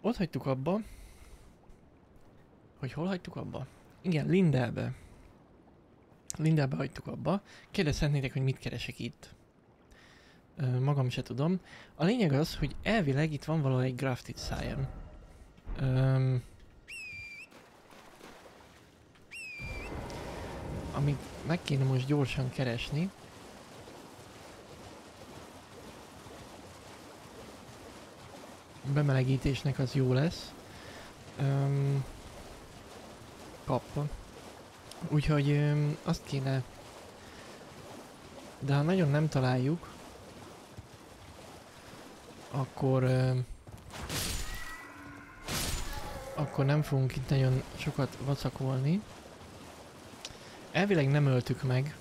Ott hagytuk abba. Hogy hol hagytuk abba? Igen, Lindelbe. Lindelbe hagytuk abba. Kérdezhetnétek, hogy mit keresek itt. Ö, magam se tudom. A lényeg az, hogy elvileg itt van valahol egy Grafted Scion. Amit meg kéne most gyorsan keresni. Bemelegítésnek az jó lesz. Öm, kappa. Úgyhogy öm, azt kéne... De ha nagyon nem találjuk, akkor... öm, akkor nem fogunk itt nagyon sokat vacakolni. Elvileg nem öltük meg.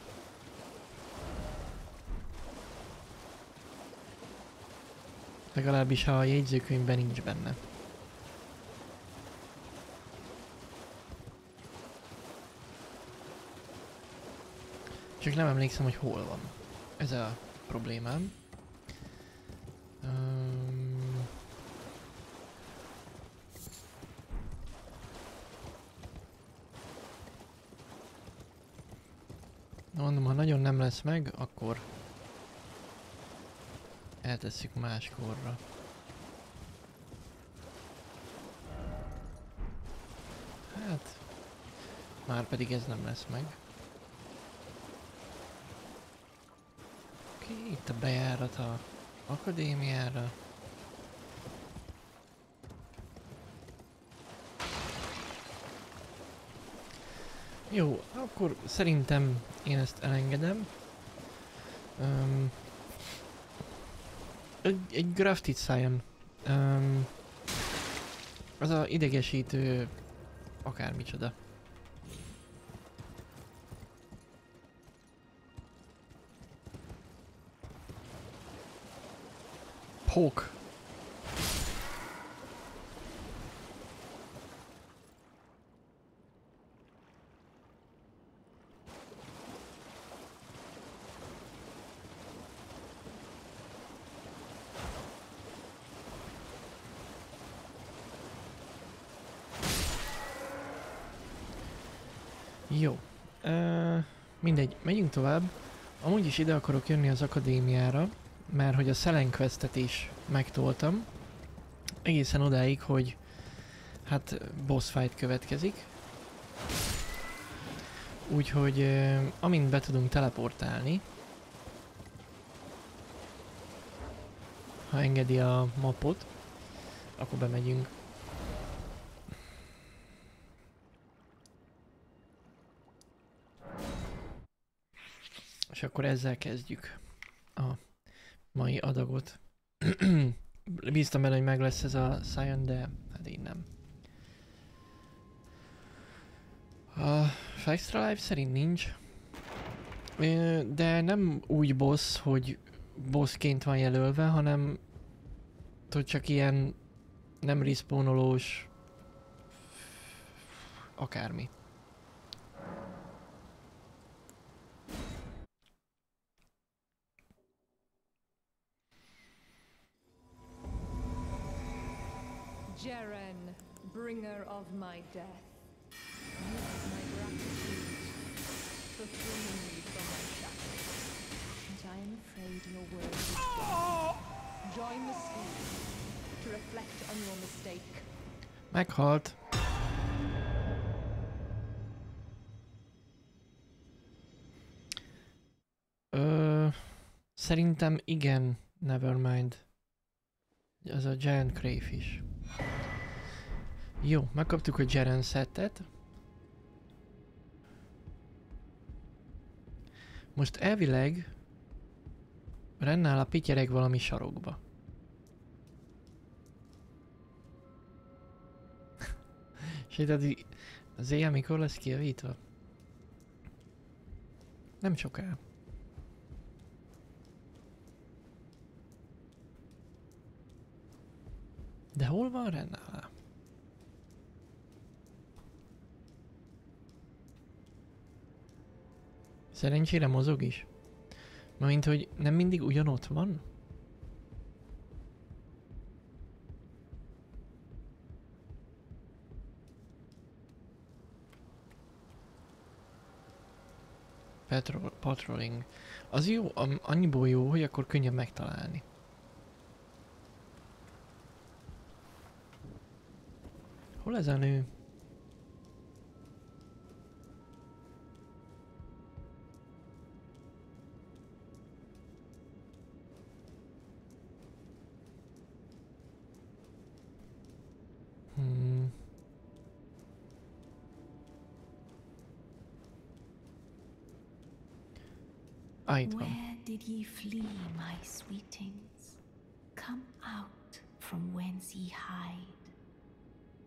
Legalábbis a jegyzőkönyvben nincs benne. Csak nem emlékszem, hogy hol van. Ez a problémám. Um, mondom, ha nagyon nem lesz meg, akkor eltesszük máskorra. Hát, már pedig ez nem lesz meg. Oké, itt a bejárat a akadémiára. Jó, akkor szerintem én ezt elengedem. Um, egy, Grafted Scion. Um, az a idegesítő akármicsoda. Poke. Jó. Ö, mindegy, megyünk tovább. Amúgy is ide akarok jönni az akadémiára, mert hogy a Selen Questet is megtoltam. Egészen odáig, hogy hát boss fight következik. Úgyhogy ö, amint be tudunk teleportálni, ha engedi a mapot, akkor bemegyünk. Akkor ezzel kezdjük a mai adagot. Bíztam benne, hogy meg lesz ez a Scion, de hát én nem. A Extra Life szerint nincs. De nem úgy boss, hogy bossként van jelölve, hanem tudod, csak ilyen nem respawnolós akármi. Death. Use my gratitude for me from my shackles. But I am afraid your word is gone. Join the school to reflect on your mistake. Meghalt. Ö, szerintem igen, nevermind. Ez a Giant Crayfish. Jó, megkaptuk a Jaren szettet. Most elvileg Rennál a pityereg valami sarokba. Sétad, az éjjel mikor lesz kijavítva? Nem soká. De hol van Rennál? Szerencsére mozog is. Mint hogy nem mindig ugyanott van? Patrol, patrolling. Az jó, annyiból jó, hogy akkor könnyebb megtalálni. Hol ez a nő? Van. Where did ye flee, my sweetings? Come out from whence ye hide.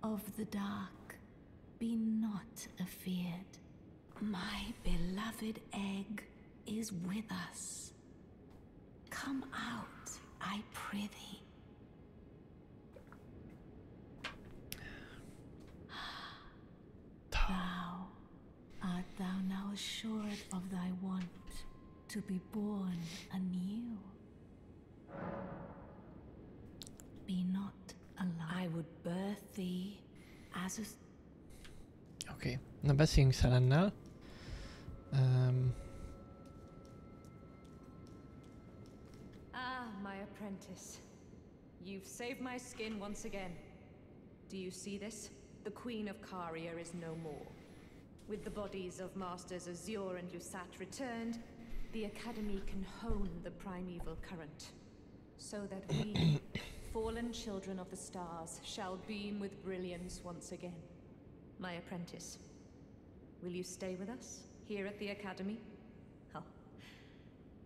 Of the dark, be not afeared. My beloved egg is with us. Come out, I prithee. Thou art thou now assured of thy want to be born anew? Be not alarmed. I would birth thee as a Oké, okay. na beszéljünk Szelennel. Um, Ah, my apprentice. You've saved my skin once again. Do you see this? The Queen of Caria is no more. With the bodies of Masters Azure and Lusat returned, the Academy can hone the primeval current. So that we, fallen children of the stars, shall beam with brilliance once again. My apprentice, will you stay with us, here at the Academy? Oh,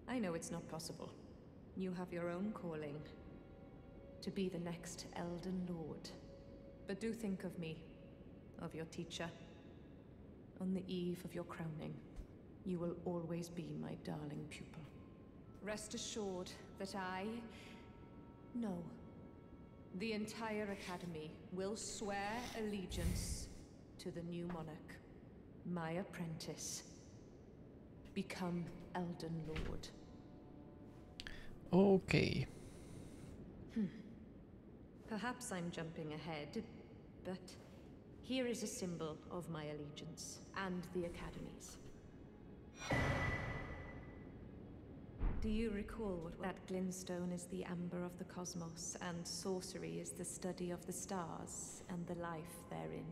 I know it's not possible. You have your own calling. To be the next Elden Lord. But do think of me, of your teacher. On the eve of your crowning, you will always be my darling pupil. Rest assured that I. No. The entire Academy will swear allegiance to the new monarch, my apprentice. Become Elden Lord. Oké. Okay. Hmm. Perhaps I'm jumping ahead, but here is a symbol of my allegiance and the Academy's. Do you recall what that glintstone is the amber of the cosmos, and sorcery is the study of the stars and the life therein?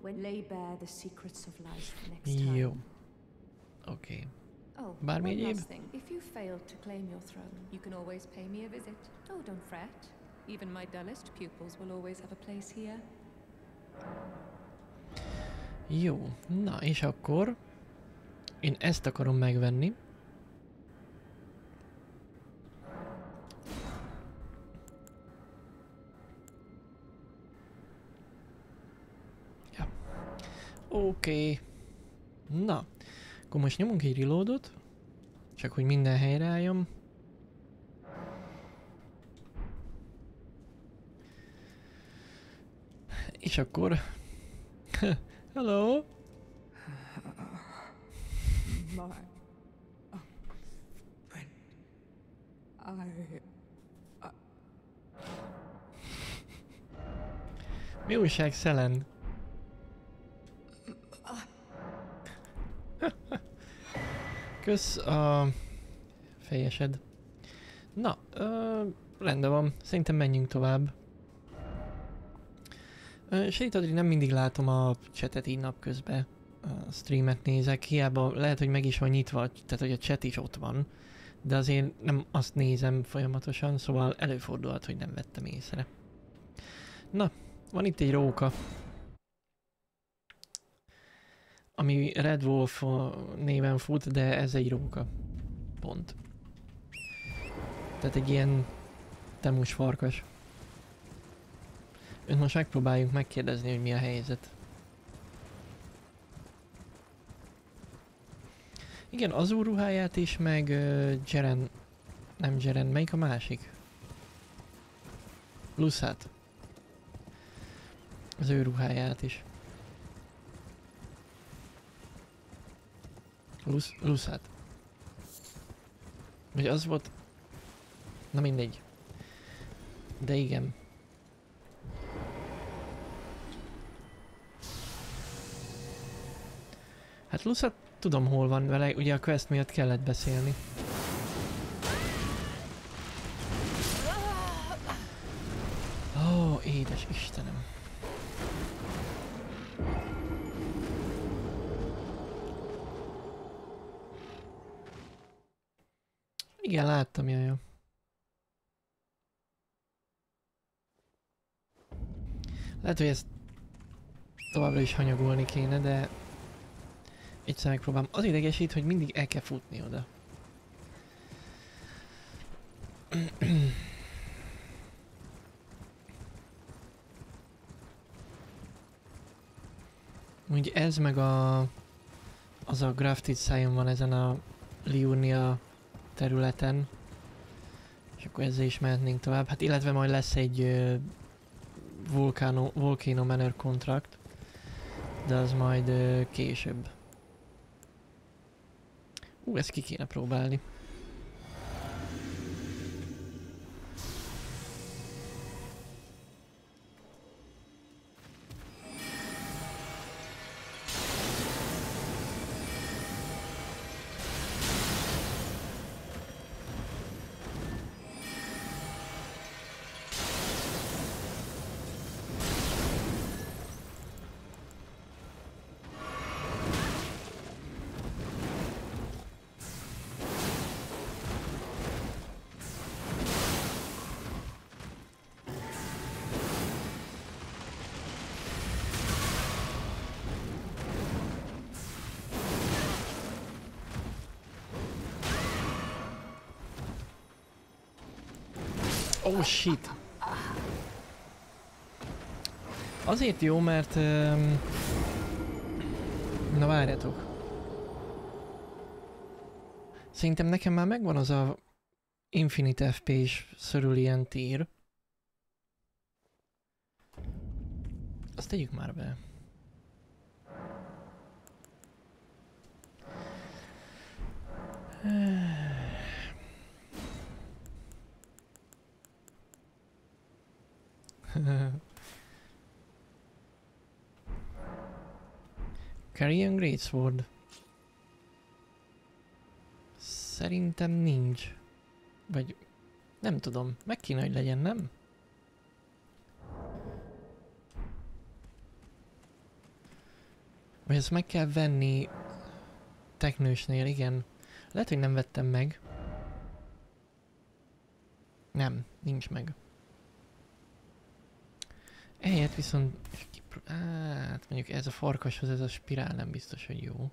When lay bare the secrets of life next time. Oké. Okay. Oh, Bármi one last thing. If you fail to claim your throne, you can always pay me a visit. Oh, don't fret. Even my dullest pupils will always have a place here. Jó. Na, és akkor... Én ezt akarom megvenni. Ja. Oké. Okay. Na. Akkor most nyomunk egy reloadot. Csak hogy minden helyre álljon. És akkor... Hello! My. Oh, friend. I. Mi újság, Szelen? Kösz a fejesed. Na, ö, rendben van. Szerintem menjünk tovább. Ö, Sét Adri, nem mindig látom a chatet így napközben. A streamet nézek, hiába lehet, hogy meg is van nyitva, tehát hogy a chat is ott van. De azért nem azt nézem folyamatosan, szóval előfordulhat, hogy nem vettem észre. Na, van itt egy róka. Ami Red Wolf néven fut, de ez egy róka. Pont. Tehát egy ilyen temus farkas. Őt most megpróbáljuk megkérdezni, hogy mi a helyzet. Igen, az úr ruháját is, meg uh, Jeren... Nem Jeren, melyik a másik? Luszát. Az ő ruháját is. Lusz, Luszát. Vagy az volt... Na mindegy. De igen. Hát Luszat tudom hol van vele, ugye a quest miatt kellett beszélni. Ó, oh, édes Istenem. Igen, láttam, jaj. Lehet, hogy ezt továbbra is hanyagolni kéne, de egyszer megpróbálom. Az idegesít, hogy mindig el kell futni oda. Úgy ez meg a... Az a grafted szájon van ezen a Liurnia területen. És akkor ezzel is mehetnénk tovább. Hát illetve majd lesz egy uh, Volcano, Volcano Manor kontrakt. De az majd uh, később. Ú, ezt ki kéne próbálni. Oh shit. Azért jó, mert... Na várjatok. Szerintem nekem már megvan az a Infinite FP-s szörül ilyen tír. Azt tegyük már be. Greatsword. Szerintem nincs. Vagy nem tudom, meg kéne, hogy legyen, nem? Vagy ezt meg kell venni teknősnél, igen. Lehet, hogy nem vettem meg. Nem, nincs meg. Ehelyett viszont... Hát mondjuk ez a farkashoz ez a spirál nem biztos, hogy jó.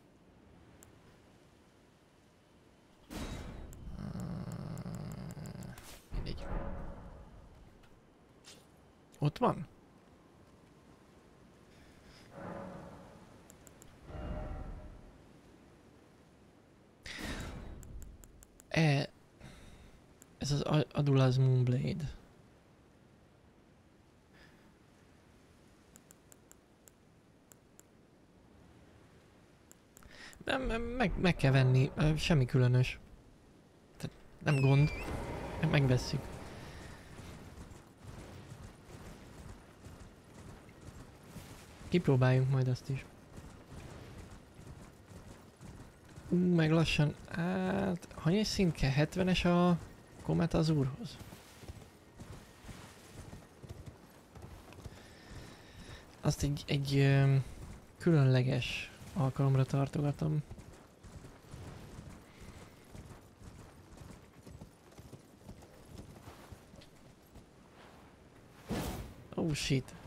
Mindegy. Ott van? E... Ez az Adulaz Moonblade. Nem, meg, meg kell venni, semmi különös. Tehát nem gond. Megvesszük. Kipróbáljunk majd azt is. Ú, meg lassan, hát, hanyas szint kell? 70-es a Kometa az úrhoz? Azt egy, egy különleges alkalomra tartogatom. Oh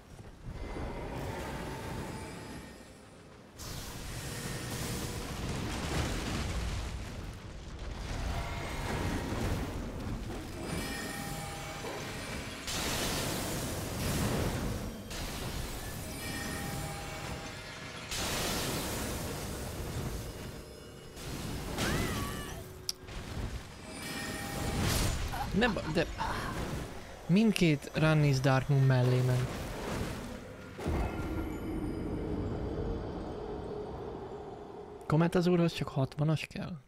Mindkét Run is Dark Moon mellé ment. Komet az úrhoz csak 60-as kell?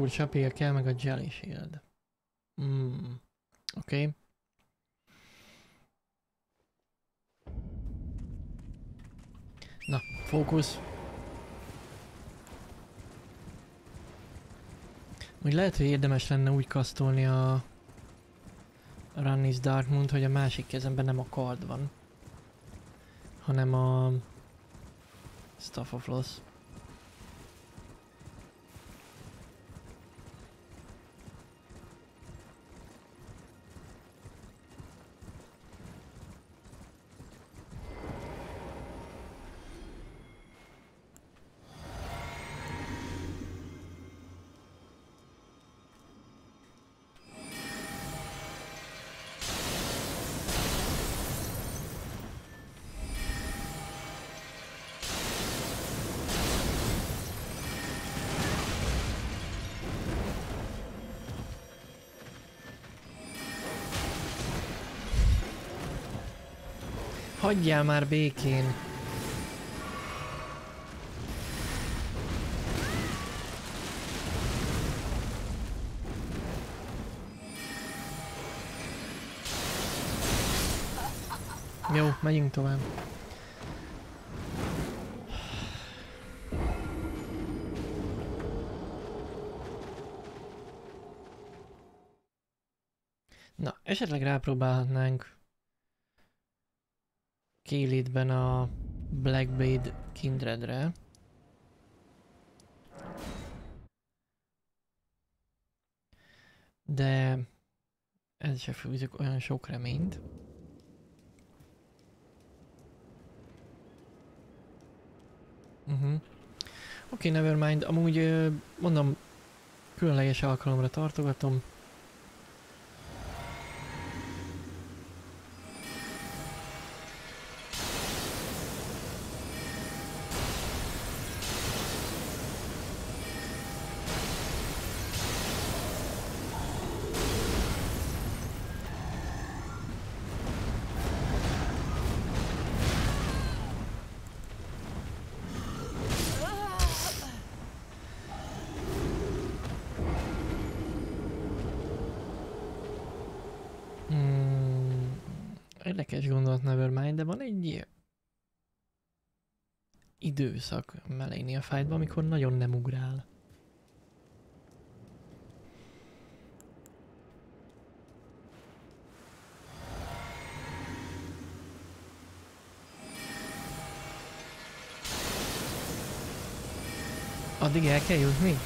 Úr csapéja kell, meg a Jelly Shield. Mm. Oké. Okay. Na, fókusz. Úgy lehet, hogy érdemes lenne úgy kasztolni a Run is Dark Moon, hogy a másik kezemben nem a kard van, hanem a Staff of Loss. Hagyjál már békén! Jó, megyünk tovább. Na, esetleg rápróbálhatnánk Kélitben a Blackblade Kindredre. De ez se fűzök olyan sok reményt. Uh-huh. Oké, okay, nevermind. Amúgy mondom, különleges alkalomra tartogatom. Időszak meléni a fájtba, amikor nagyon nem ugrál. Addig el kell jutni?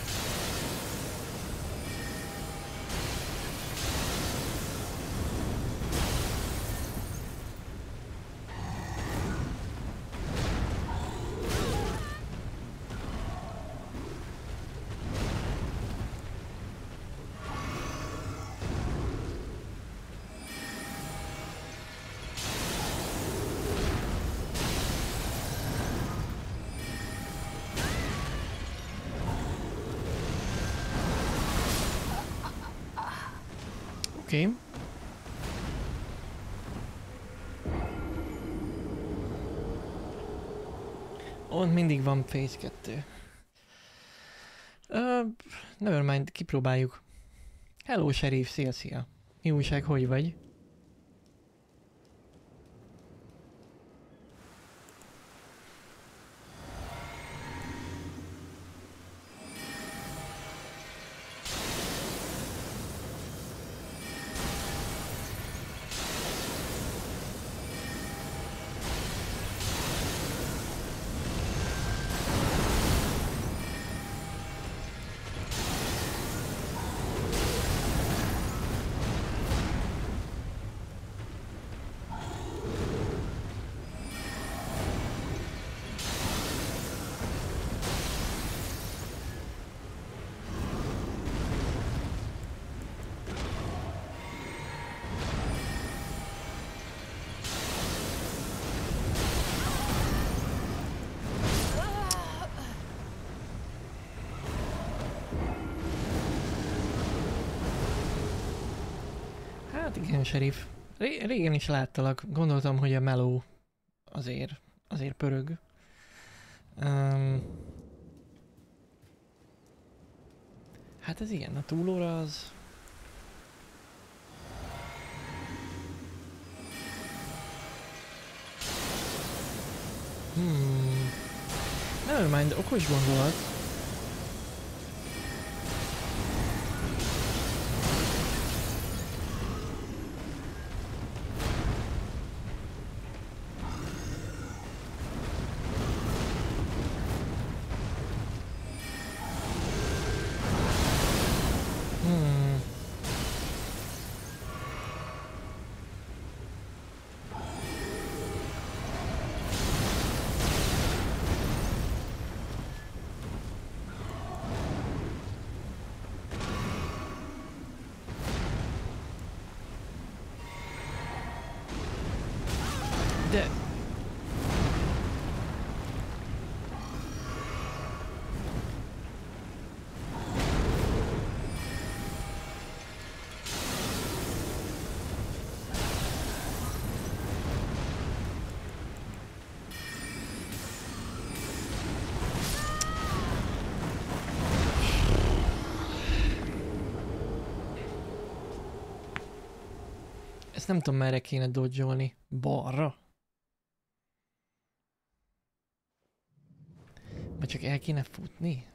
Mindig van Phase 2. Uh, nevermind, kipróbáljuk. Hello, Sheriff, szia, szia. Mi újság, hogy vagy? Serif. Ré- régen is láttalak, gondoltam, hogy a meló azért, azért pörög. Um, Hát ez igen, a túlóra az... Hmm. Nevermind, okos gondolat. Ezt nem tudom merre kéne dodgyolni. Balra? Vagy csak el kéne futni?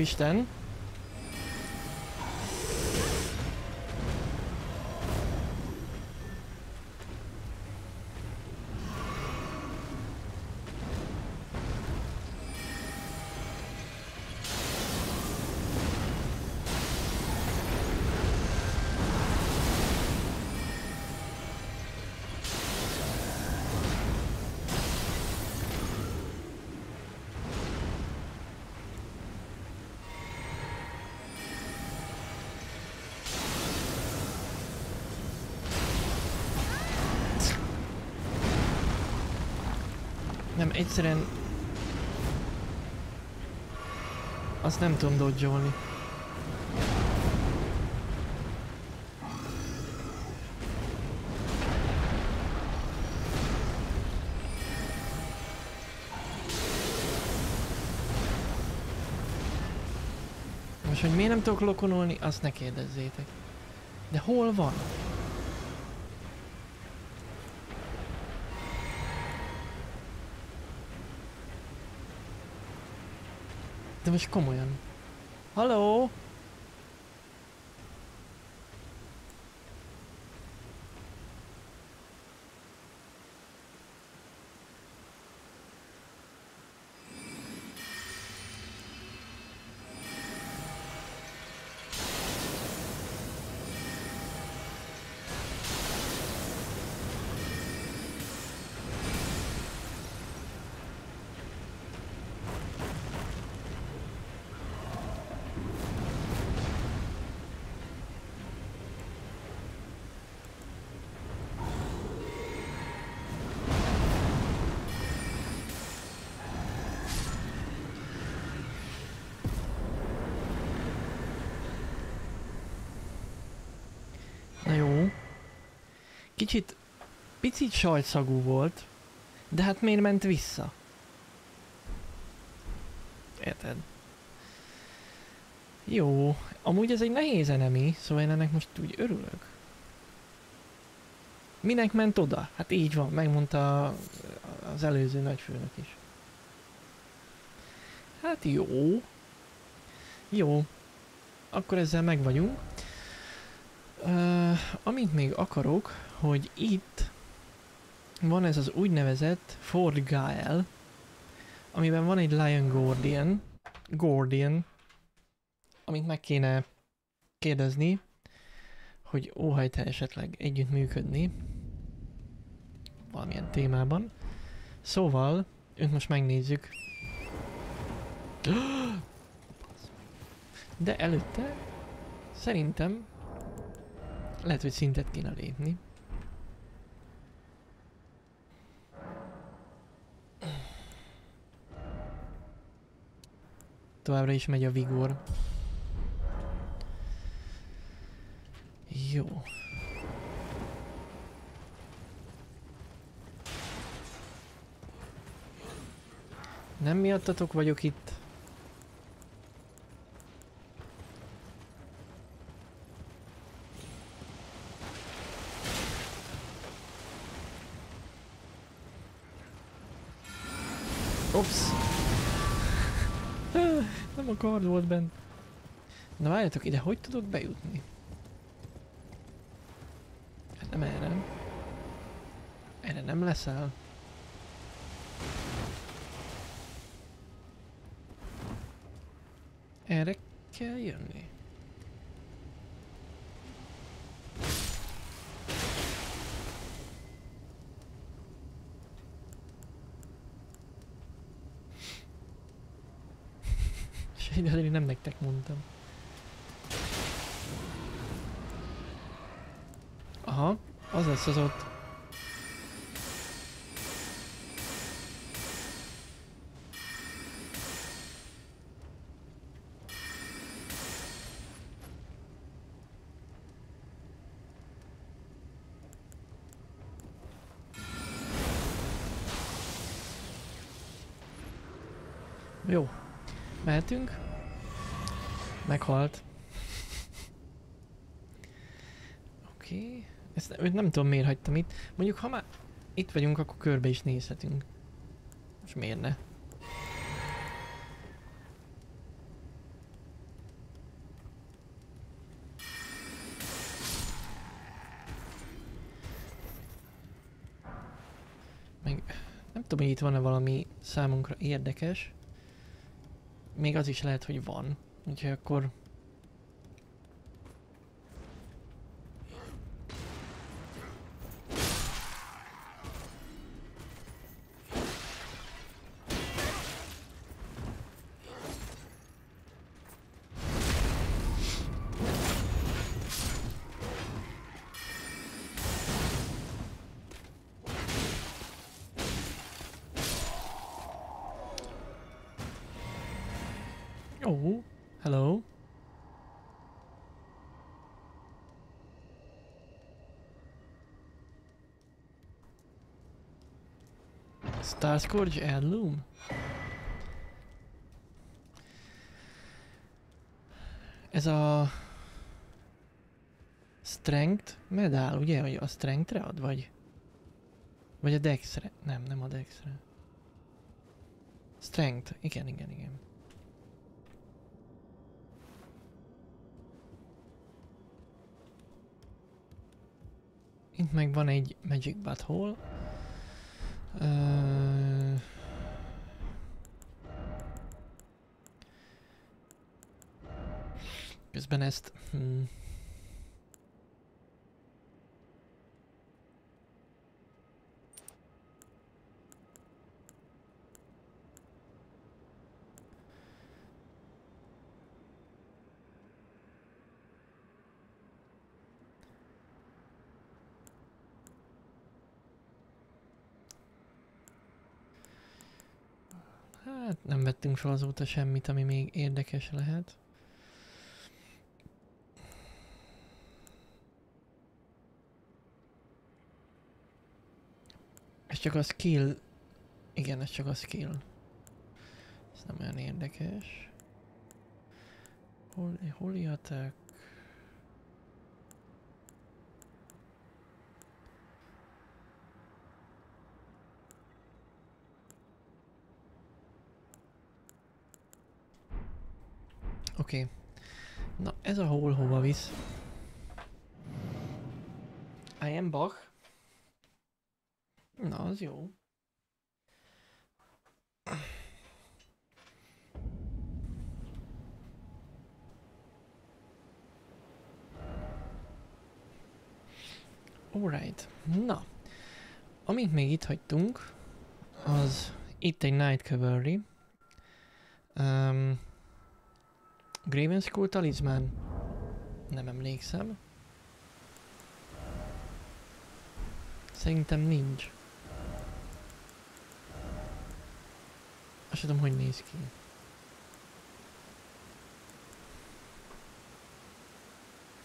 Úristen. Nem, egyszerűen... Azt nem tudom dodgyolni. Most, hogy miért nem tudok lokonolni, azt ne kérdezzétek. De hol van? De most komolyan. Halló? Na Kicsit, picit sajtszagú volt, de hát miért ment vissza? Érted? Jó, amúgy ez egy nehéz enemi, szóval én ennek most úgy örülök. Minek ment oda? Hát így van, megmondta az előző nagyfőnök is. Hát jó. Jó. Akkor ezzel meg vagyunk. Uh, amit még akarok, hogy itt van ez az úgynevezett Fort Gael, amiben van egy Lion Guardian, Guardian, amit meg kéne kérdezni, hogy óhajt-e esetleg együttműködni valamilyen témában. Szóval, őt most megnézzük. De előtte szerintem lehet, hogy szintet kéne lépni. Továbbra is megy a vigor. Jó. Nem miattatok vagyok itt. Kard volt bent. Na várjatok, ide hogy tudok bejutni? Hát nem erre. Erre nem leszel. Erre kell jönni. Sejdelni nem nektek mondtam. Aha, az lesz az ott. Jó. Mehetünk. Meghalt. Oké. Okay. Ezt őt nem tudom miért hagytam itt. Mondjuk ha már itt vagyunk, akkor körbe is nézhetünk. Most miért ne? Nem tudom, hogy itt van-e valami számunkra érdekes. Még az is lehet, hogy van. Úgyhogy akkor... Starscourge Heirloom? Ez a... Strength medál, ugye? Hogy a Strengthre ad, vagy? Vagy a Dexre? Nem, nem a Dexre. Strength, igen, igen, igen. Itt meg van egy Magic Butthole. Uh, közben ezt... Hmm. Hát nem vettünk fel azóta semmit, ami még érdekes lehet. Csak a skill. Igen, ez csak a skill. Ez nem olyan érdekes. Holy, holy attack. Oké. Okay. Na, ez a hol hova visz? I am Bach. Na, az jó. Alright. Na. Amint még itt hagytunk, az itt egy Night Cavalry. Um, Graven School talizmán? Nem emlékszem. Szerintem nincs. Azt tudom, hogy néz ki.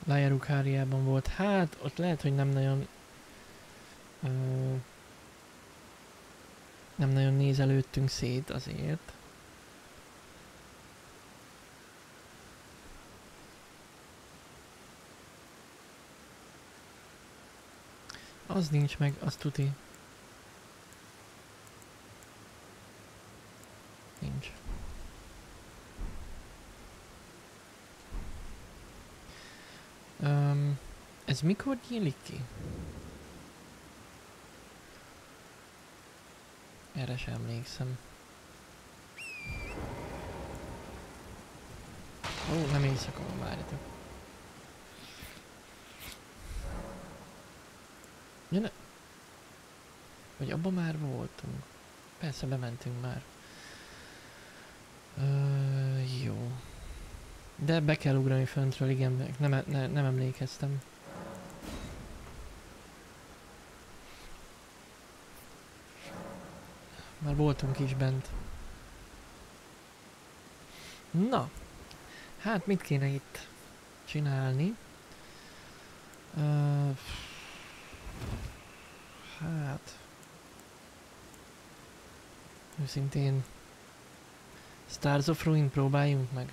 Lajarukáriában volt. Hát, ott lehet, hogy nem nagyon... Ö, nem nagyon nézelődtünk szét azért. Az nincs meg, azt tuti. Nincs. Um, ez mikor nyílik ki? Erre sem emlékszem. Ó, nem éjszaka van, várjatok. Ja, ne... Vagy abban már voltunk. Persze, bementünk már. Jó. De be kell ugrani föntről, igen, nem, ne, nem emlékeztem. Már voltunk is bent. Na, hát mit kéne itt csinálni? Uh, hát... Őszintén... Stars of Ruin próbáljunk meg.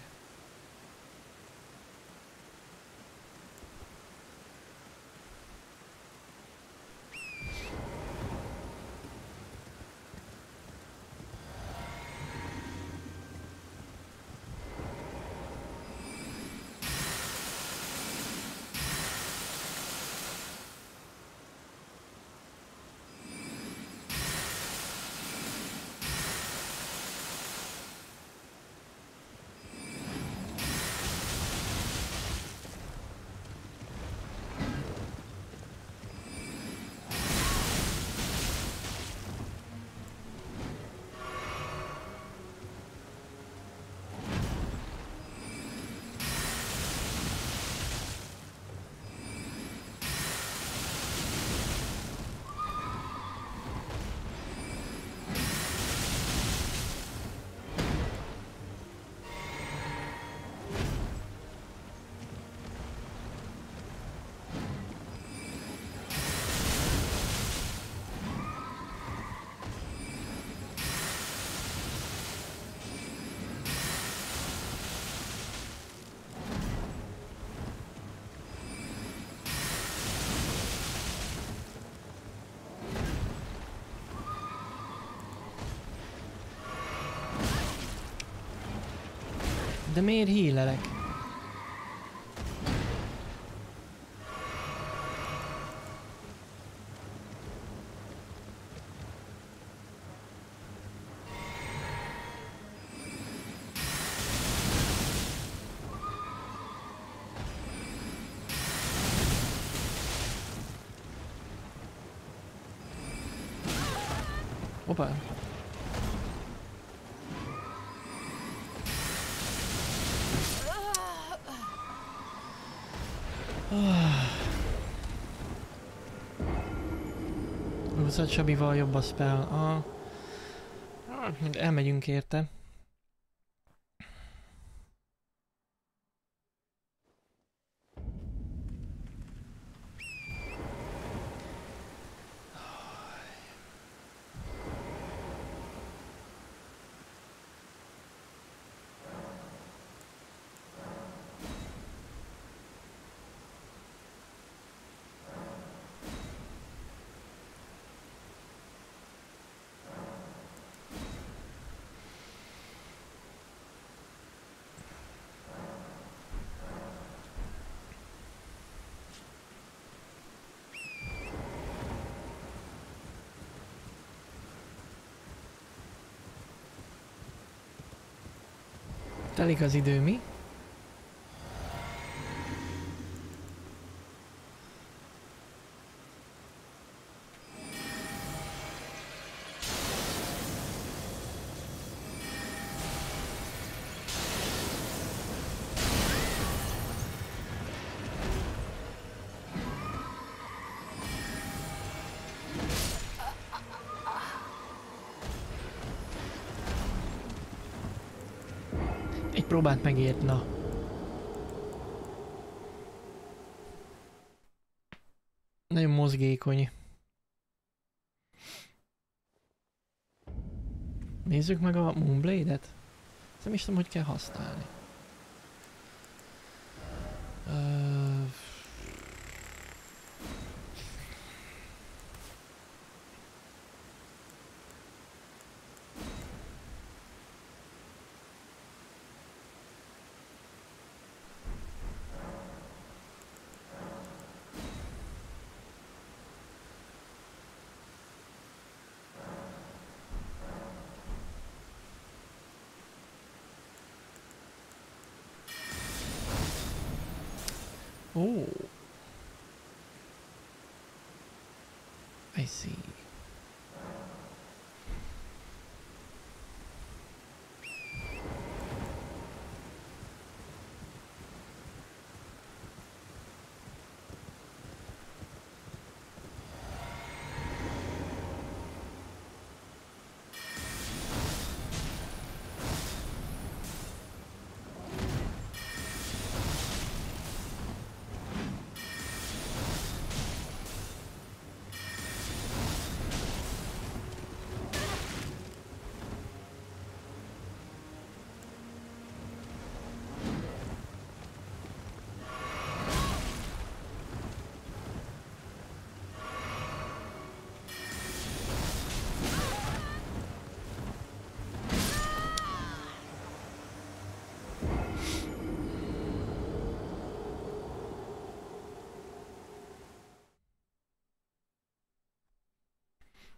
De miért hílelek? Opa. Húzat Sabival jobb a spell. Mind elmegyünk érte. Telik az idő, mi? Egy próbát megért, na. Nagyon mozgékony. Nézzük meg a Moonblade-et. Nem is tudom, hogy kell használni.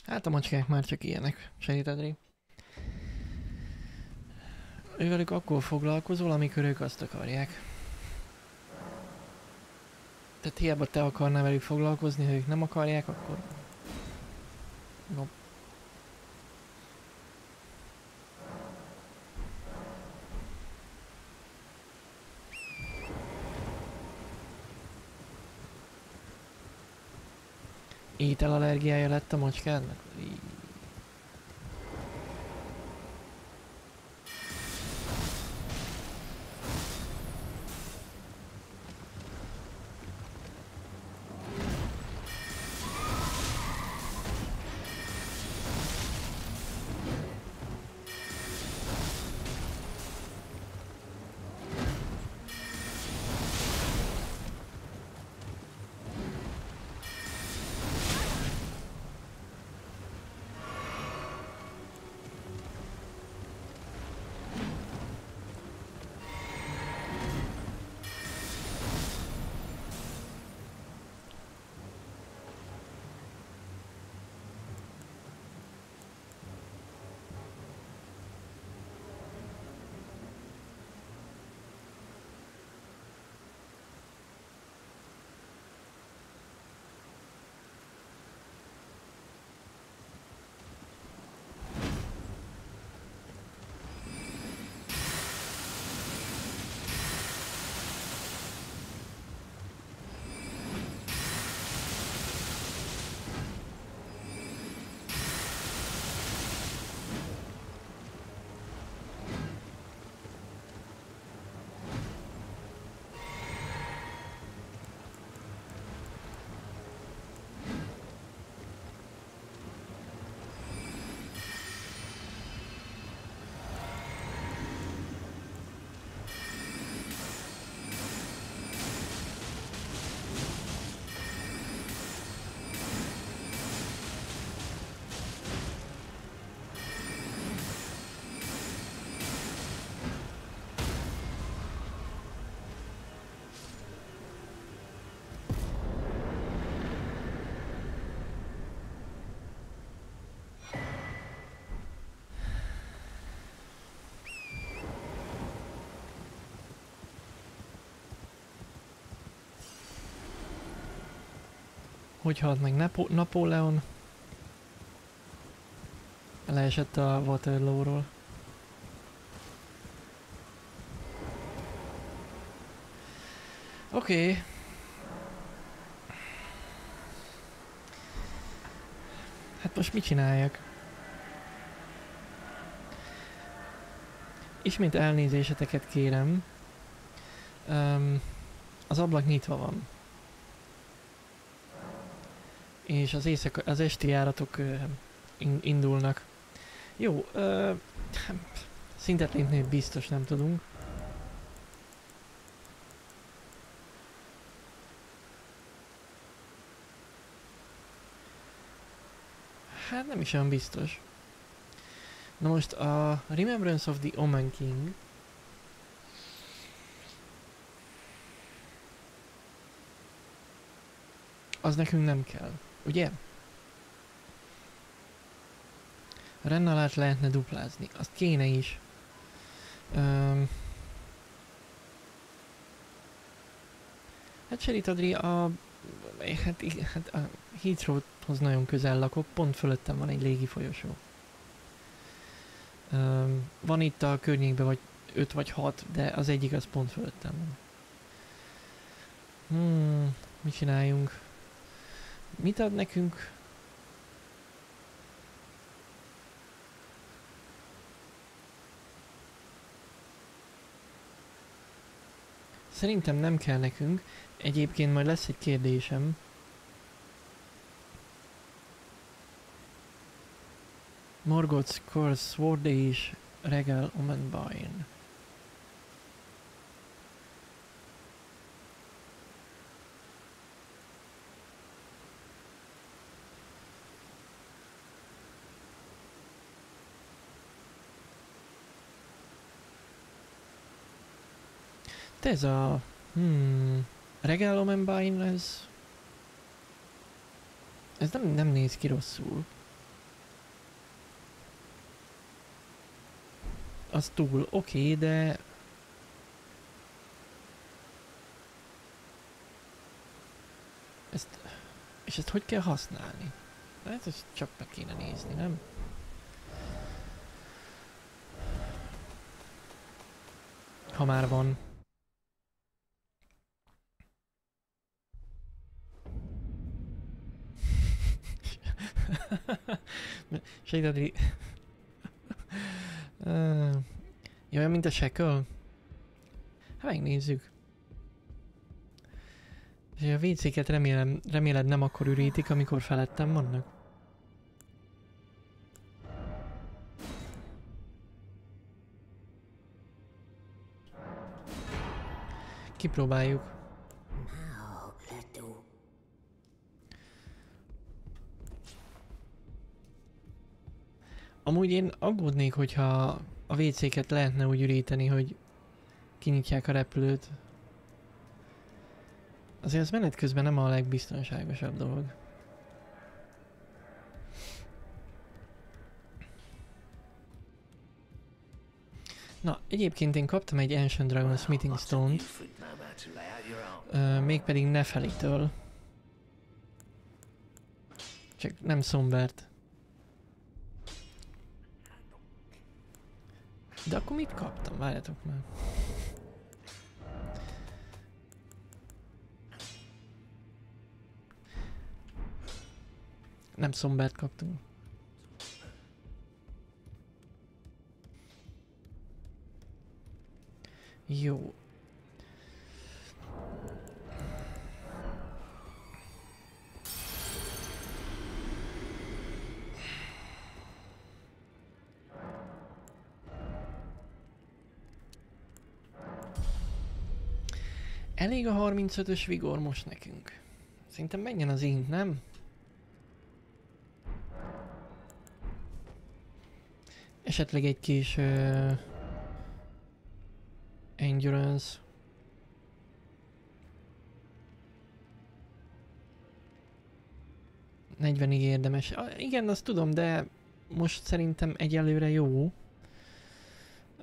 Hát a macskák már csak ilyenek, sejtedri. Ővelük akkor foglalkozol, amikor ők azt akarják. Tehát hiába te akarnál velük foglalkozni, ha ők nem akarják, akkor... Ételallergiája lett a macskádnak? Hogy halt meg Napo- Napóleon? Leesett a Waterloo-ról. Oké. Okay. Hát most mit csináljak? ismét elnézéseteket kérem. Um, az ablak nyitva van. És az éjszaka, az esti járatok indulnak. Jó, ö, szintet lépni biztos nem tudunk. Hát nem is olyan biztos. Na most a Remembrance of the Omen King az nekünk nem kell, ugye? A rennalát lehetne duplázni, azt kéne is. Um, hát Sherit Adri a... Hát, hát a Heathrow-hoz nagyon közel lakok, pont fölöttem van egy légi folyosó. Um, van itt a környékben vagy 5 vagy 6, de az egyik az pont fölöttem van. Hmm, mit csináljunk? Mit ad nekünk? Szerintem nem kell nekünk. Egyébként majd lesz egy kérdésem. Morgoth's Curse Sword és Regal Omenbine. Te ez a... Hmm... Regal Omenbine, ez... Ez nem, nem néz ki rosszul. Az túl oké, okay, de... Ezt... És ezt hogy kell használni? Hát ezt csak meg kéne nézni, nem? Ha már van. Segíteni. Uh, ja, olyan, mint a Shackle? Hát megnézzük. És a WC-ket remélem, reméled nem akkor ürítik, amikor felettem vannak? Kipróbáljuk. Amúgy én aggódnék, hogyha a WC-ket lehetne úgy üríteni, hogy kinyitják a repülőt. Azért az menet közben nem a legbiztonságosabb dolog. Na, egyébként én kaptam egy Ancient Dragon Smithing Stone-t, ö, mégpedig Nefelitől. Csak nem Szombert. De akkor mit kaptam? Várjatok már. Nem szombert kaptunk. Jó. Elég a 35-ös vigor most nekünk. Szerintem menjen az int, nem? Esetleg egy kis... Uh, endurance. Negyvenig érdemes. Ah, igen, azt tudom, de most szerintem egyelőre jó.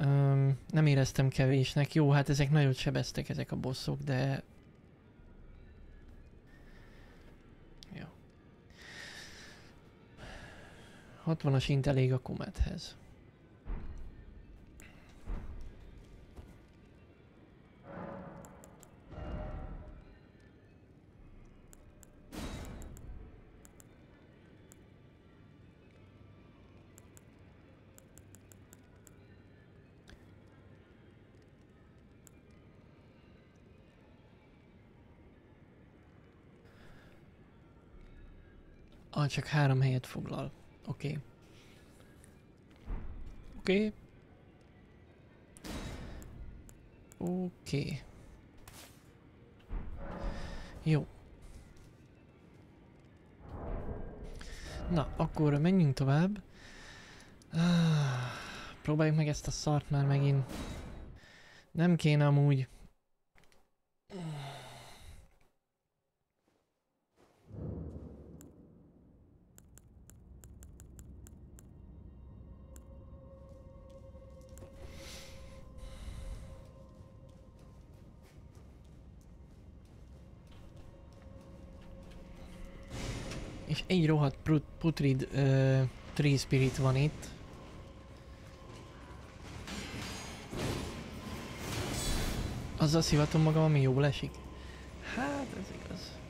Um, nem éreztem kevésnek. Jó, hát ezek nagyon sebeztek ezek a bosszok, de... Jó. 60-as int elég a kumethez. Ah, csak három helyet foglal. Oké. Oké. Oké. Jó. Na, akkor menjünk tovább. Ah, próbáljuk meg ezt a szart már megint. Nem kéne amúgy. És egy rohadt putrid uh, tree spirit van itt. Azzal szivatom magam, ami jól esik. Hát, ez igaz.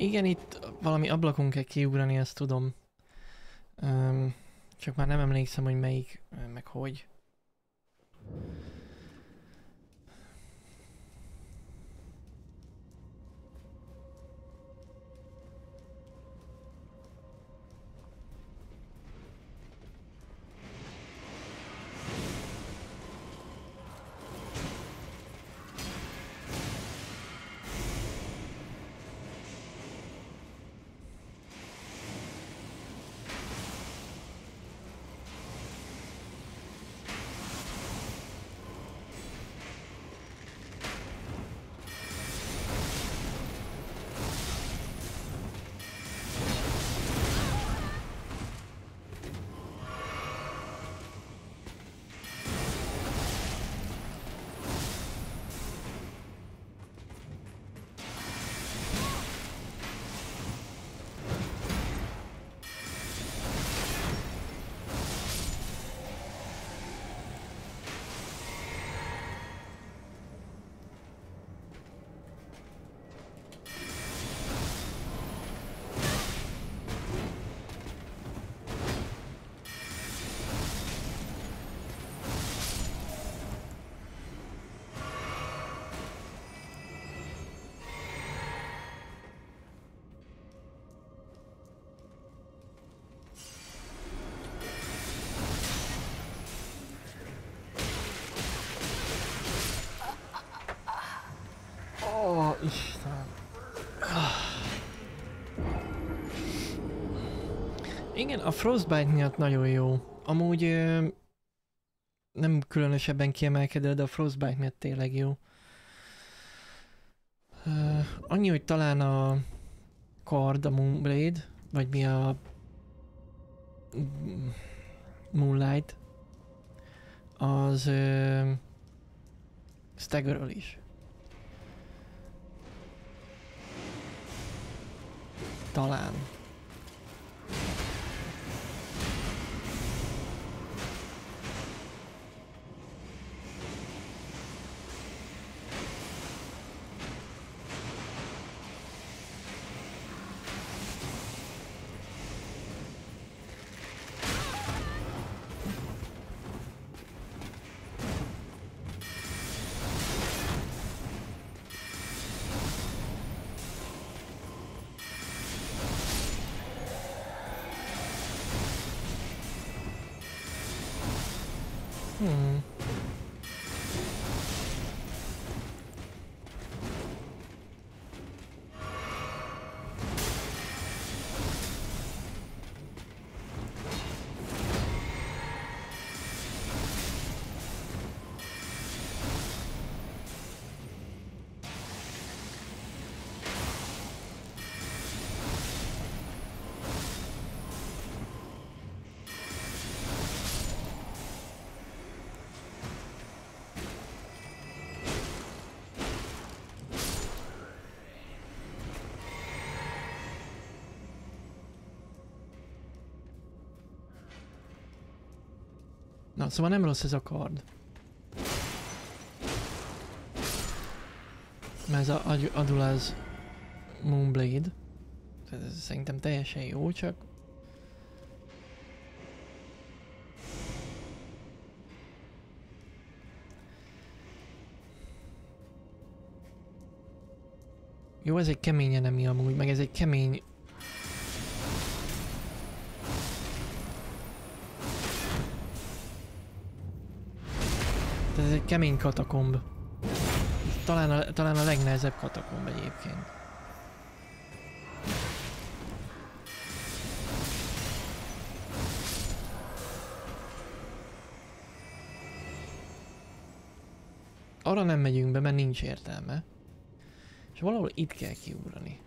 Igen, itt valami ablakon kell kiugrani, ezt tudom. Um, csak már nem emlékszem, hogy melyik, meg hogy. Igen, a Frostbite miatt nagyon jó. Amúgy nem különösebben kiemelkedő, de a Frostbite miatt tényleg jó. Annyi, hogy talán a Card, a Moonblade, vagy mi a Moonlight, az ö, is. Talán. Szóval nem rossz ez a kard. Mert ez a Ad- Adulaz Moonblade. Ez szerintem teljesen jó, csak... Jó, ez egy kemény enemi amúgy, meg ez egy kemény... kemény katakomb. Talán a, talán a legnehezebb katakomb egyébként. Arra nem megyünk be, mert nincs értelme. És valahol itt kell kiugrani.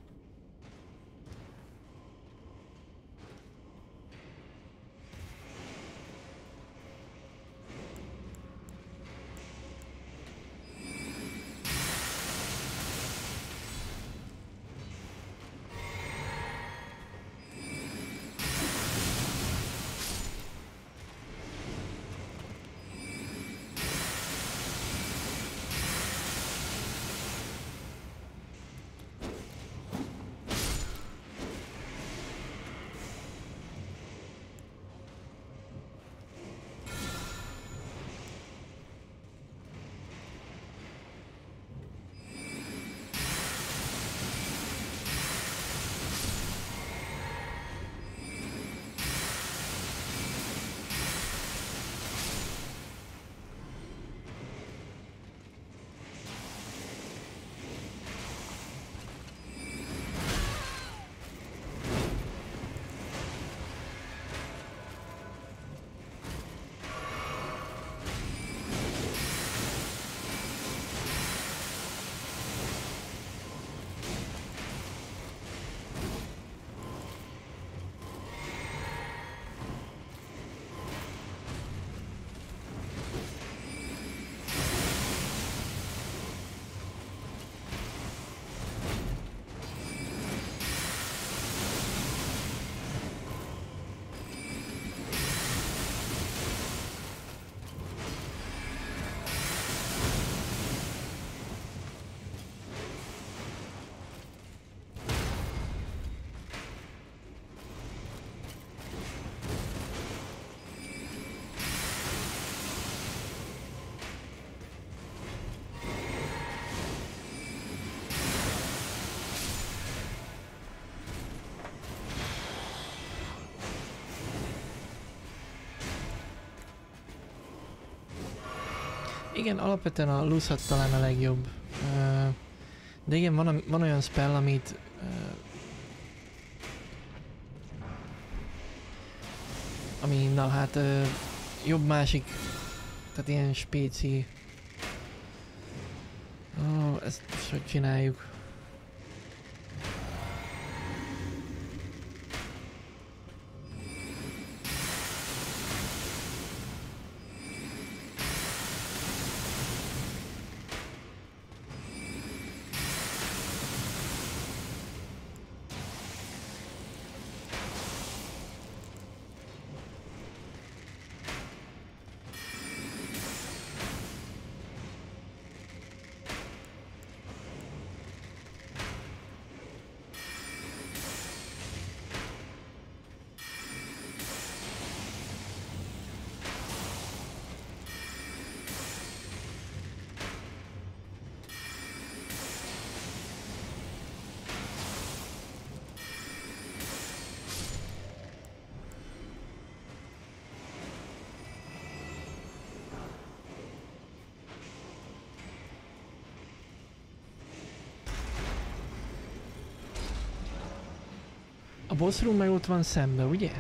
Igen, alapvetően a Lusat talán a legjobb. De igen, van, van olyan spell, amit... Ami, na hát, jobb másik, tehát ilyen spéci... Ó, ezt hogy csináljuk? Boss room meg ott van szembe, ugye?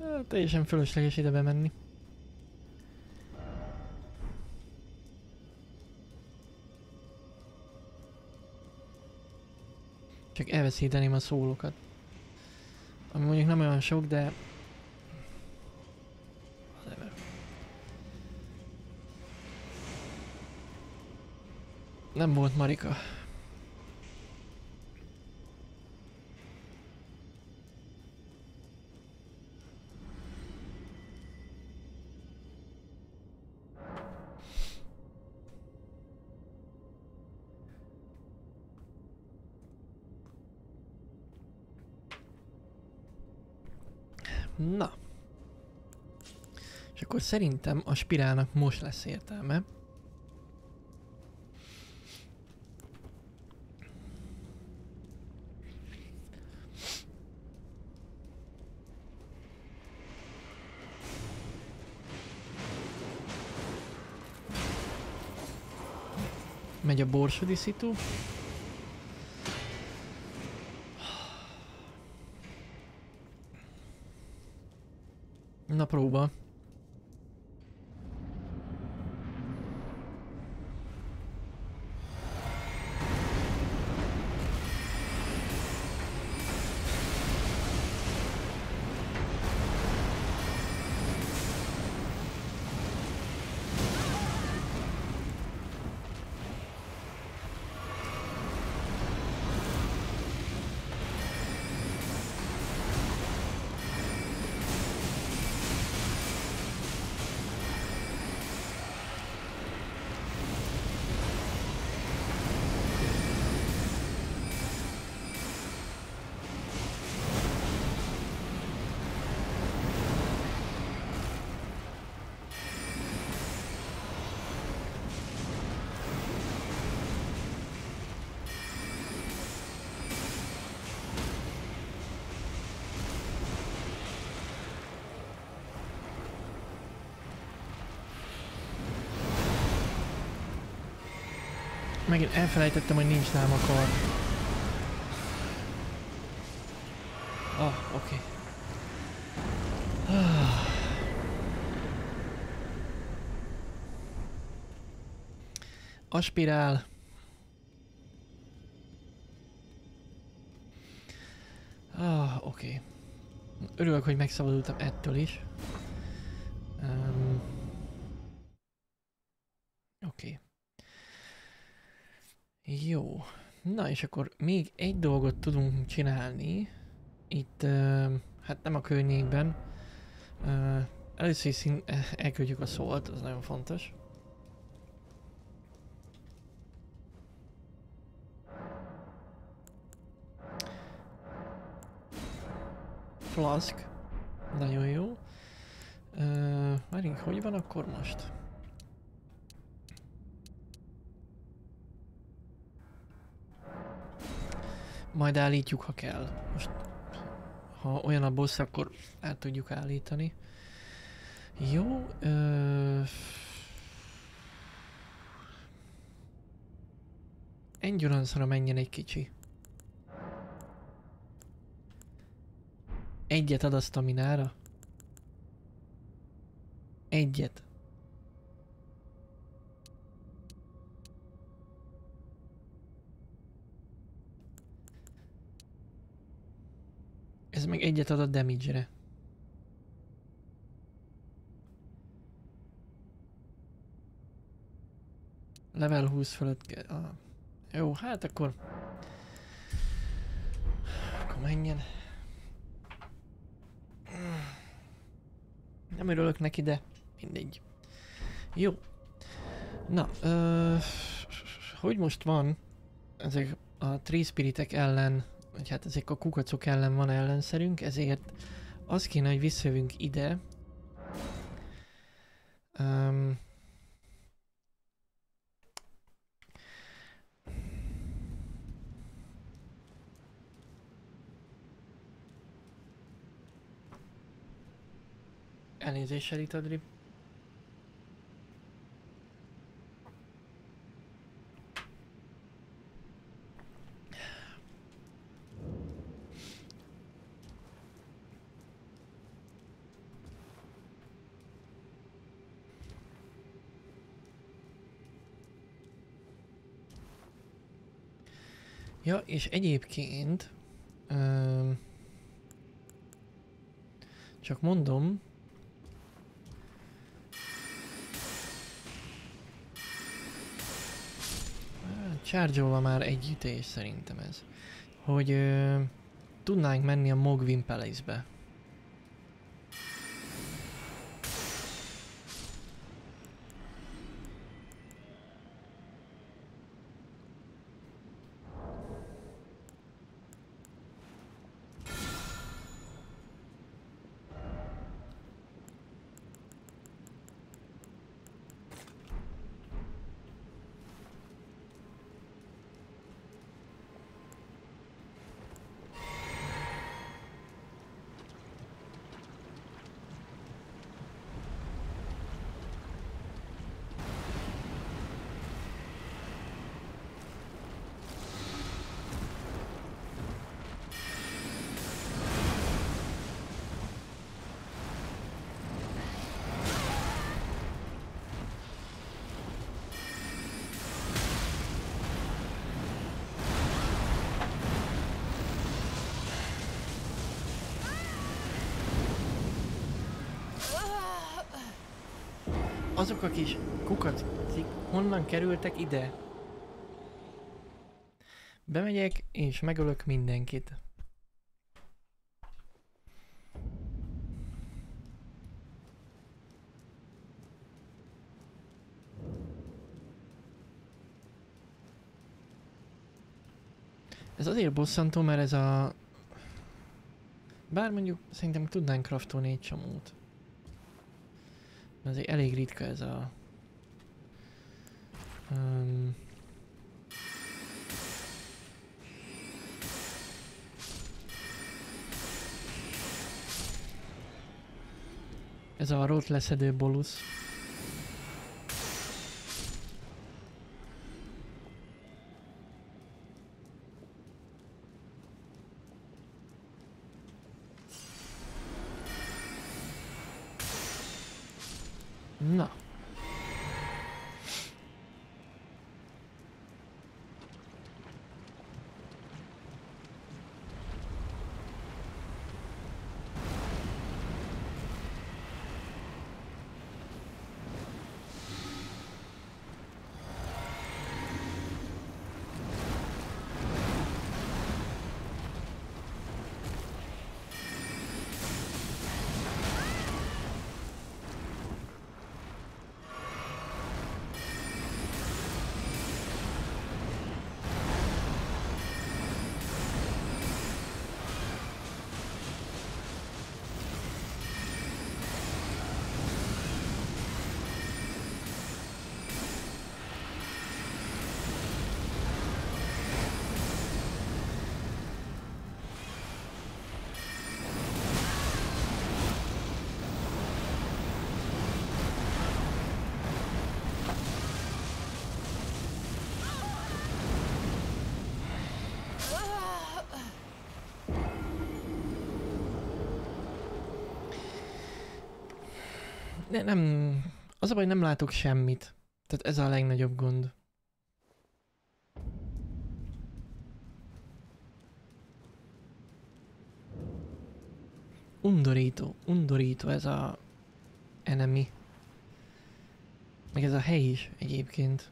Ah, Teljesen fölösleges ide bemenni. Elveszíteném a szólokat. Ami mondjuk nem olyan sok, de... Nem volt Marika. Szerintem a spirálnak most lesz értelme. Megy a borsodi szitu. Na próba. Megint elfelejtettem, hogy nincs nálam a kar. Ah, oké. Okay. Ah. Aspirál. Ah, oké. Okay. Örülök, hogy megszabadultam ettől is. És akkor még egy dolgot tudunk csinálni. Itt, uh, hát nem a környékben. Uh, először is elküldjük a szólt, az nagyon fontos. Flask. Nagyon jó. Uh, várjunk, hogy van akkor most? Majd állítjuk, ha kell. Most, ha olyan a boss, akkor át tudjuk állítani. Jó. Ö... Endurance-ra menjen egy kicsi. Egyet ad a staminára? Egyet. Ez meg egyet ad a damage-re. Level 20 fölött. Ah. Jó, hát akkor... Akkor menjen. Nem örülök neki, de mindegy. Jó. Na, ö, hogy most van ezek a Tree Spiritek ellen, vagy hát ezek a kukacok ellen van ellenszerünk, ezért az kéne, hogy visszajövünk ide. Um, Elnézést, Sherita Ja, és egyébként... Um, csak mondom... charge már egy ütés szerintem ez. Hogy ö, tudnánk menni a Mogwin Palace-be. Azok a kis kukacik honnan kerültek ide? Bemegyek és megölök mindenkit. Ez azért bosszantó, mert ez a... Bár mondjuk szerintem tudnánk craftolni egy csomót. Azért elég ritka ez a... Um, ez a rót leszedő bolusz. Az a baj, nem látok semmit. Tehát ez a legnagyobb gond. Undorító, undorító ez a enemy. Meg ez a hely is egyébként.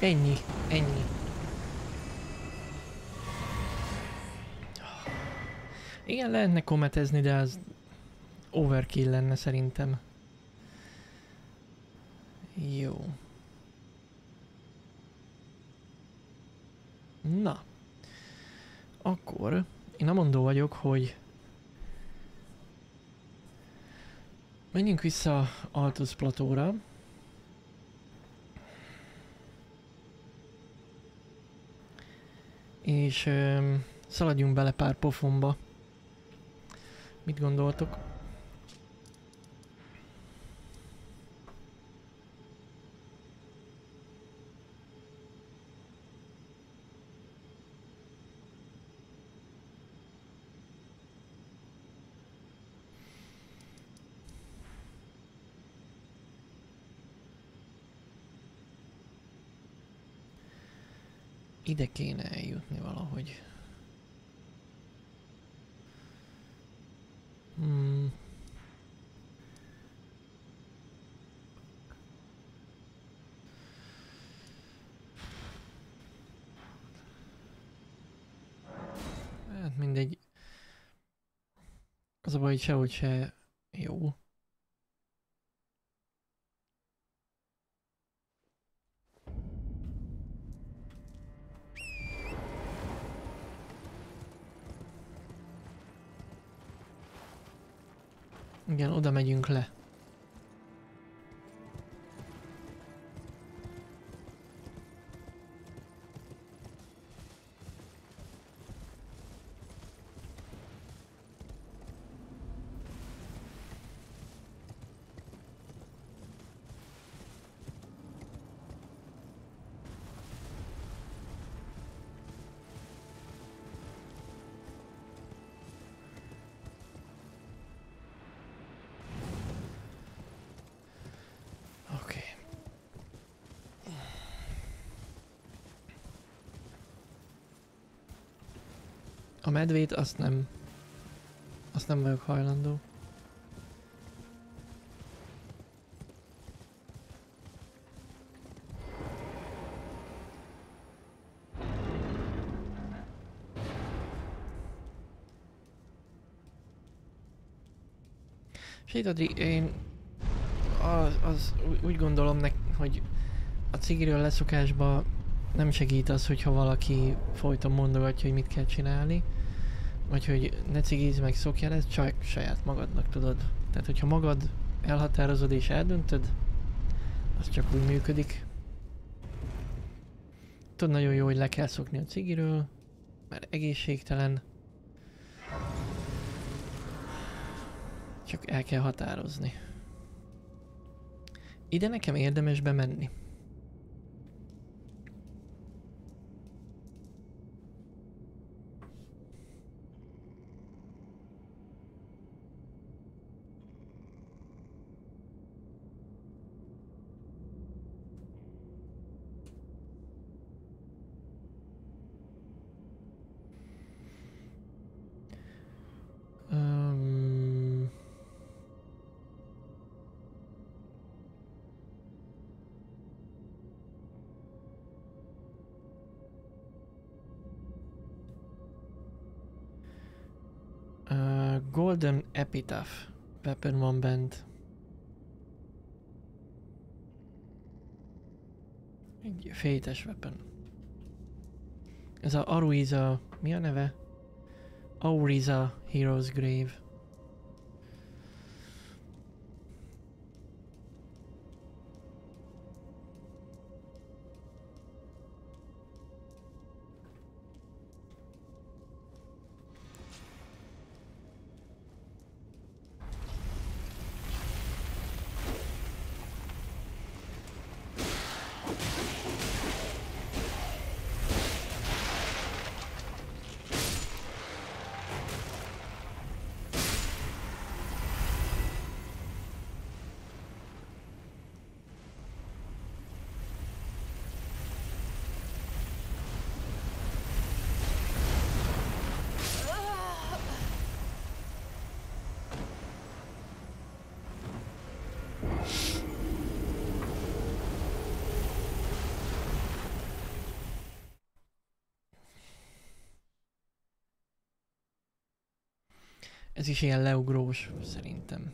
Ennyi, ennyi. Igen, lehetne kometezni, de az overkill lenne szerintem. Jó. Na. Akkor én amondó vagyok, hogy menjünk vissza Altus platóra. És öm, szaladjunk bele pár pofonba. Mit gondoltok? Ide kéne eljutni valahogy. Hmm. Hát mindegy. Az a baj, hogy sehogy se jó. Igen, oda megyünk le. Medvét azt nem... Azt nem vagyok hajlandó. Sétadri, én az, az úgy gondolom, nek, hogy a cigiről leszokásba nem segít az, hogyha valaki folyton mondogatja, hogy mit kell csinálni. Vagy hogy ne cigizz meg szokjál, ez csak saját magadnak tudod. Tehát, hogyha magad elhatározod és eldöntöd, az csak úgy működik. Tudod nagyon jó, hogy le kell szokni a cigiről, mert egészségtelen. Csak el kell határozni. Ide nekem érdemes bemenni. Golden Epitaph weapon van bent. Egy fétes weapon. Ez a Aruiza, mi a neve? Auriza Heroes Grave. Ez is ilyen leugrós, szerintem.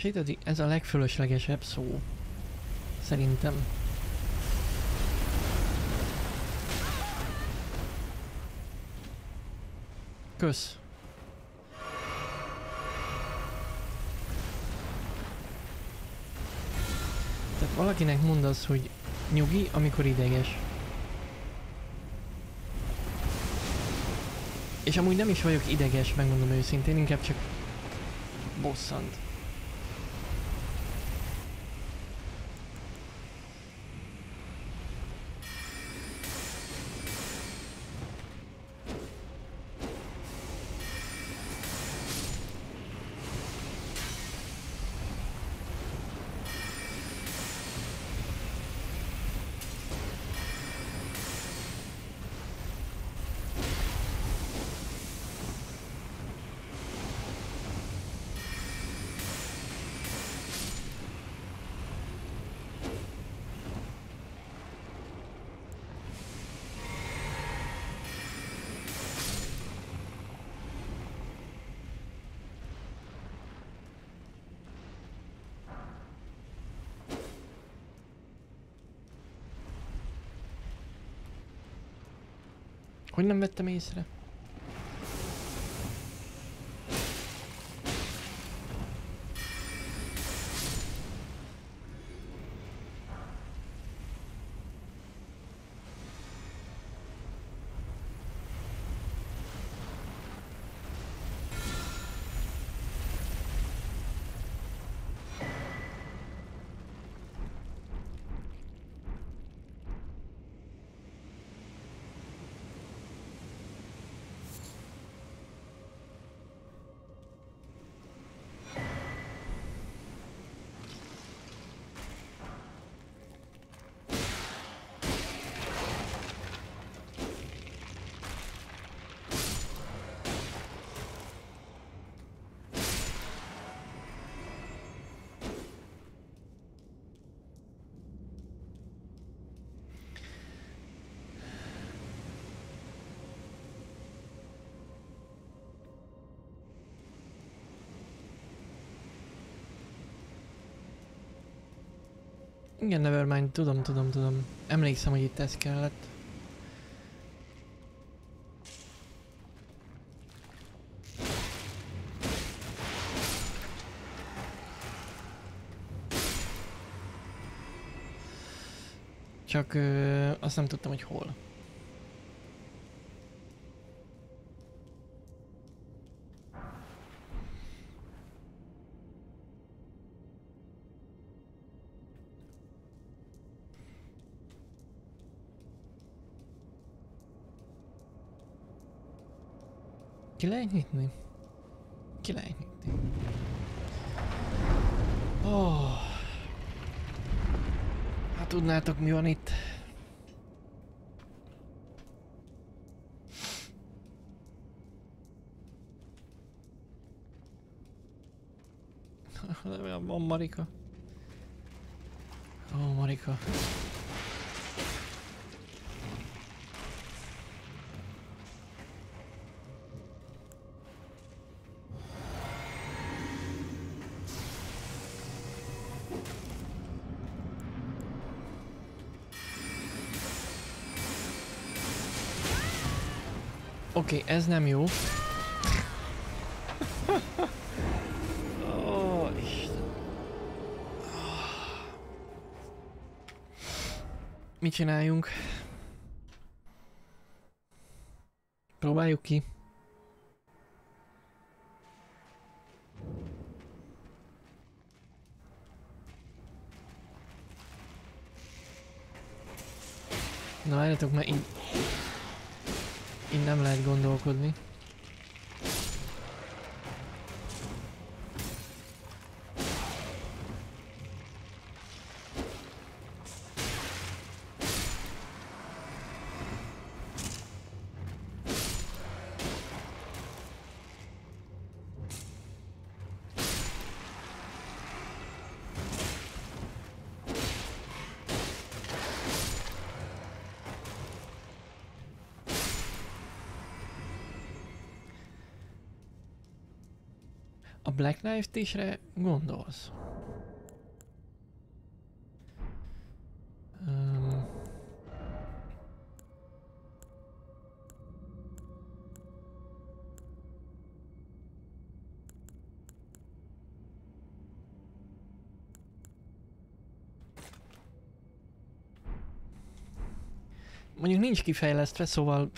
És itt ez a legfölöslegesebb szó. Szerintem. Kösz. Tehát valakinek mondd azt, hogy nyugi, amikor ideges. És amúgy nem is vagyok ideges, megmondom őszintén, inkább csak bosszant. Hogy nem vettem észre? Igen, Nevermind, tudom, tudom, tudom. Emlékszem, hogy itt ez kellett. Csak ö, azt nem tudtam, hogy hol. Ki lehet nyitni? Ki lehet nyitni? Oh. Hát tudnátok mi van itt? Van Marika. Ó, oh, Marika. Oké, okay, ez nem jó. Mit csináljunk? Próbáljuk ki. Na, várjatok, mert így... gondolkodni. Black Knife gondolsz? Um, mondjuk nincs kifejlesztve, szóval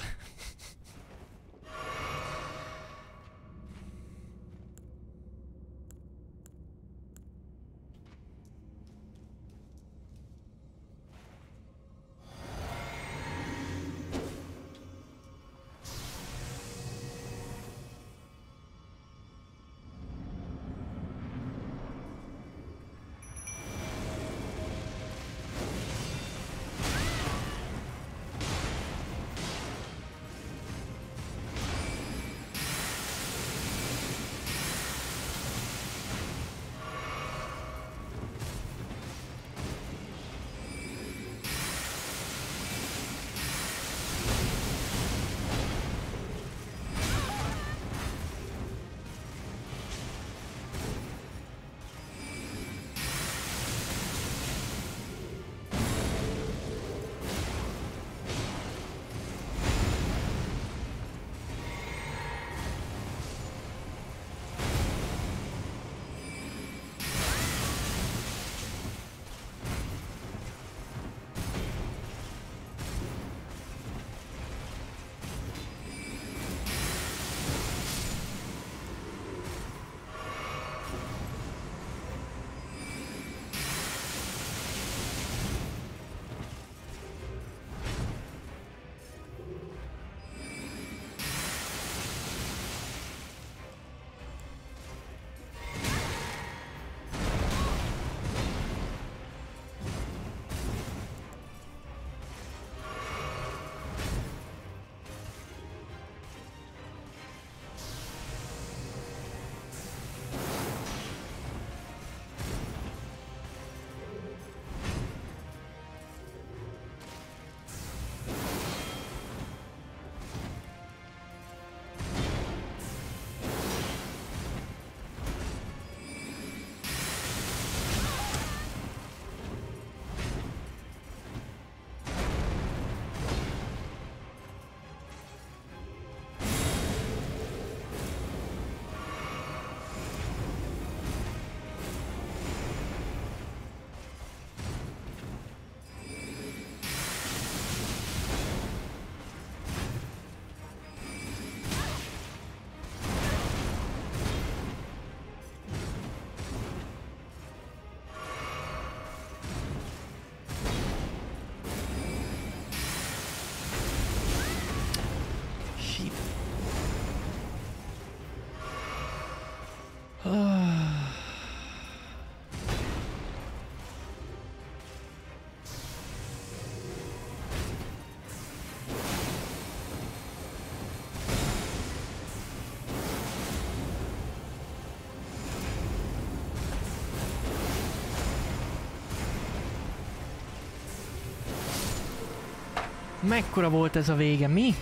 Mekkora volt ez a vége, mi?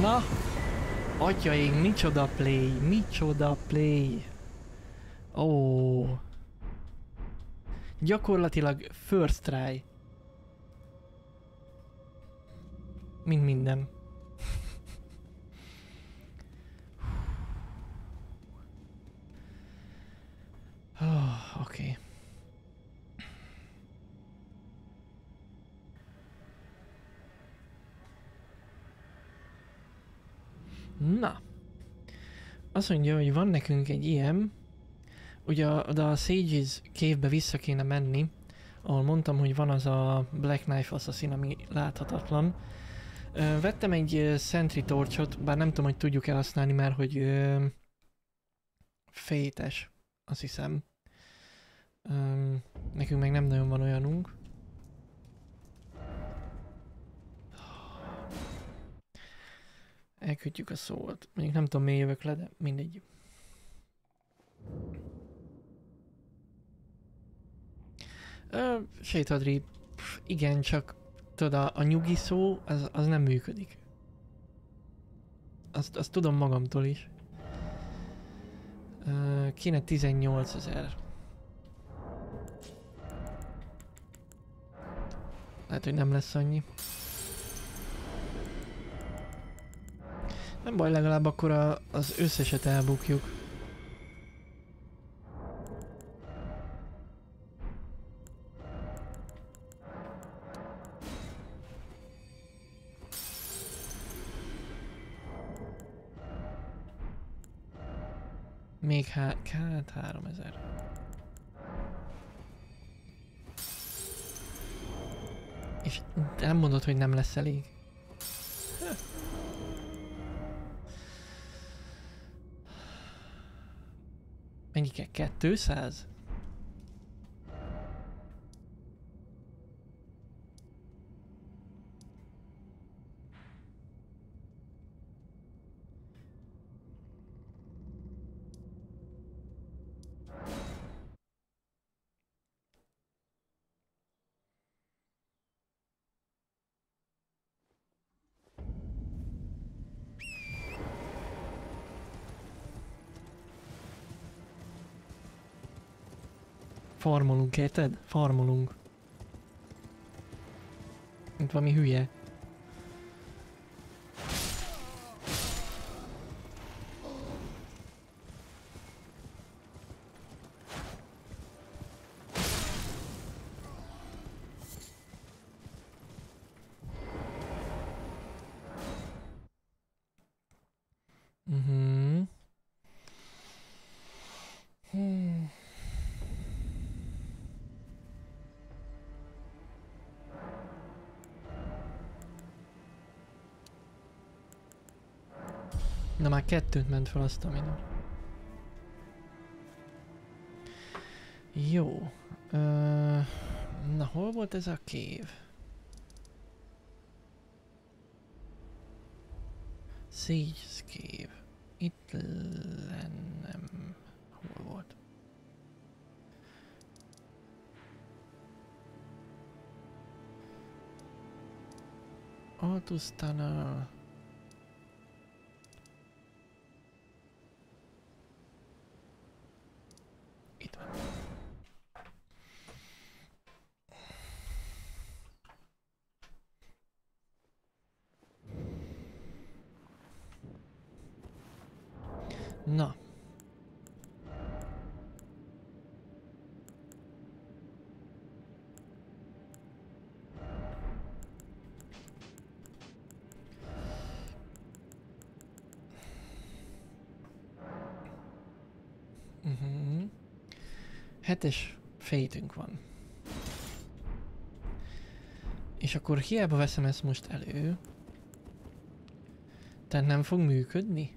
Na? Atyaig, micsoda play, micsoda play. Ó. Gyakorlatilag first try. Mint minden. Azt mondja, hogy van nekünk egy ilyen, ugye oda a Sages cave vissza kéne menni, ahol mondtam, hogy van az a Black Knife Assassin, ami láthatatlan. Vettem egy Sentry Torchot, bár nem tudom, hogy tudjuk-e használni, mert hogy ö, fétes, azt hiszem. Ö, nekünk meg nem nagyon van olyanunk. Elkötjük a szót. Mondjuk nem tudom, miért jövök le, de mindegy. Ö, Sétadri, igen, csak tudod, a, a nyugi szó, az, az nem működik. Azt, azt tudom magamtól is. Ö, kéne 18 ezer. Lehet, hogy nem lesz annyi. Nem baj, legalább akkor a, az összeset elbukjuk. Még hát, hát 3000. És nem mondod, hogy nem lesz elég? Mennyi kell? 200? Farmolunk, érted? Farmolunk. Mint valami hülye. Kettőt ment fel azt a minut. Jó. Ö, na hol volt ez a kév? Siege's Cave. Itt lennem. Hol volt? Altus Tunnel. Itt van. Na. Uh-huh. Hetes fejtünk van. És akkor hiába veszem ezt most elő. Tehát nem fog működni?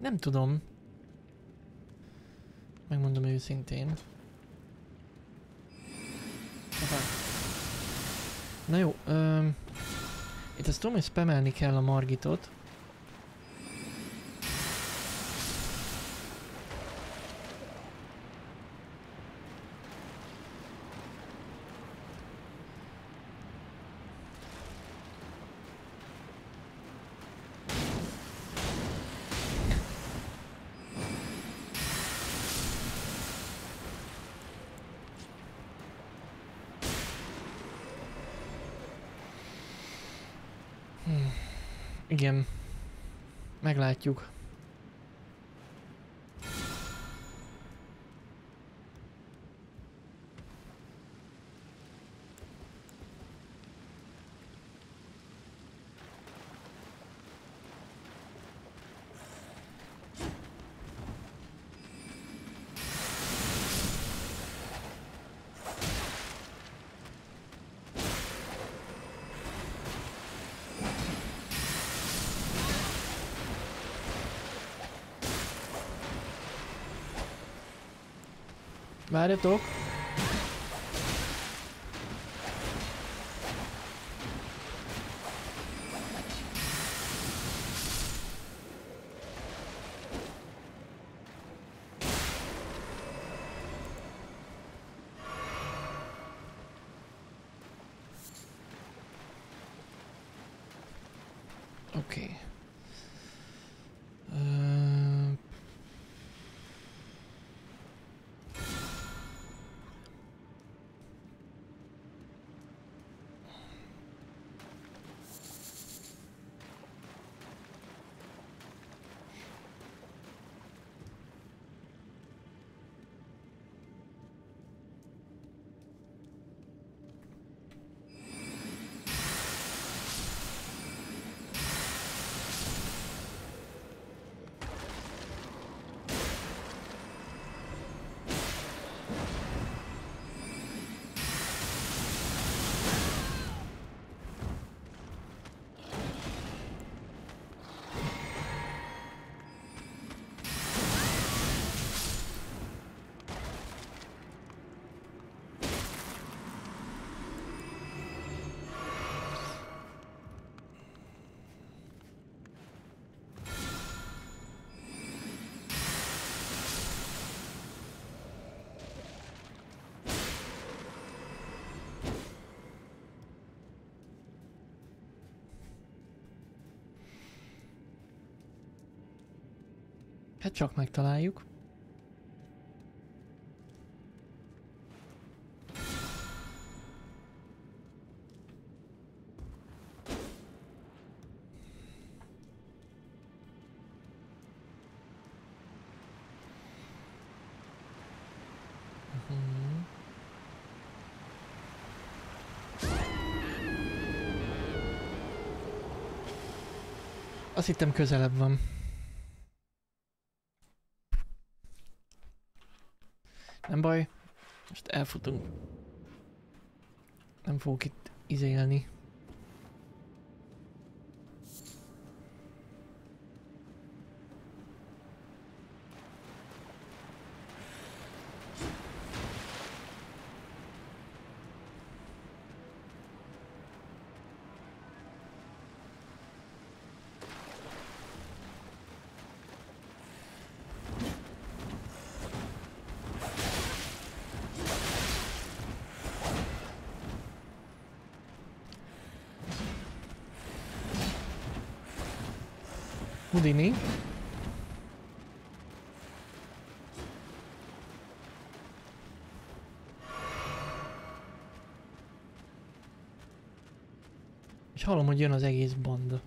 Nem tudom. Megmondom őszintén. Hoppá. Na jó, öm, itt azt tudom, hogy spamelni kell a Margitot. Igen. Meglátjuk. Várjatok. Oké. Hát csak megtaláljuk. Mhm. Azt hittem közelebb van. Nem baj, most elfutunk. Nem fogok itt izélni. Houdini. És hallom, hogy jön az egész banda.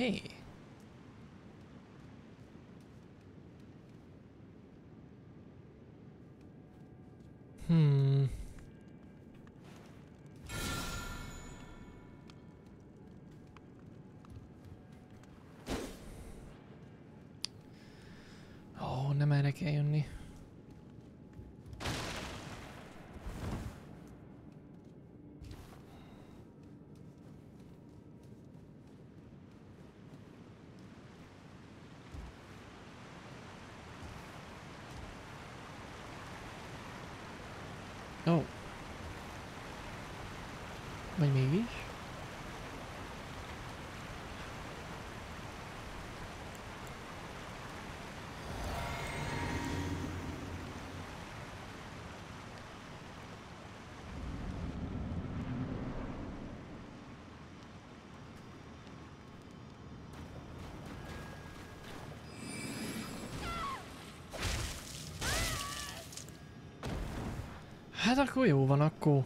Hey. Hmm. Ó, oh, nem erre kell jönni. Ó. Oh. Vagy mégis? Hát akkor jó van, akkor.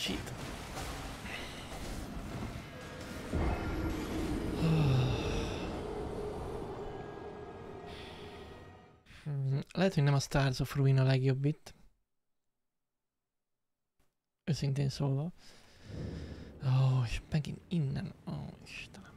Shit. Lehet, hogy nem a Stars of Ruin a legjobb itt. Őszintén szólva. Ó, oh, és megint innen. Ó, oh, Istenem.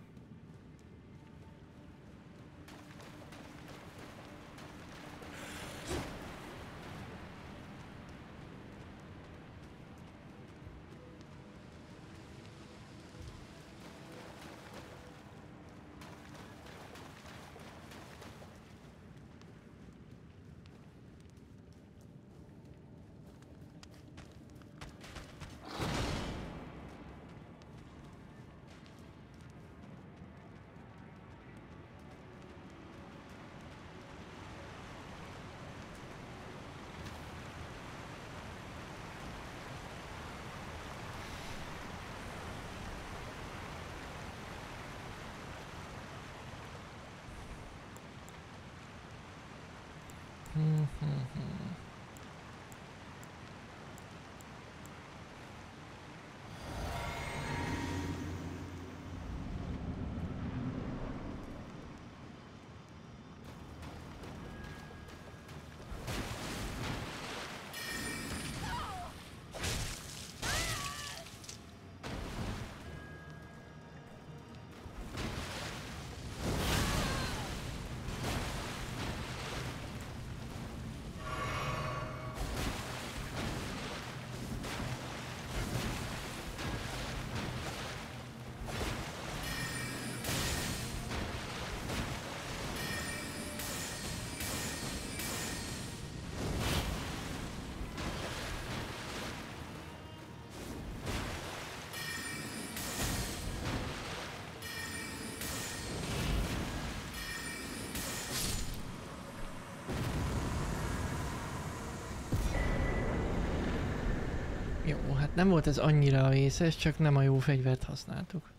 Nem volt ez annyira vészes, csak nem a jó fegyvert használtuk.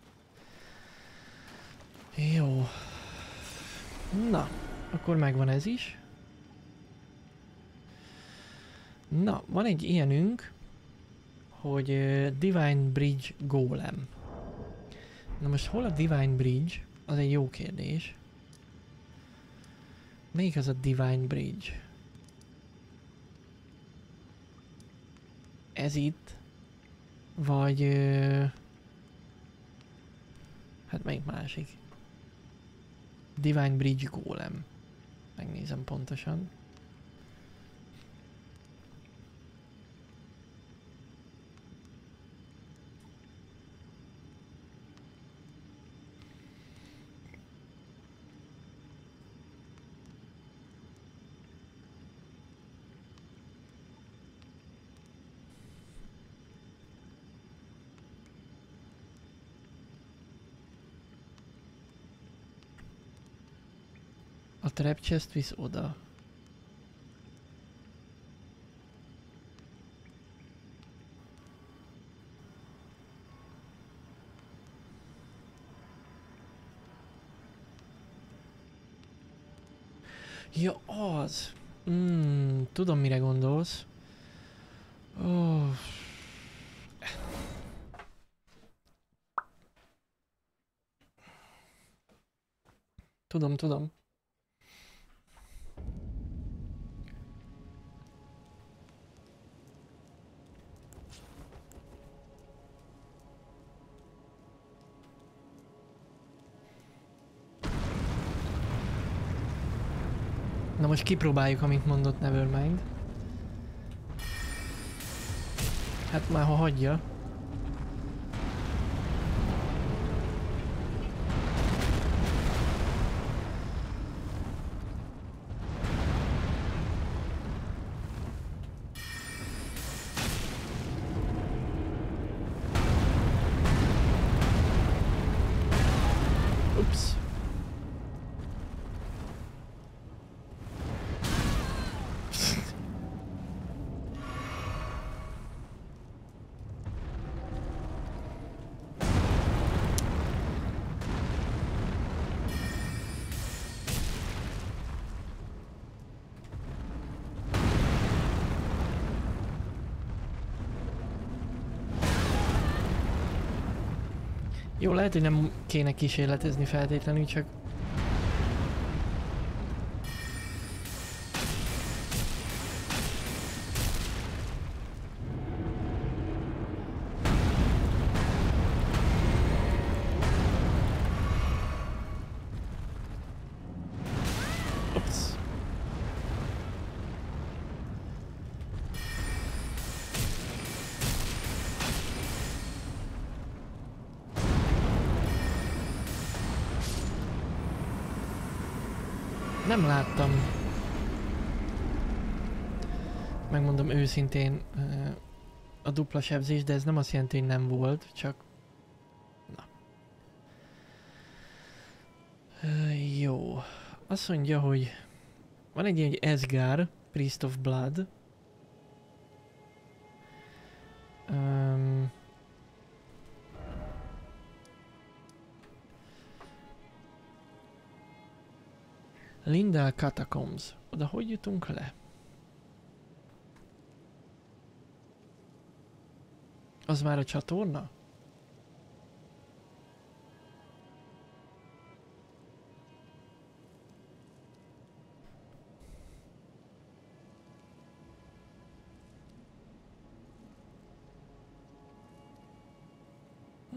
Jó. Na, akkor megvan ez is. Na, van egy ilyenünk, hogy Divine Bridge Golem. Na most hol a Divine Bridge? Az egy jó kérdés. Melyik az a Divine Bridge? Ez itt? Vagy... Hát melyik másik? Divine Bridge Golem. Megnézem pontosan. A trap chest visz oda. Ja, az. Mm, tudom mire gondolsz. Oh. Tudom, tudom. Most kipróbáljuk, amit mondott Nevermind. Hát már ha hagyja. Lehet, hogy nem kéne kísérletezni feltétlenül, csak... őszintén a dupla sebzés, de ez nem azt jelenti, hogy nem volt, csak... Na. Jó. Azt mondja, hogy van egy ilyen hogy Esgar, Priest of Blood. Um, Lindell Catacombs. Oda hogy jutunk le? Az már a csatorna?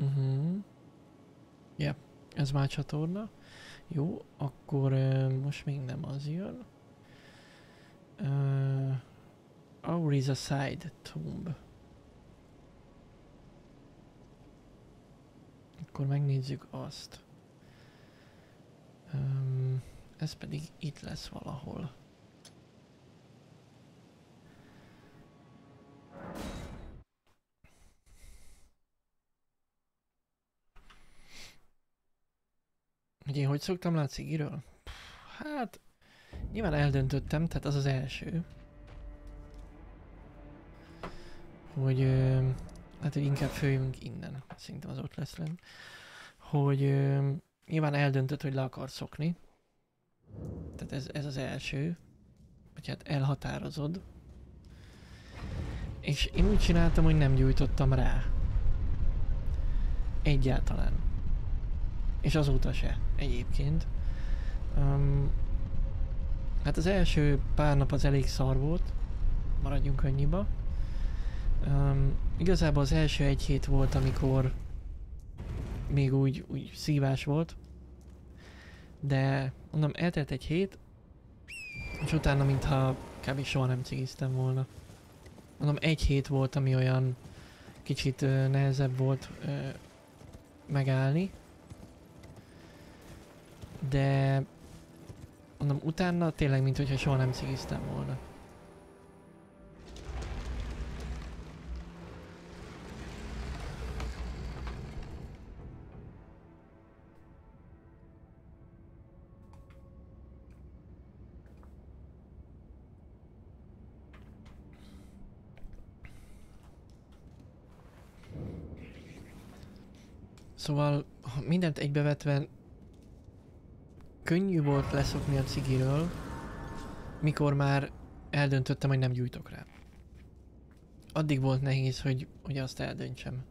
Mhm. Ez már csatorna. Jó, akkor uh, most még nem az jön. Uh, Auriza Side Tomb. Akkor megnézzük azt. Um, ez pedig itt lesz valahol. Hogy én hogy szoktam cigiről? Pff, Hát, nyilván eldöntöttem, tehát az az első. Hogy, hát hogy inkább följünk innen, szerintem az ott lesz lent. Hogy ö, nyilván eldöntött, hogy le akar szokni. Tehát ez, ez az első. Vagy hát elhatározod. És én úgy csináltam, hogy nem gyújtottam rá. Egyáltalán. És azóta se, egyébként. Um, hát az első pár nap az elég szar volt, maradjunk annyiba. Um, igazából az első egy hét volt, amikor még úgy, úgy szívás volt. De mondom, eltelt egy hét, és utána mintha kb. soha nem cigiztem volna. Mondom, egy hét volt, ami olyan kicsit ö, nehezebb volt ö, megállni. De mondom, utána tényleg, mint hogyha soha nem cigiztem volna. Szóval mindent egybevetve könnyű volt leszokni a cigiről, mikor már eldöntöttem, hogy nem gyújtok rá. Addig volt nehéz, hogy, hogy azt eldöntsem.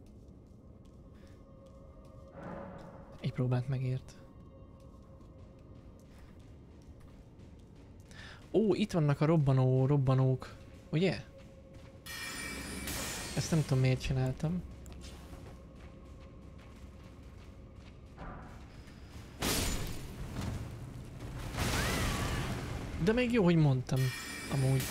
Egy próbát megért. Ó, itt vannak a robbanó robbanók, ugye? Ezt nem tudom miért csináltam. De még jó, hogy mondtam. Amúgy.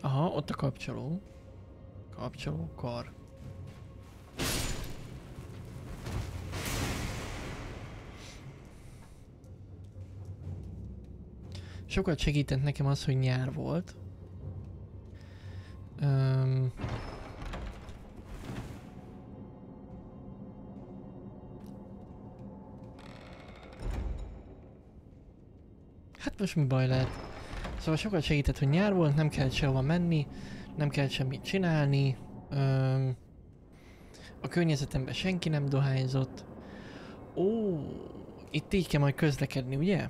Aha, ott a kapcsoló. Kapcsoló, kar. Sokat segített nekem az, hogy nyár volt. Öm... Hát most mi baj lehet? Szóval sokat segített, hogy nyár volt, nem kellett sehova menni, nem kellett semmit csinálni. Öm... A környezetemben senki nem dohányzott. Ó, itt így kell majd közlekedni, ugye?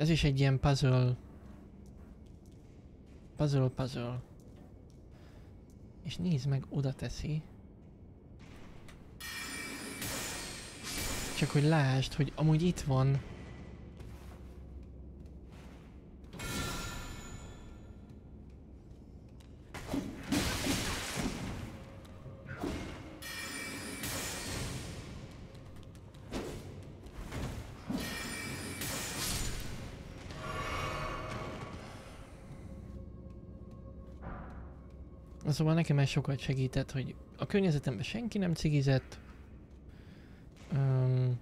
Ez is egy ilyen puzzle. Puzzle, puzzle. És nézd meg, oda teszi. Csak hogy lásd, hogy amúgy itt van. Szóval nekem ez sokat segített, hogy a környezetemben senki nem cigizett. Um,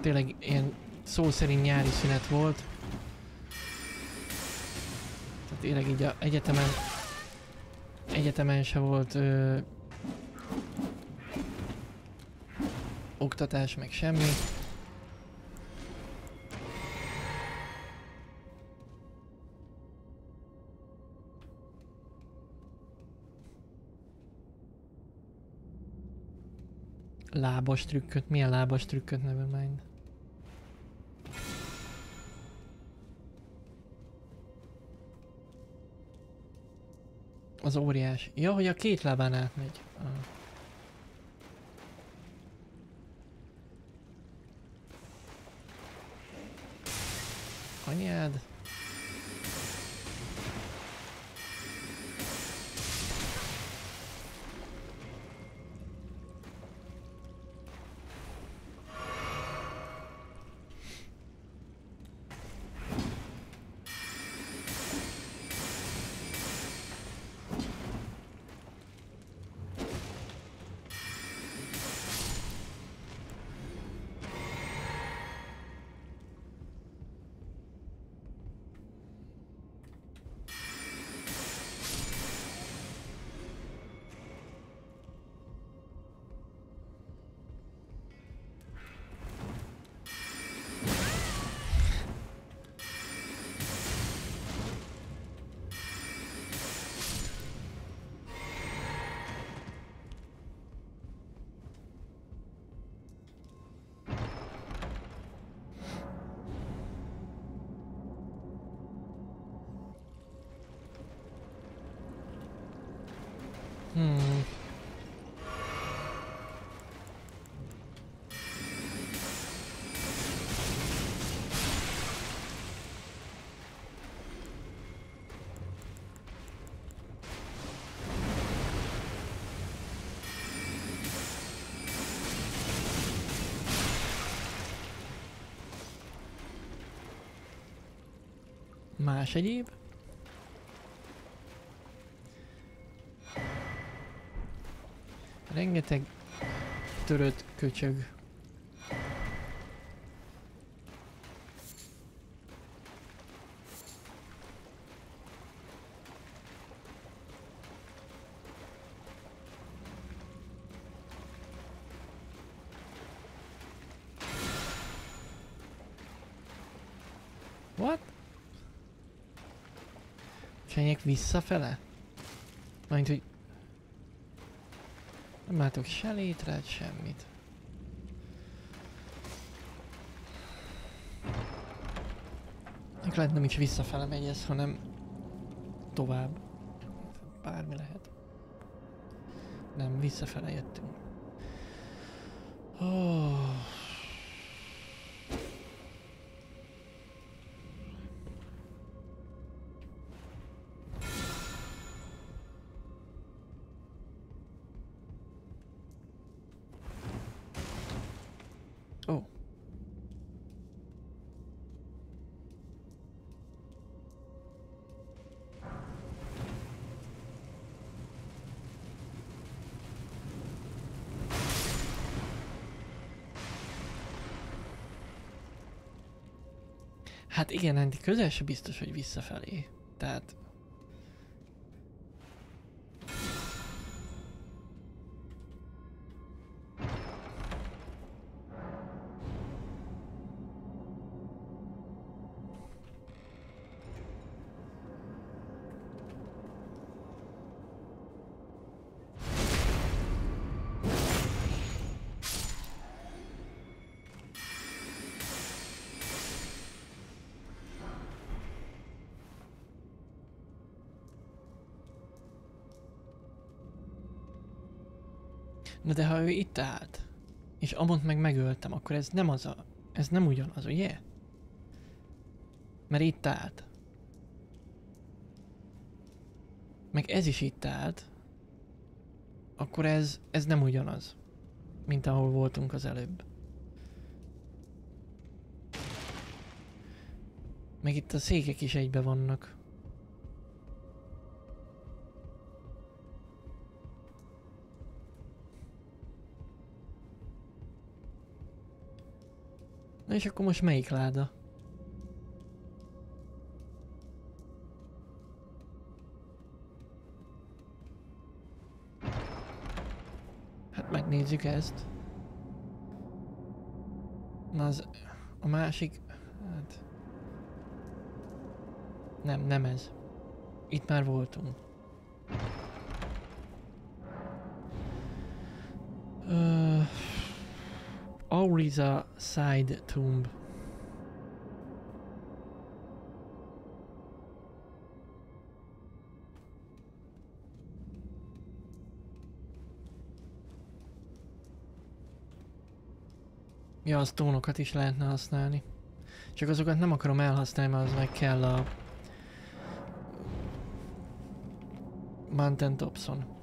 tényleg ilyen szó szerint nyári szünet volt. Tehát tényleg így a egyetemen egyetemen se volt ö, oktatás, meg semmi. Lábas trükköt? Milyen lábas trükköt? Nevermind. Az óriás. Ja, hogy a két lábán átmegy. Ah. Anyád. Más egyéb? Rengeteg törött köcsög. What? Csinálják visszafele? Majd, hogy nem látok se létret, semmit. Még lehet nem is visszafele megy ez, hanem tovább. Bármi lehet. Nem, visszafele jöttünk. Oh. Hát igen, Andy, közel se biztos, hogy visszafelé. Tehát... Na de ha ő itt állt, és Amont meg megöltem, akkor ez nem az a... Ez nem ugyanaz, ugye? Mert itt állt. Meg ez is itt állt. Akkor ez, ez nem ugyanaz, mint ahol voltunk az előbb. Meg itt a székek is egybe vannak. Na és akkor most melyik láda? Hát megnézzük ezt. Na az... A másik... Hát... Nem, nem ez. Itt már voltunk. Auriza Side Tomb. Ja, az tónokat is lehetne használni. Csak azokat nem akarom elhasználni, mert az meg kell a... Mountain Topson.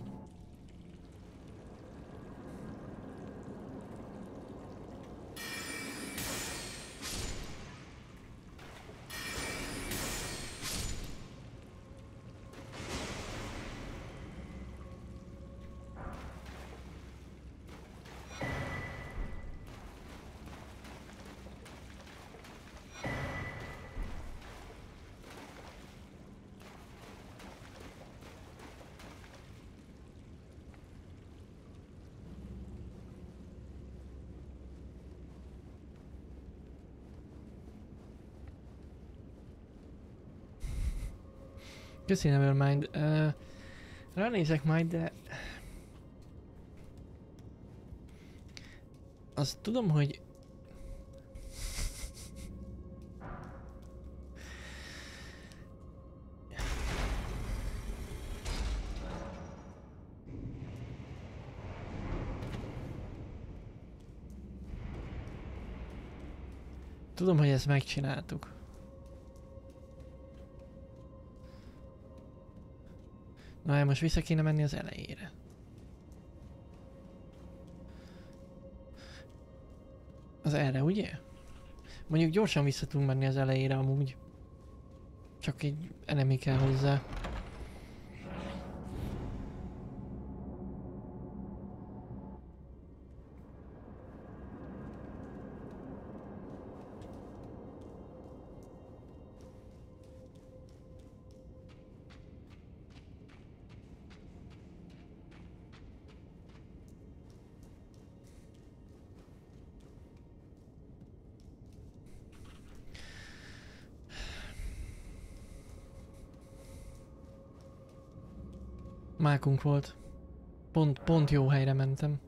Köszi Nevermind. Uh, ránézek majd, de... Azt tudom, hogy... Tudom, hogy ezt megcsináltuk. Na, hát most vissza kéne menni az elejére. Az erre, ugye? Mondjuk gyorsan vissza tudunk menni az elejére amúgy. Csak egy enemi kell hozzá. Mákunk volt. Pont, pont jó helyre mentem.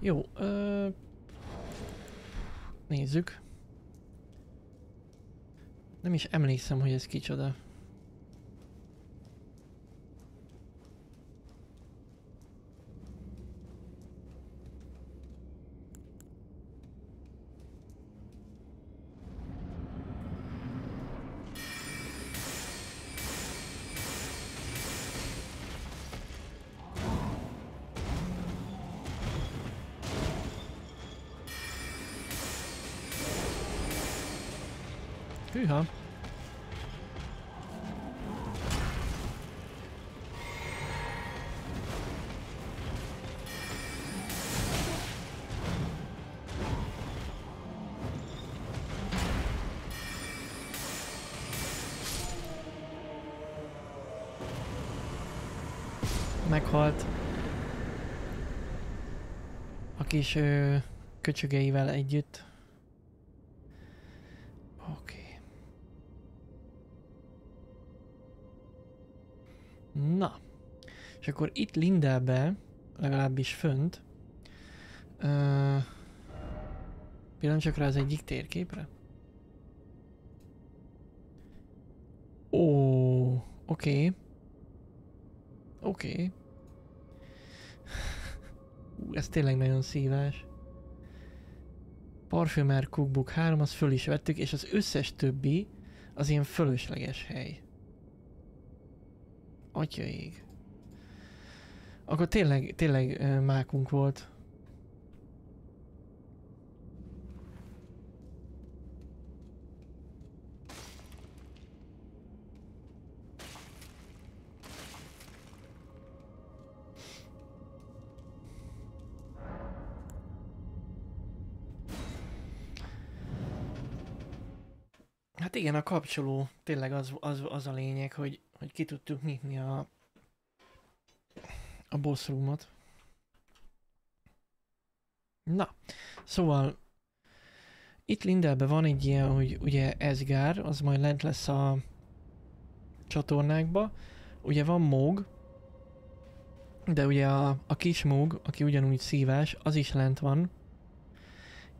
Jó, ö... Nézzük. Nem is emlékszem, hogy ez kicsoda. Kis ö, köcsögeivel együtt. Oké. Na. És akkor itt Lindelbe, legalábbis fönt, ö, pillancs csak rá az egyik térképre. Ó, oké. Okay. Oké. Okay. Ez tényleg nagyon szívás. Parfümer Cookbook 3, azt föl is vettük, és az összes többi az ilyen fölösleges hely. Atyaig. Akkor tényleg, tényleg mákunk volt. Igen, a kapcsoló tényleg az, az, az a lényeg, hogy, hogy ki tudtuk nyitni a, a boss roomot. Na, szóval itt Lindelbe van egy ilyen, hogy ugye Ezgár, az majd lent lesz a csatornákba. Ugye van Mog, de ugye a, a kis Mog, aki ugyanúgy szívás, az is lent van.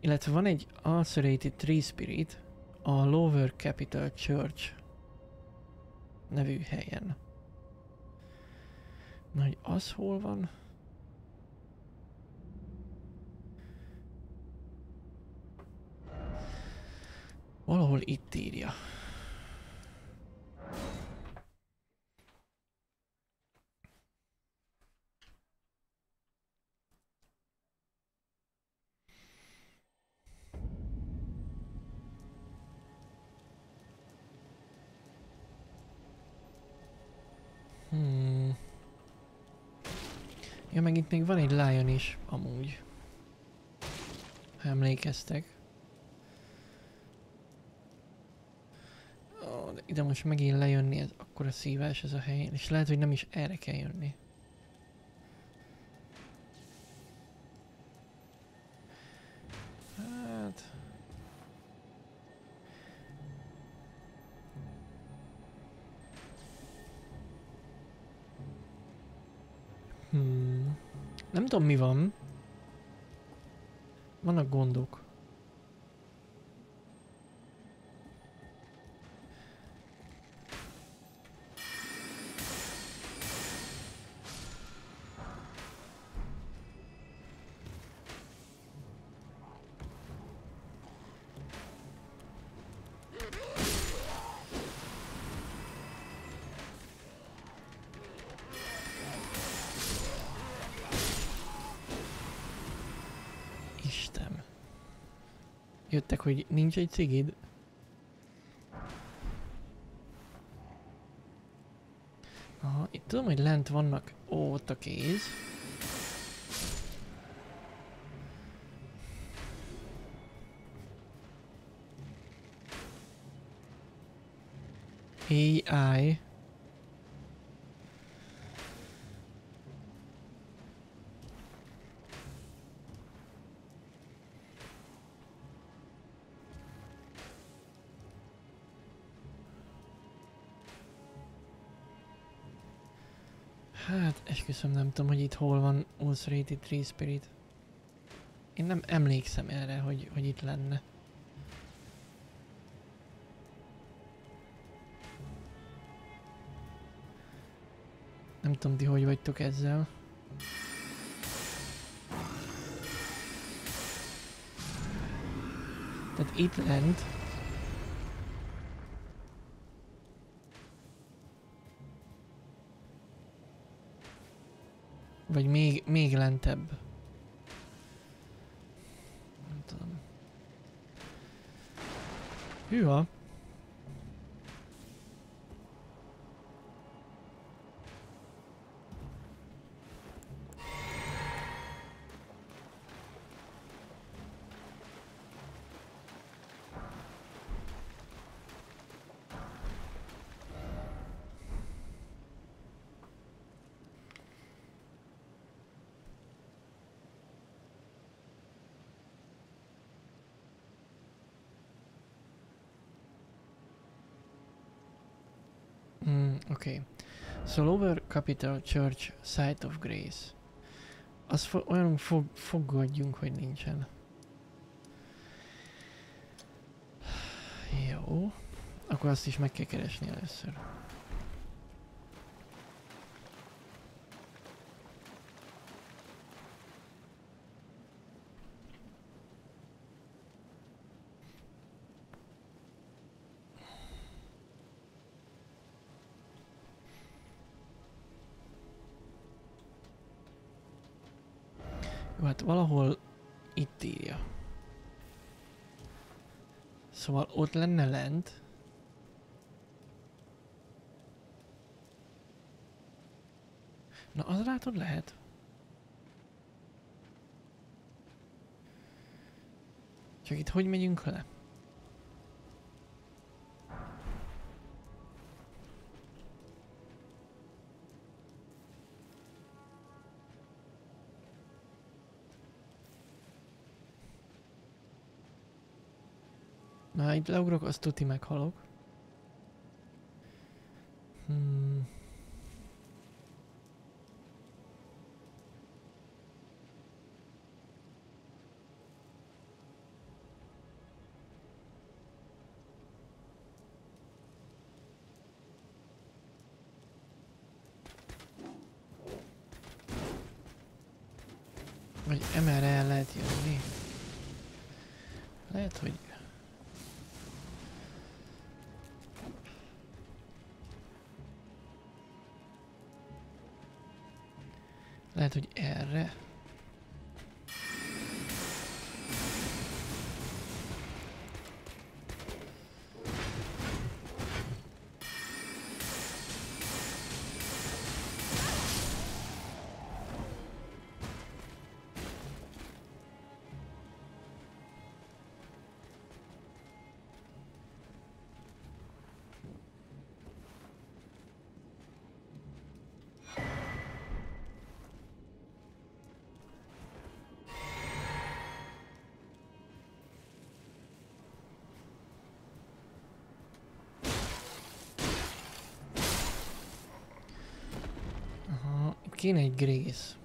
Illetve van egy Ulcerated Tree Spirit, a Lower Capital Church nevű helyen. Na, hogy az hol van? Valahol itt írja. Hmm. Ja, meg itt még van egy Lion is, amúgy. Ha emlékeztek. De ide most megint lejönni, ez akkora szívás ez a hely, és lehet, hogy nem is erre kell jönni. Nem tudom mi van. Vannak gondok. Hogy nincs egy cigid. Aha, itt tudom, hogy lent vannak. Ó, ott a kéz. AI. Tudom, hogy itt hol van Ulcerated Tree Spirit. Én nem emlékszem erre, hogy, hogy itt lenne. Nem tudom, ti hogy vagytok ezzel. Tehát itt lent Vagy még, még lentebb. Nem tudom. Hűha. So Lower Capital Church Site of Grace. Az fo- olyan fog, fogadjunk, hogy nincsen. Jó. Akkor azt is meg kell keresni először. Valahol itt írja. Szóval ott lenne lent. Na, az látod lehet. Csak itt hogy megyünk le? Itt leugrok, azt tuti meghalok. Lehet, hogy erre. Aha, itt kéne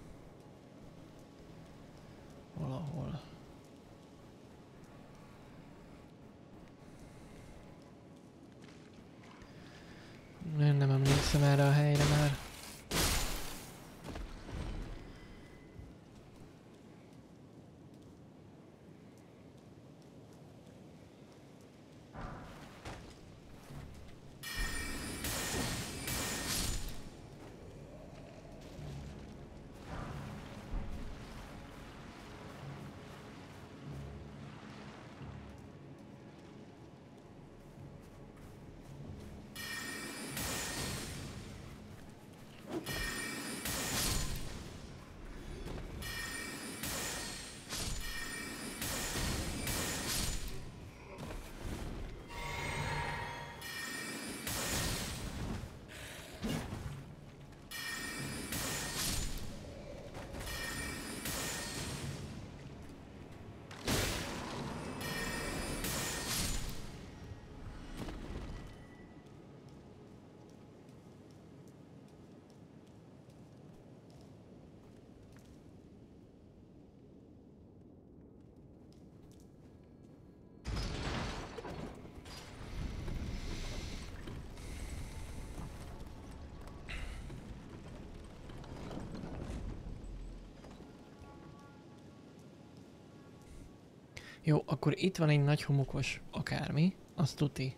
Jó, akkor itt van egy nagy homokos akármi, azt tuti.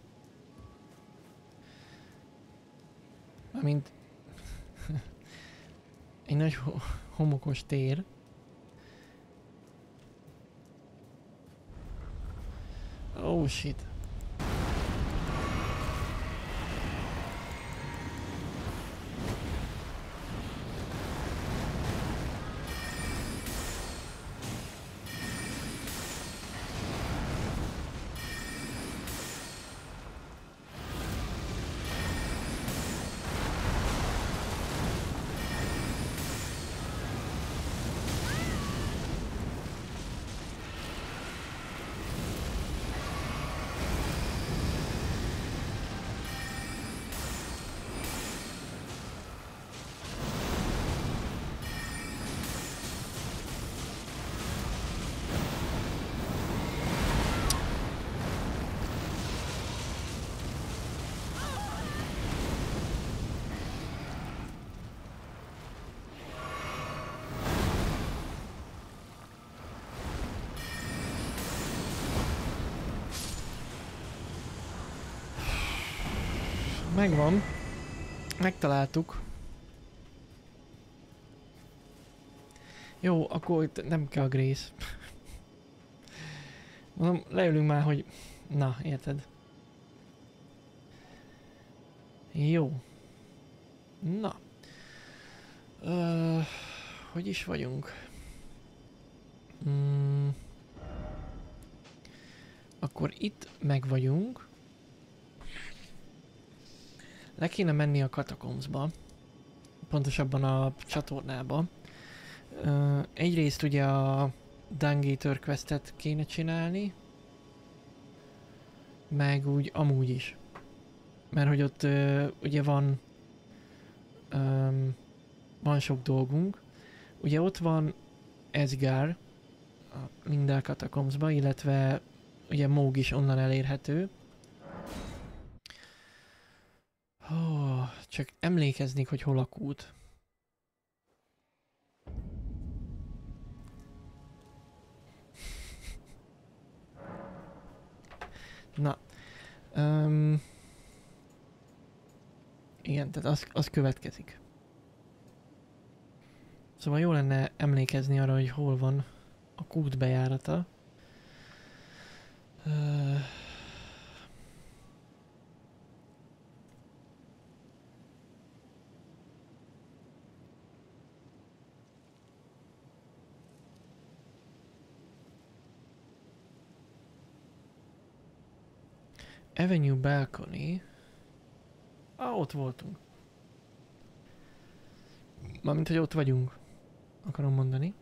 Amint egy nagy ho- homokos tér. Oh shit. Megvan. Megtaláltuk. Jó, akkor itt nem kell a Grace. Mondom, leülünk már, hogy... Na, érted? Jó. Na. Ö, hogy is vagyunk? Mm. Akkor itt meg vagyunk. Le kéne menni a katakombsba. Pontosabban a csatornába. Ö, egyrészt ugye a Dungator questet kéne csinálni. Meg úgy amúgy is. Mert hogy ott ö, ugye van öm, van sok dolgunk. Ugye ott van Ezgar a Lindel Catacombsba, illetve ugye Móg is onnan elérhető. Csak emlékeznék, hogy hol a kút. Na. Um, igen, tehát az, az következik. Szóval jó lenne emlékezni arra, hogy hol van a kút bejárata. Uh, Avenue Balcony. Ah, ott voltunk. Mármint, hogy ott vagyunk. Akarom mondani.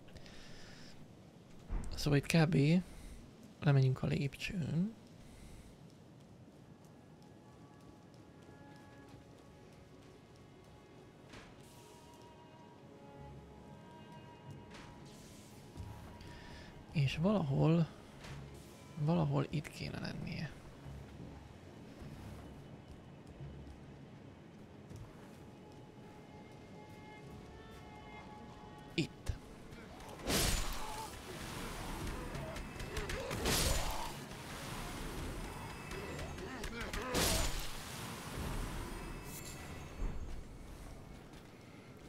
Szóval itt kb. lemegyünk a lépcsőn. És valahol, valahol itt kéne lennie.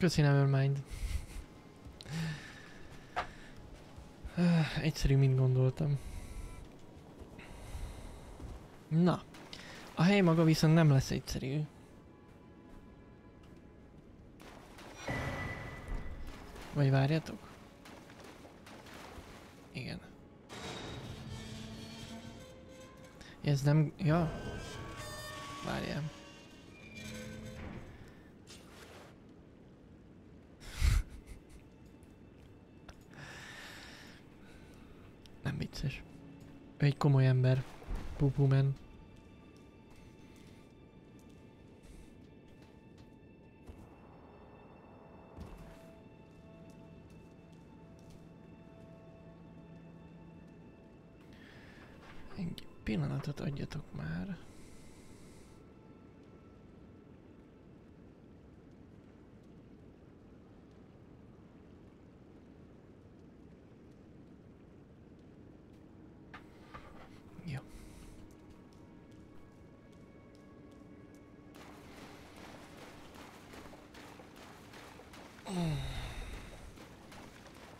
Köszi Nevermind. Öh, Egyszerű, mint gondoltam. Na. A hely maga viszont nem lesz egyszerű. Vagy várjatok? Igen. Ez nem... Ja. Várjál. Egy komoly ember. Pupu man. Egy pillanatot adjatok már. Jó.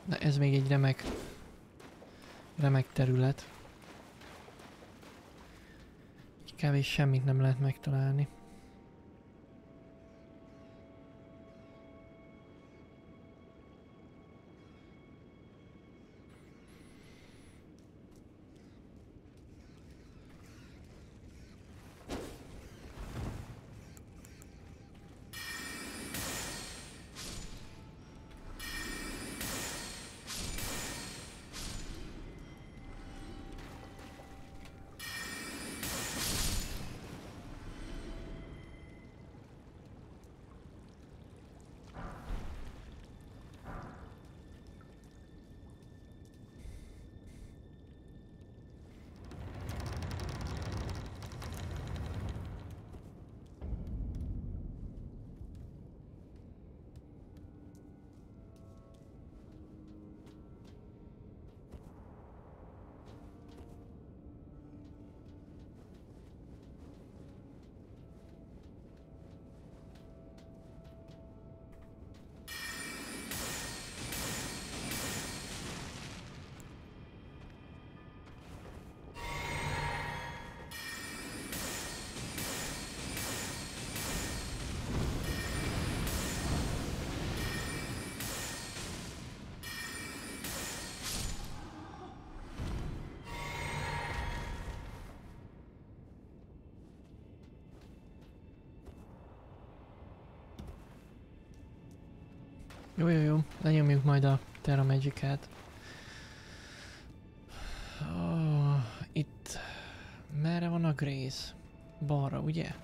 Na ez még egy remek, remek terület. Kb. semmit nem lehet megtalálni. Majd a Terra Magic-et. Oh, itt... Merre van a Grace? Balra, ugye?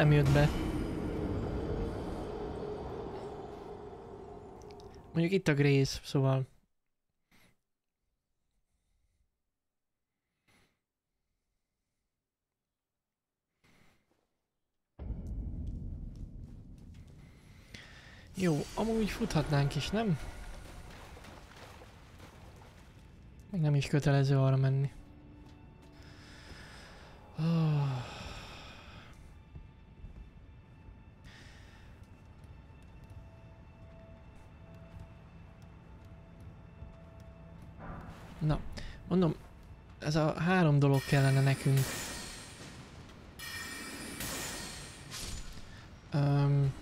Nem jött be. Mondjuk itt a Grace, szóval... Jó, amúgy futhatnánk is, nem? Meg nem is kötelező arra menni. Nekünk. Um,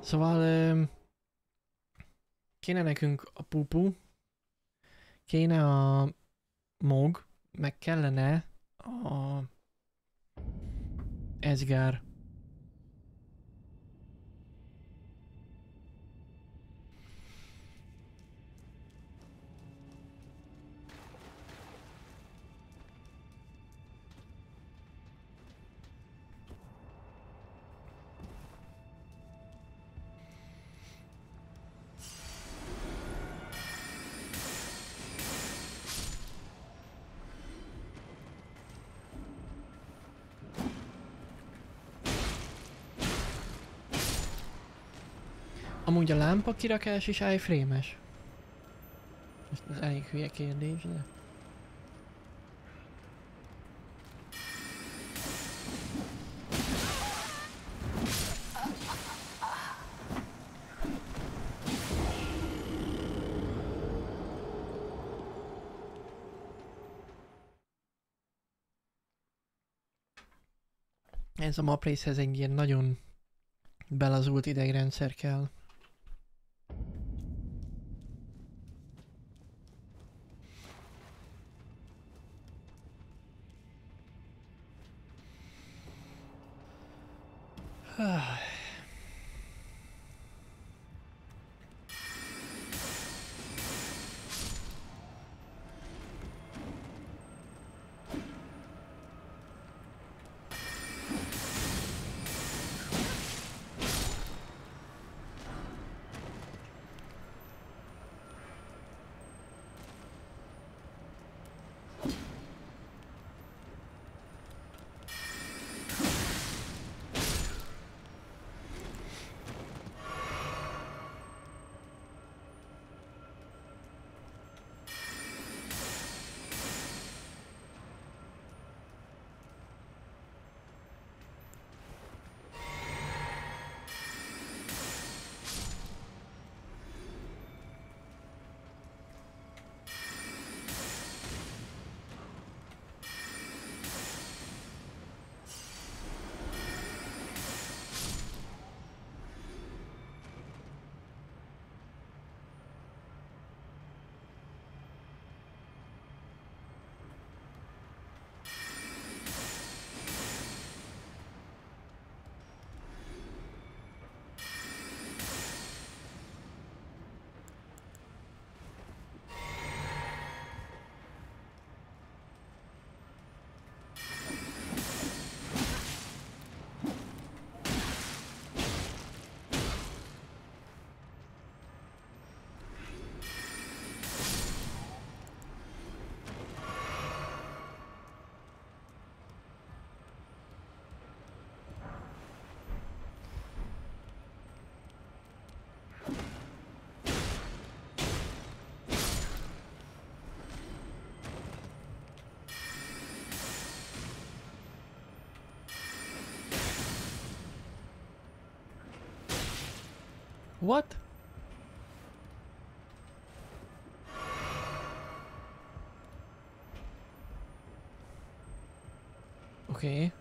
szóval um, kéne nekünk a pupu, kéne a mog, meg kellene a Ezgár. Kirakás is iframe-es? Ez elég hülye kérdés, de... Ez a map részhez egy ilyen nagyon belazult idegrendszer kell. What? Okay.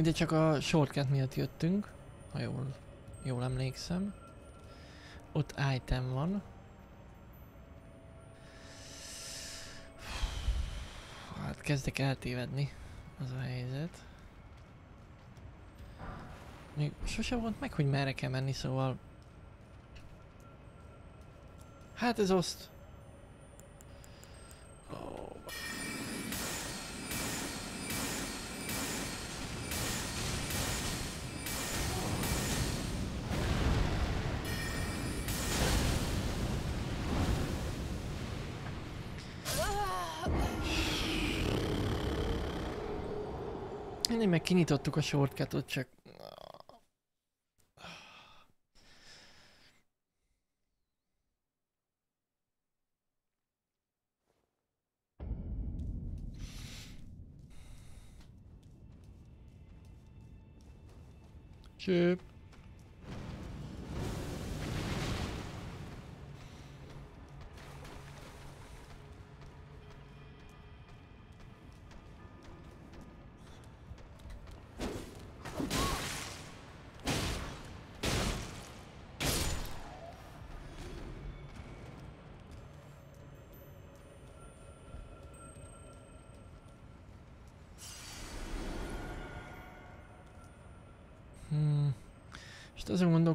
Ide csak a shortcut miatt jöttünk, ha jól, jól emlékszem. Ott item van. Hát kezdek eltévedni, az a helyzet. Még sose volt meg, hogy merre kell menni, szóval... Hát ez oszt. Kinyitottuk a shortcutot, csak... Csőp.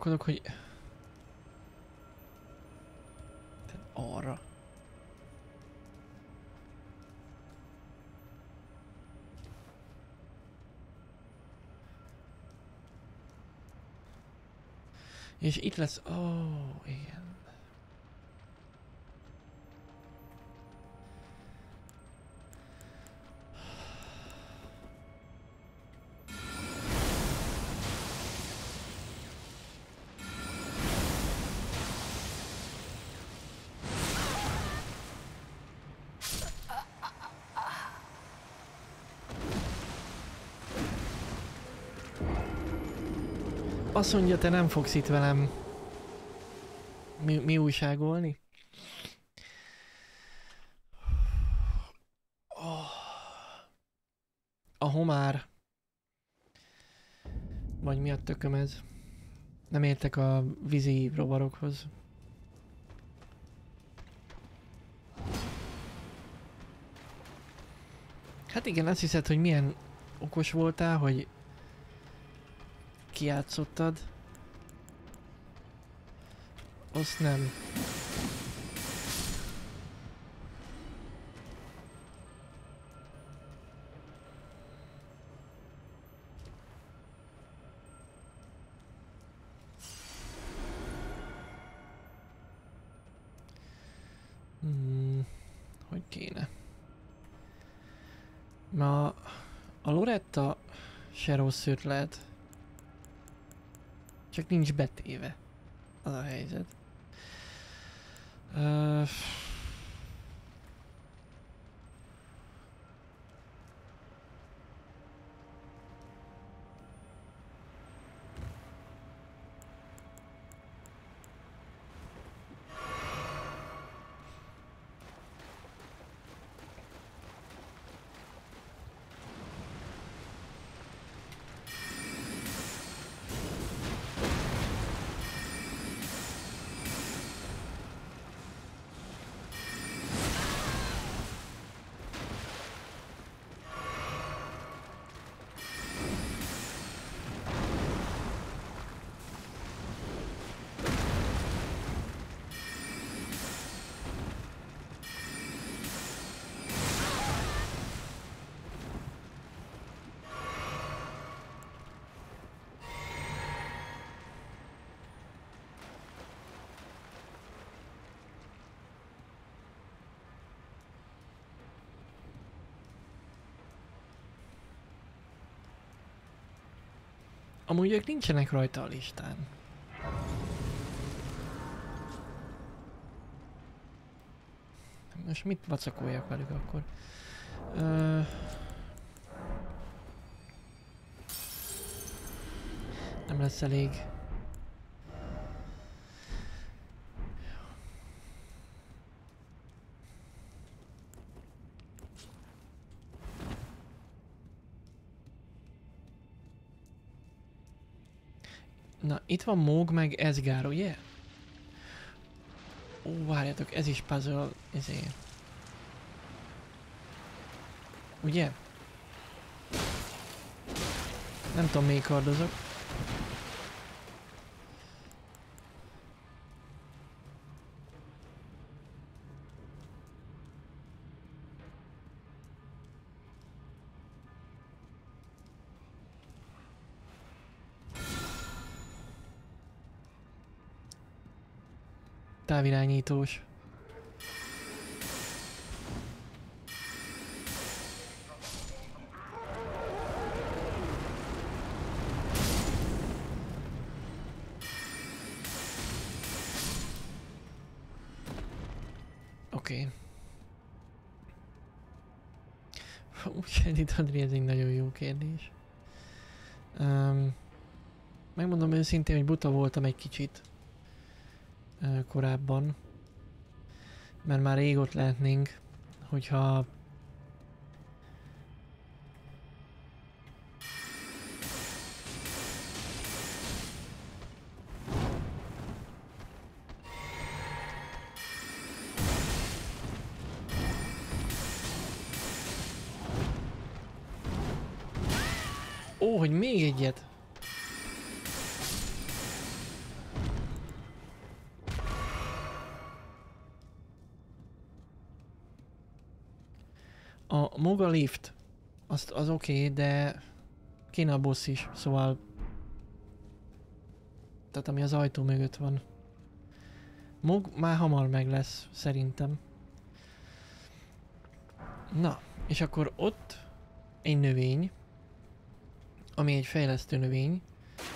Gondolkodok, hogy... Tehát arra. És itt lesz... Ó, oh, igen. Azt mondja, te nem fogsz itt velem mi, mi újságolni? A homár. Vagy mi a tököm ez? Nem értek a vízi rovarokhoz. Hát igen, azt hiszed, hogy milyen okos voltál, hogy kijátszottad. Azt nem. Hmm, hogy kéne? Ma a Loretta se. Csak nincs betéve. Az a helyzet. Uh, Amúgy ők nincsenek rajta a listán. Most mit vacakoljak velük akkor? Ö... Nem lesz elég. Itt van Móg meg Ezgár, ugye? Ó, várjátok, ez is puzzle, ezért. Ugye? Nem tudom, még kardozok. Távirányítós. Oké. Okay. Úgy Adri, ez egy nagyon jó kérdés. Um, megmondom őszintén, hogy buta voltam egy kicsit korábban. Mert már rég ott lehetnénk, hogyha oké, okay, de kéne a boss is, szóval... Tehát ami az ajtó mögött van. Mog már hamar meg lesz, szerintem. Na, és akkor ott egy növény, ami egy fejlesztő növény.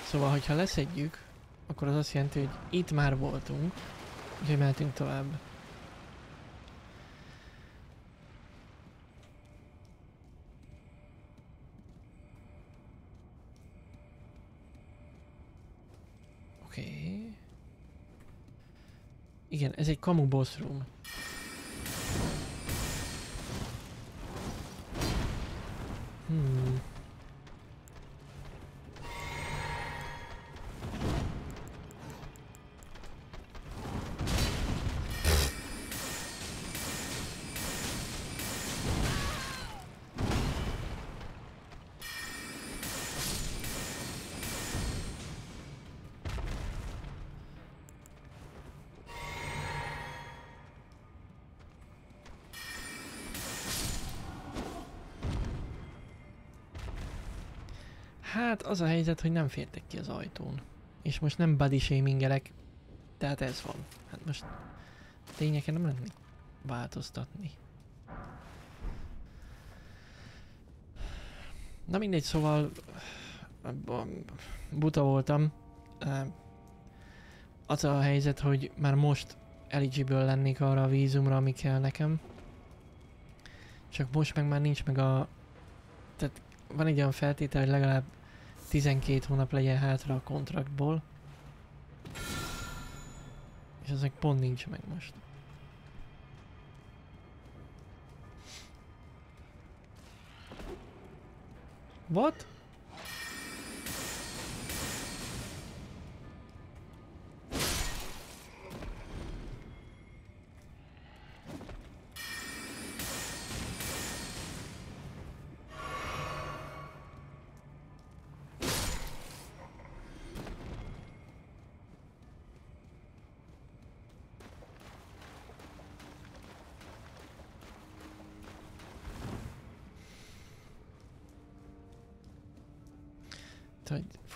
Szóval, hogyha leszedjük, akkor az azt jelenti, hogy itt már voltunk, úgyhogy mehetünk tovább. Oké. Okay. Igen, ez egy kamu boss room. Hmm. Az a helyzet, hogy nem fértek ki az ajtón. És most nem body shamingelek, tehát ez van. Hát most tényeken nem lenni változtatni. Na mindegy, szóval buta voltam. Az a helyzet, hogy már most eligible lennék arra a vízumra, ami kell nekem. Csak most meg már nincs meg a... Tehát van egy olyan feltétel, hogy legalább 12 hónap legyen hátra a kontraktból. És ezek pont nincs meg most. What?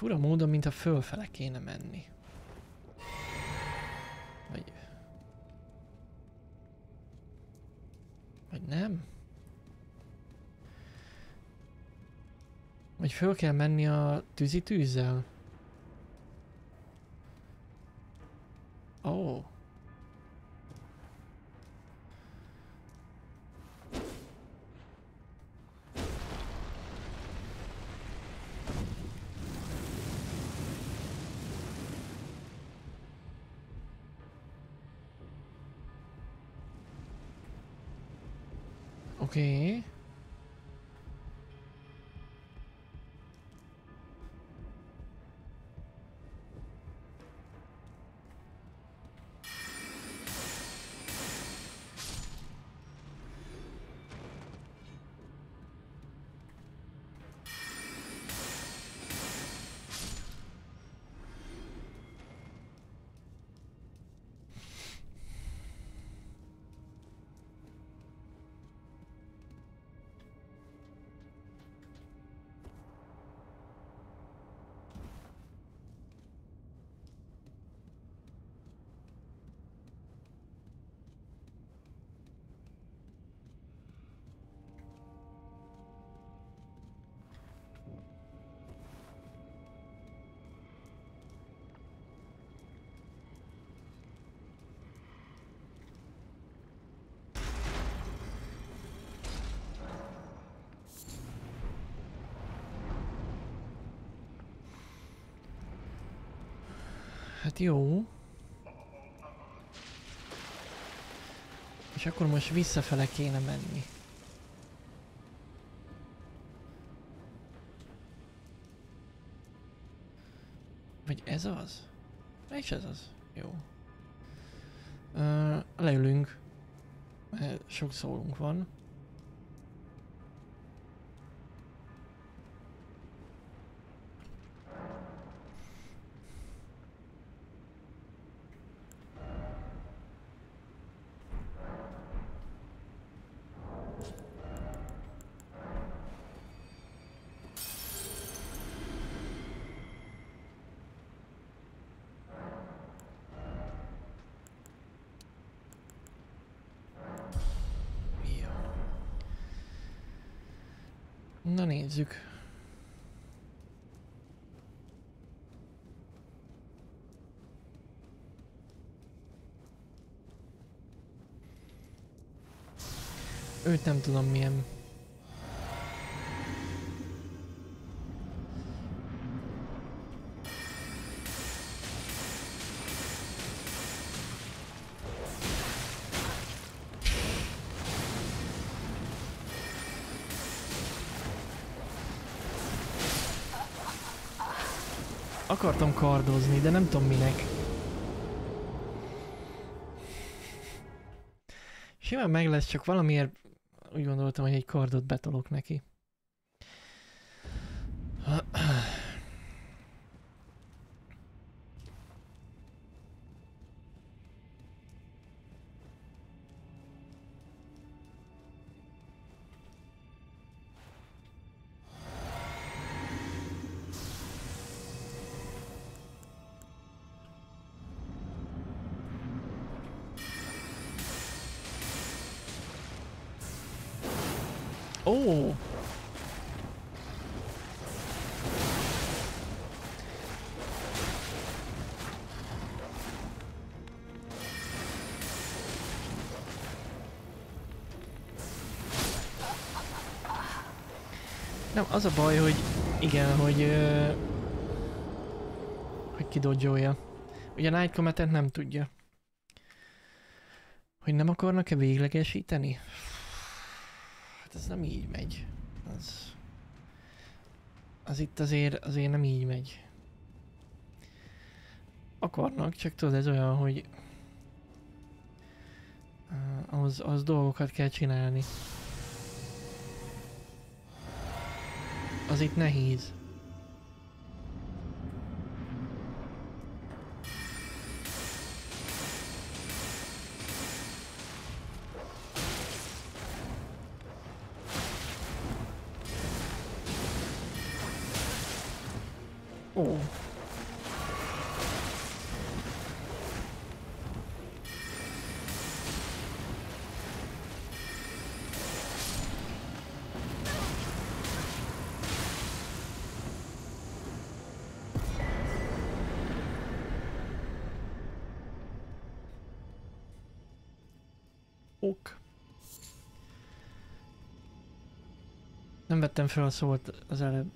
Fura módon, mint a fölfele kéne menni. Vagy... Vagy nem? Vagy föl kell menni a tűzi tűzzel? Hát jó. És akkor most visszafele kéne menni. Vagy ez az? És ez az. Jó. Uh, leülünk. Sok szólunk van. Nézzük. Őt nem tudom milyen. Akartam kardozni, de nem tudom minek. Simán meg lesz, csak valamiért úgy gondoltam, hogy egy kardot betolok neki. Az a baj, hogy igen, hogy ö, hogy kidodzsolja. Ugye a Night Comet-et nem tudja. Hogy nem akarnak-e véglegesíteni? Hát ez nem így megy. Az, az itt azért, azért nem így megy. Akarnak, csak tudod, ez olyan, hogy uh, ahhoz, ahhoz dolgokat kell csinálni. Az itt nehéz. Vettem fel a szót az előbb.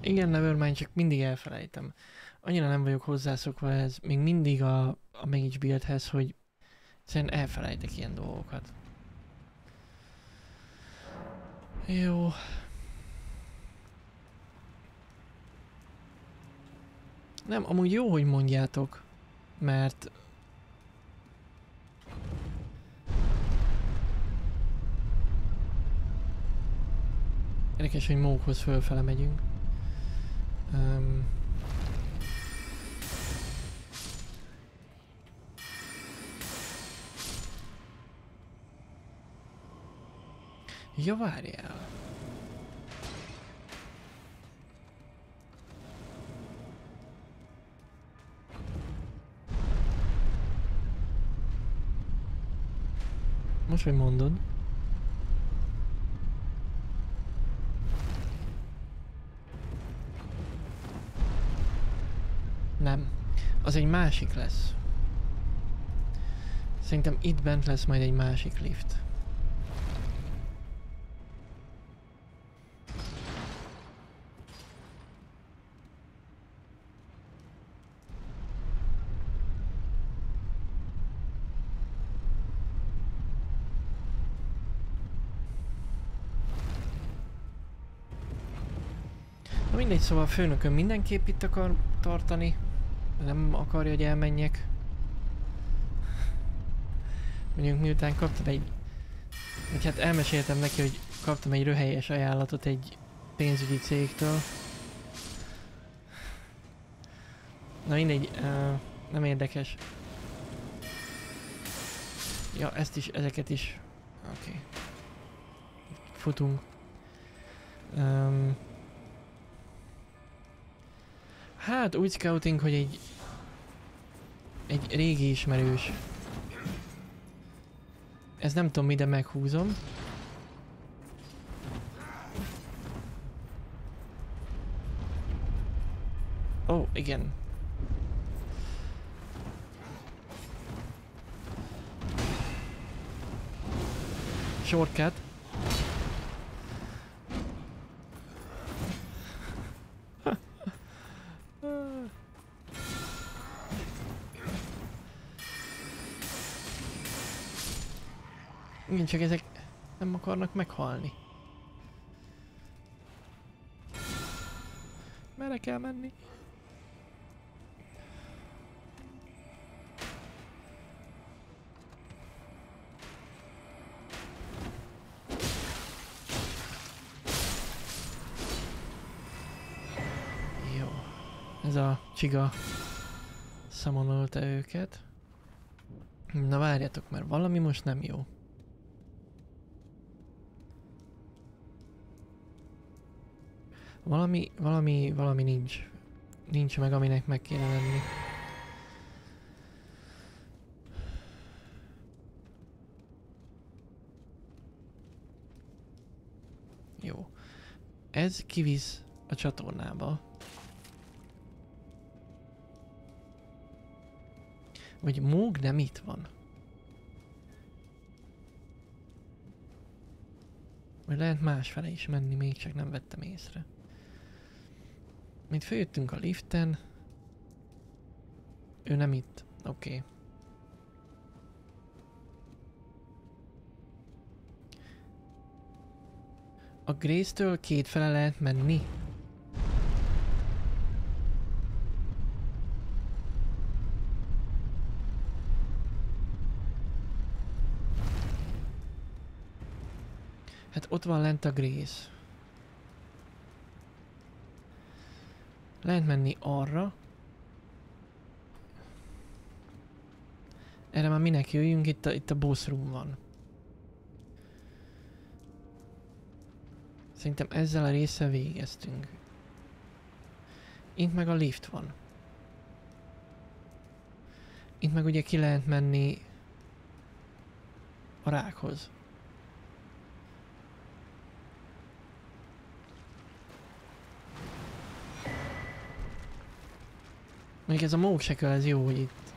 Igen, Nevermind, csak mindig elfelejtem. Annyira nem vagyok hozzászokva ez, még mindig a, a Mage buildhez, hogy egyszerűen elfelejtek ilyen dolgokat. Jó. Nem, amúgy jó, hogy mondjátok, mert Érdekes, hogy mókhoz fölfele megyünk. Um, ja, várjál. Most, hogy mondod. Nem. Az egy másik lesz. Szerintem itt bent lesz majd egy másik lift. Na mindegy, szóval a főnökön mindenképp itt akar tartani. Nem akarja, hogy elmenjek. Mondjuk miután kaptam egy... Vagy hát elmeséltem neki, hogy kaptam egy röhelyes ajánlatot egy pénzügyi cégtől. Na mindegy, uh, nem érdekes. Ja, ezt is, ezeket is. Oké. Okay. Futunk. Um, Hát úgy scouting, hogy egy... Egy régi ismerős. Ez nem tudom, ide meghúzom. Ó, oh, igen. Shortcut. Igen, csak ezek nem akarnak meghalni. Merre kell menni? Jó. Ez a csiga szamonolta őket. Na várjatok, mert valami most nem jó. Valami, valami, valami nincs. Nincs meg, aminek meg kéne lenni. Jó. Ez kivisz a csatornába. Vagy Móg nem itt van. Vagy lehet másfele is menni, még csak nem vettem észre. Mint följöttünk a liften. Ő nem itt. Oké. Okay. A Grace-től két fele lehet menni? Hát ott van lent a Grace. Lehet menni arra. Erre már minek jöjjünk, itt a, itt a boss room van. Szerintem ezzel a résszel végeztünk. Itt meg a lift van. Itt meg ugye ki lehet menni a rákhoz. Még ez a móg se ez jó, hogy itt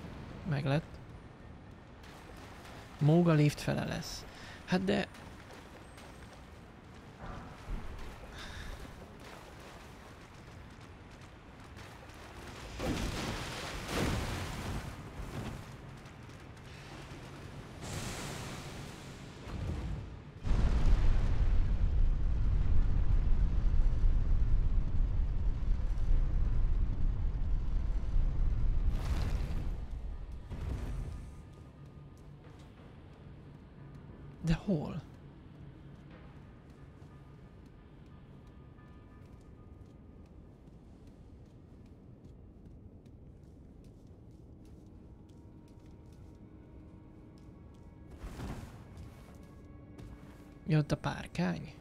meg lett. Móg a lift fele lesz. Hát. De Jött a párkány?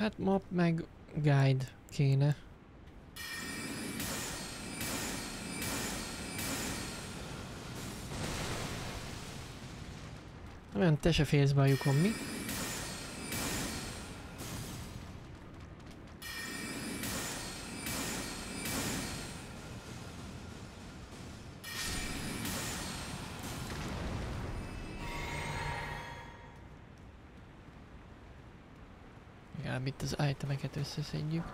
Hát map meg guide kéne. Olyan te se félsz be a lyukon, mi? Az itemeket összeszedjük.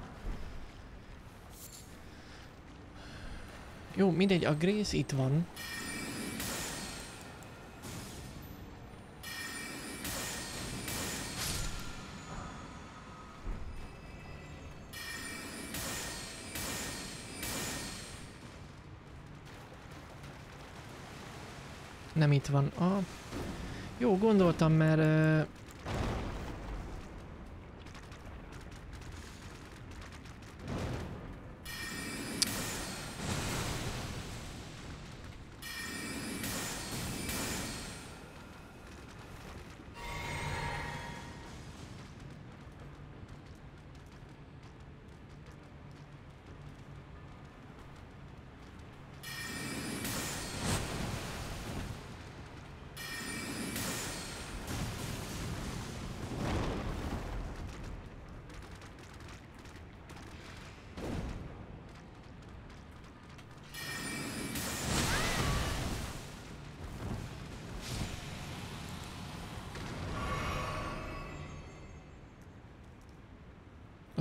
Jó, mindegy, a Grace itt van. Nem itt van. Ah. Jó, gondoltam, mert... Uh,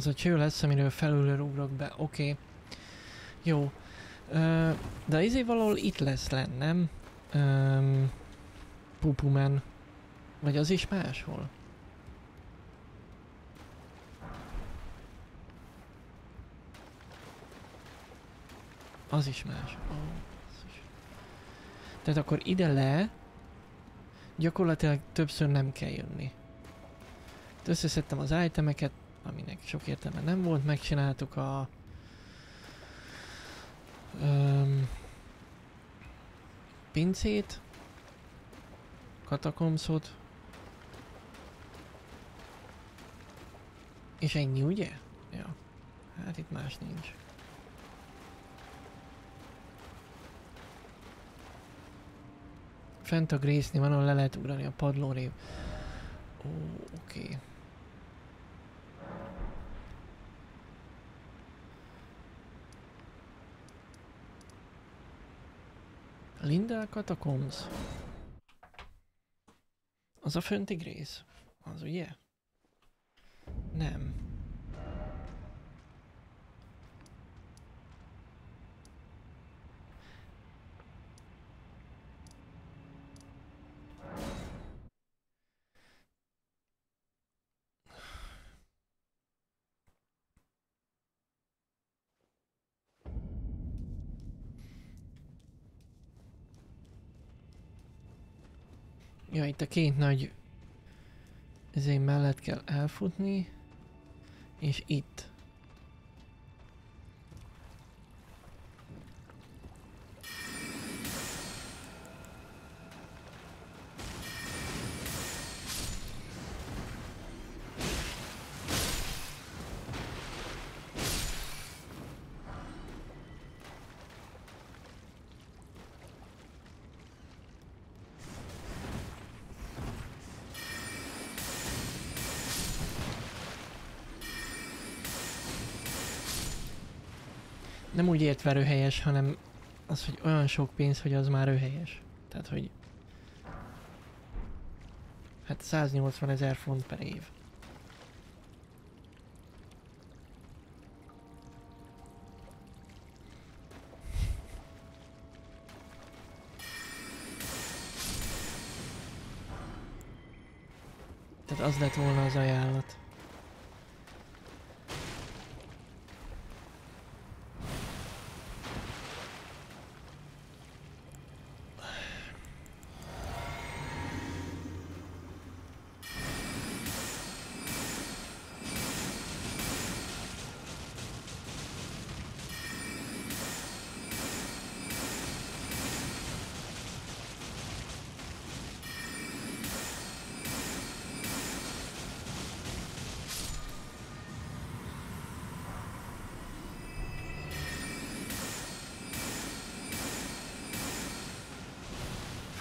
Az a cső lesz, amiről felülről ugrok be. Oké. Okay. Jó. Ö, de izé valahol itt lesz lenn, nem? Um, Pupumen. Vagy az is máshol? Az is más. Tehát akkor ide le gyakorlatilag többször nem kell jönni. Összeszedtem az itemeket, aminek sok értelme nem volt, megcsináltuk a um, pincét, katakomszot, és ennyi, ugye? Ja. Hát itt más nincs. Fent a grészni van, ahol le lehet ugrani a padlórév. Ó, oké. Okay. Linda Catacombs. Az a fönti grész. Az ugye? Nem. Ja, itt a két nagy ezért mellett kell elfutni, és itt. Úgy értve röhelyes, hanem az, hogy olyan sok pénz, hogy az már röhelyes. Tehát, hogy hát 180 ezer font per év. Tehát az lett volna az ajánlat.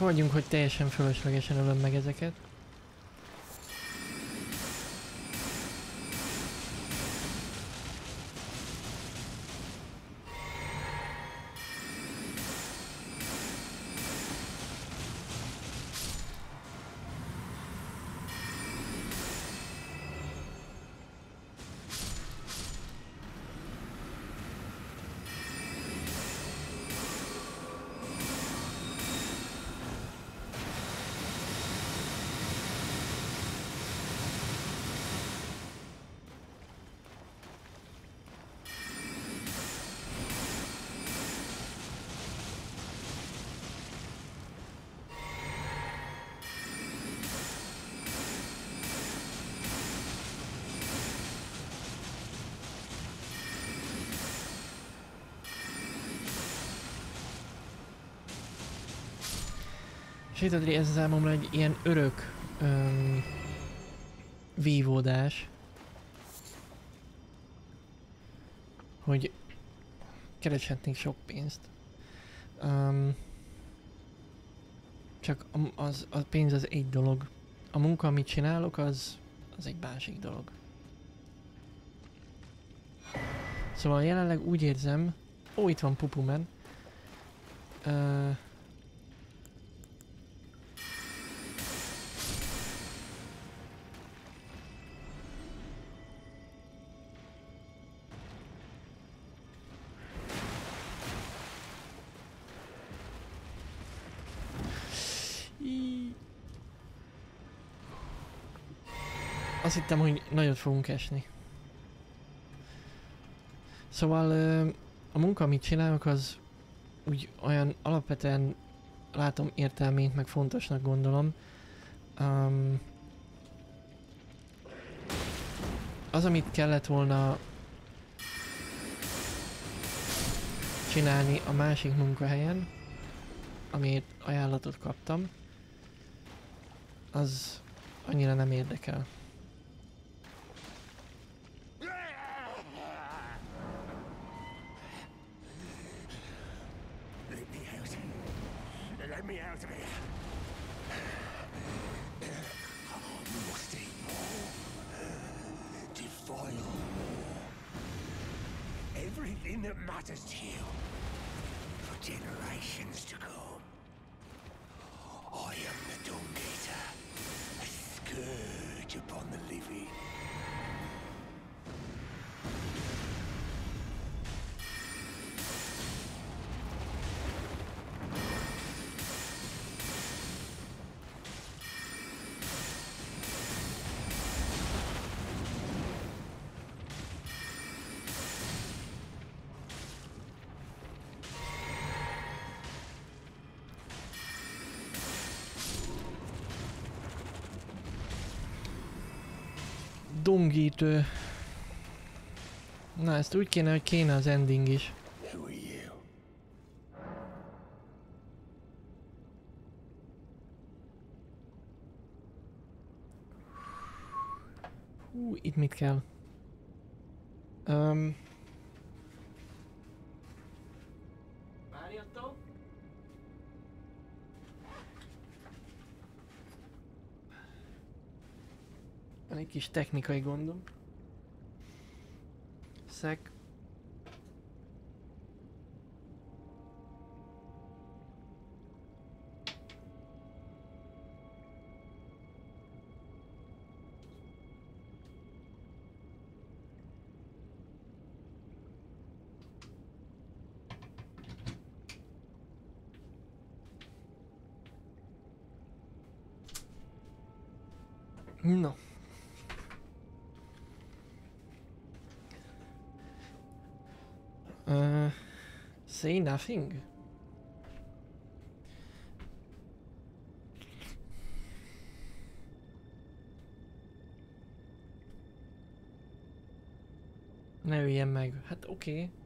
Fogadjunk, hogy teljesen fölöslegesen ölöm meg ezeket. Tudod, ez számomra egy ilyen örök öm, vívódás. Hogy kereshetnék sok pénzt. Um, csak az, a pénz az egy dolog. A munka, amit csinálok, az, az egy másik dolog. Szóval jelenleg úgy érzem... Ó, itt van Pupumen. Uh, Azt hittem, hogy nagyot fogunk esni. Szóval a munka, amit csinálok, az úgy olyan alapvetően látom értelmét, meg fontosnak gondolom. Um, az, amit kellett volna csinálni a másik munkahelyen, amiért ajánlatot kaptam, az annyira nem érdekel. Dongítő. Na ezt úgy kéne, hogy kéne az ending is. Kis technikai gondom. Szek. Say nothing? Ne öljen meg. Hát oké. Okay.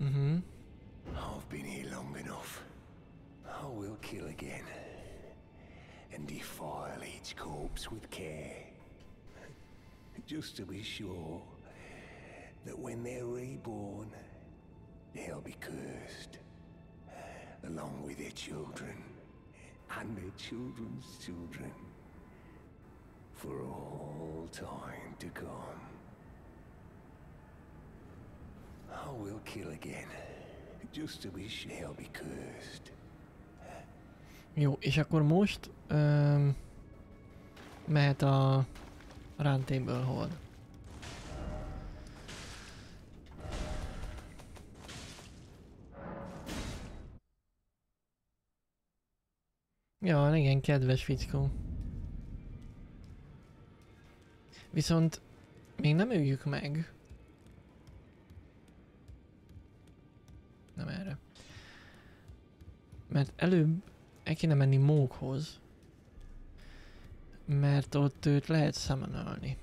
Mhm. I've been here long enough. I will kill again. And defile each corpse with care. Just to be sure that when they're reborn, they'll be cursed. Along with their children. And their children's children. For all time to come. Will kill again. Just to be they'll be cursed. Jó, és akkor most um, mehet a Roundtable Hold. Ja, igen, kedves fickó. Viszont még nem öljük meg. Mert előbb el kéne menni Mókhoz. Mert ott őt lehet summonölni.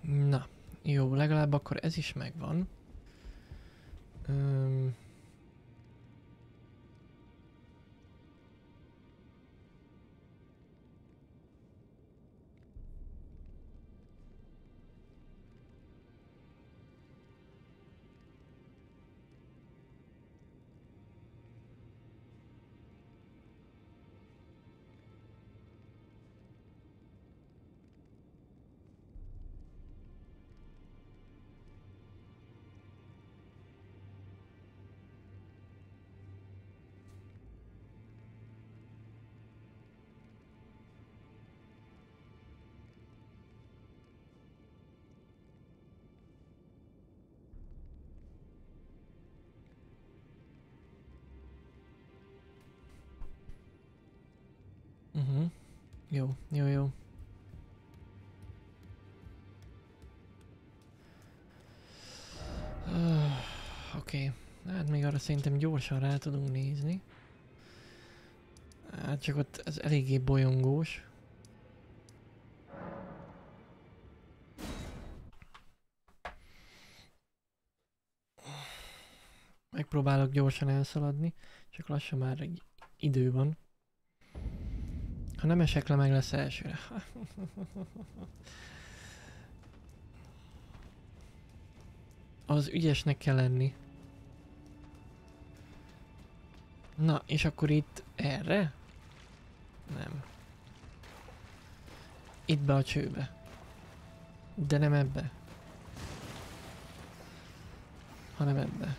Na, jó, legalább akkor ez is megvan. Öm... Jó, jó, jó. Uh, Oké, okay. hát még arra szerintem gyorsan rá tudunk nézni. Hát csak ott ez eléggé bolyongós. Megpróbálok gyorsan elszaladni, csak lassan már egy idő van. Ha nem esek le, meg lesz elsőre. Az ügyesnek kell lenni. Na, és akkor itt erre? Nem. Itt be a csőbe. De nem ebbe. Hanem ebbe.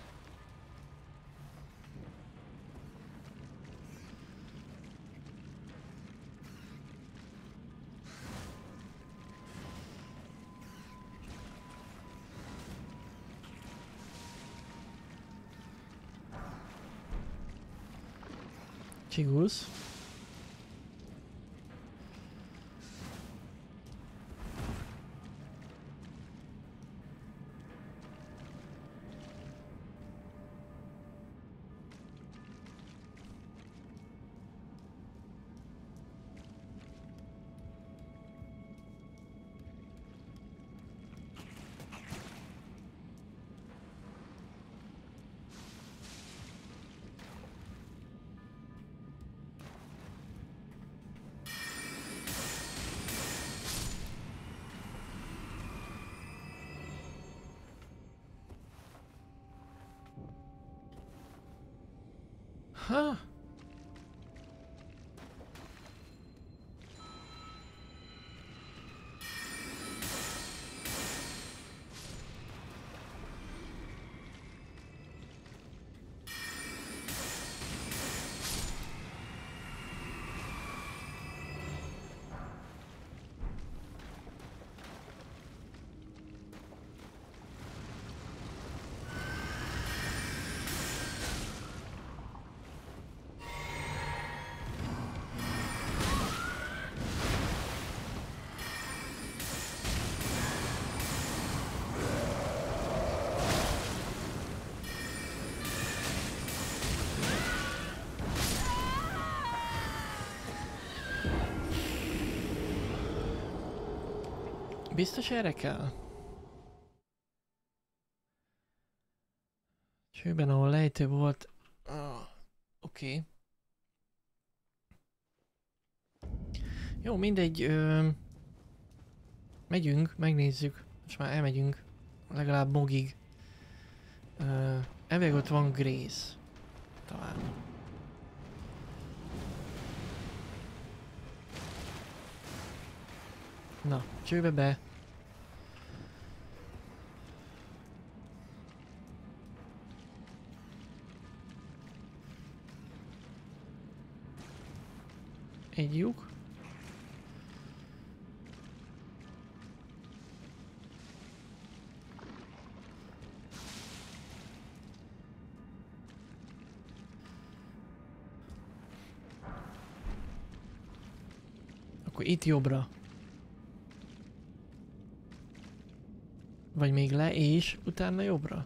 Tigus. Biztos erre kell? Csőben, ahol lejtő volt... Ah, Oké. Okay. Jó, mindegy. Ö... Megyünk, megnézzük. Most már elmegyünk. Legalább Mogig. Ö... Elvég ott van Grace. Talán. Na, csőbe be. Egy lyuk. Akkor itt jobbra. Vagy még le és utána jobbra?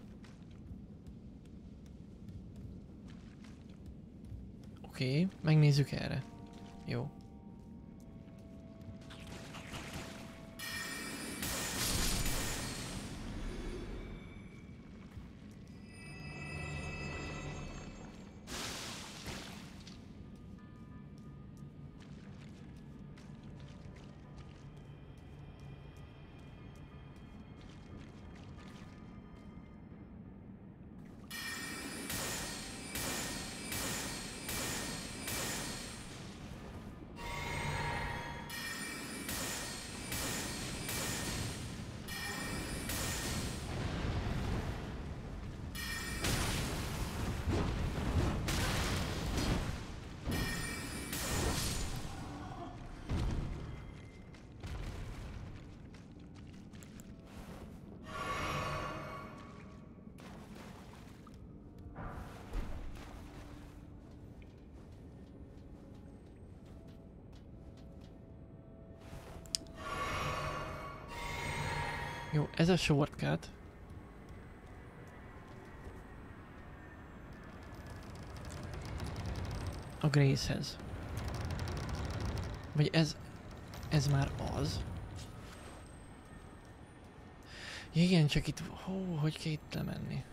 Oké, okay, megnézzük erre. Jó. A shortcut. A Gracehez. Vagy ez... Ez már az. Igen, csak itt... Hó, hogy kell itt lemenni?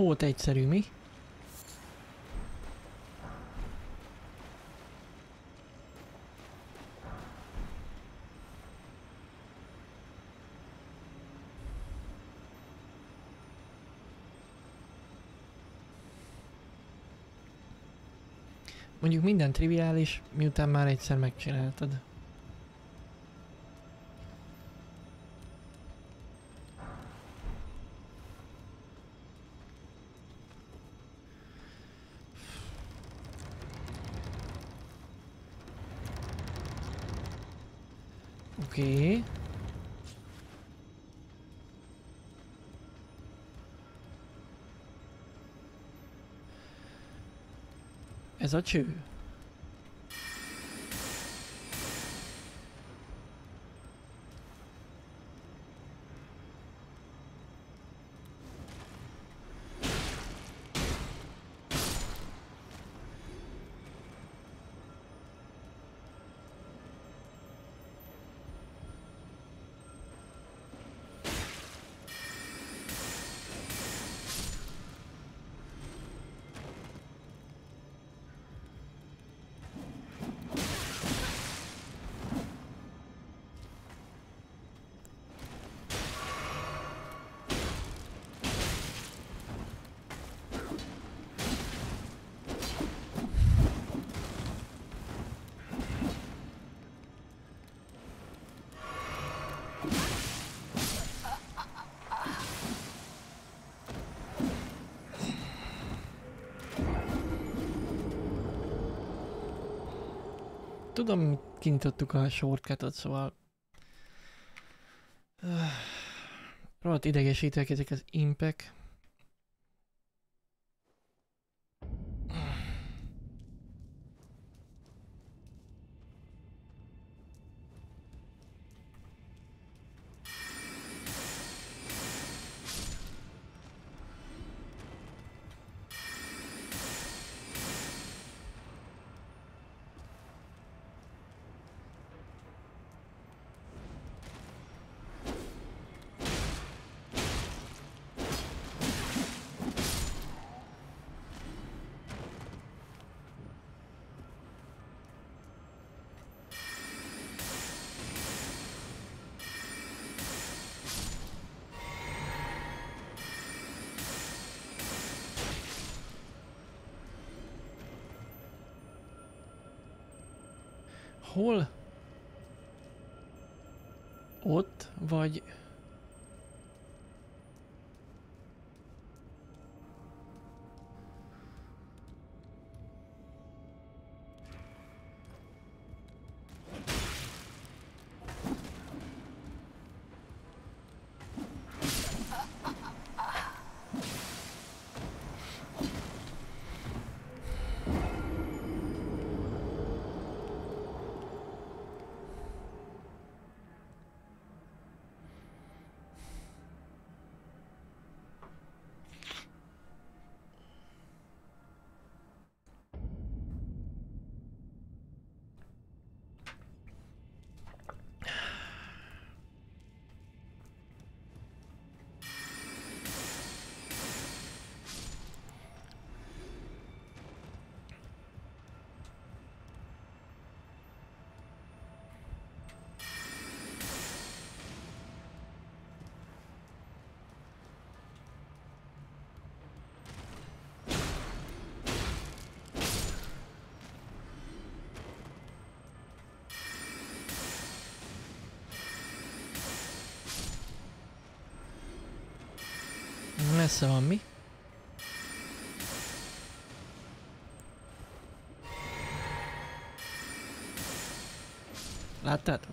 Hót egyszerű, mi? Mondjuk minden triviális, miután már egyszer megcsináltad. Ez Tudom, kinyitottuk a shortcutot, szóval... Rohadt idegesítőek ezek az impek. Hol? Ott, vagy... Messze van mi? Láttátok?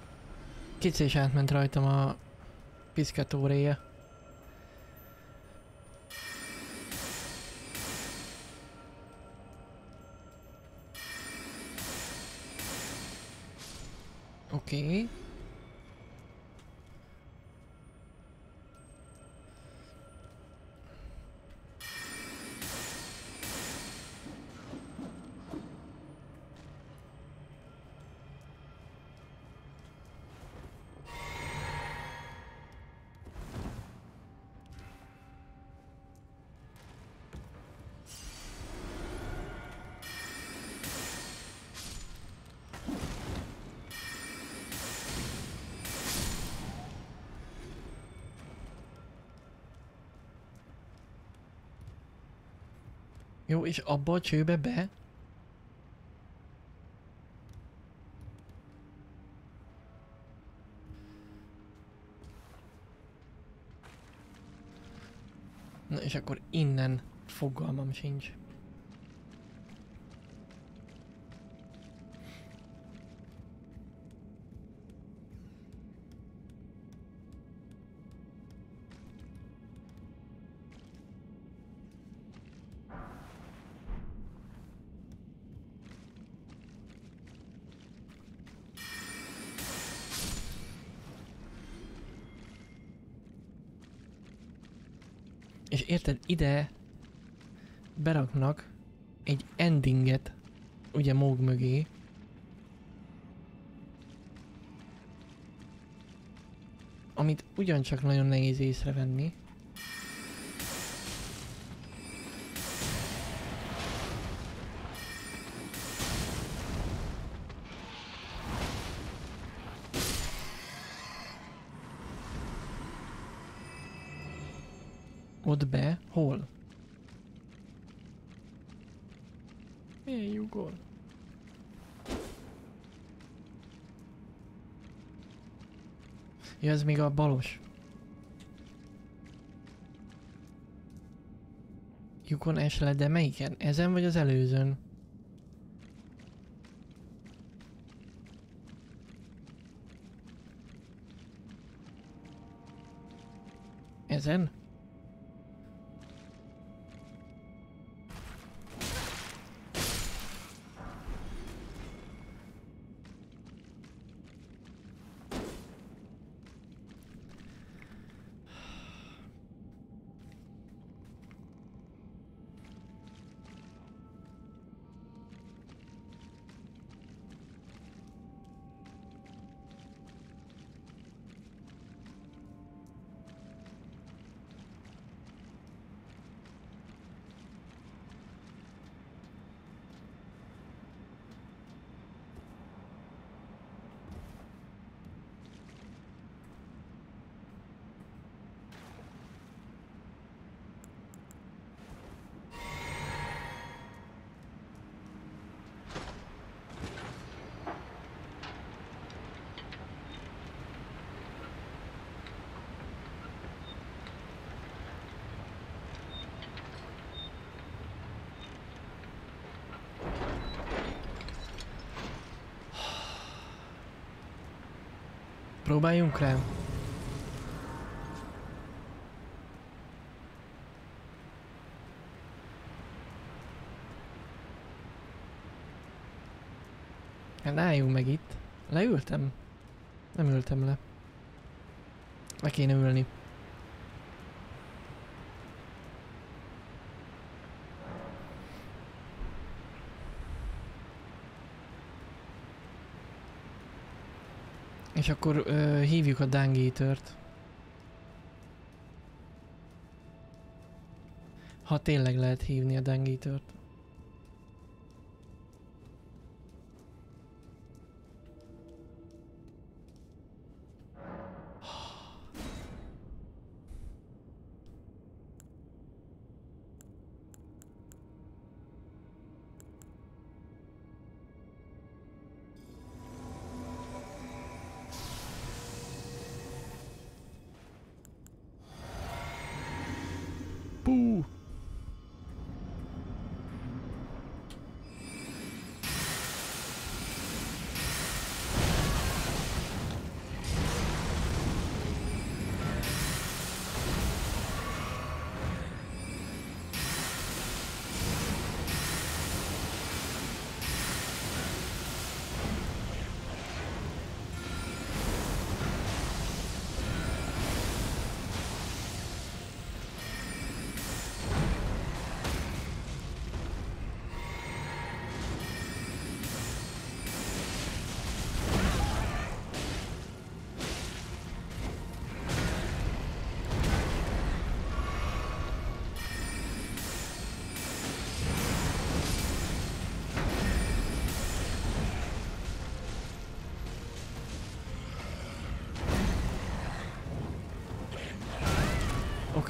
Kicsi is átment rajtam a piszkatóréja. Oké. És abba a csőbe be? Na és akkor innen fogalmam sincs. Érted, ide beraknak egy endinget, ugye Moog mögé. Amit ugyancsak nagyon nehéz észrevenni. Még a balos. Yukon es le, de melyiken? Ezen vagy az előzőn? Ezen? Próbáljunk rá. Hát álljunk meg itt. Leültem? Nem ültem le. Le kéne ülni. És akkor ö, hívjuk a Dangítört. Ha tényleg lehet hívni a Dangítört.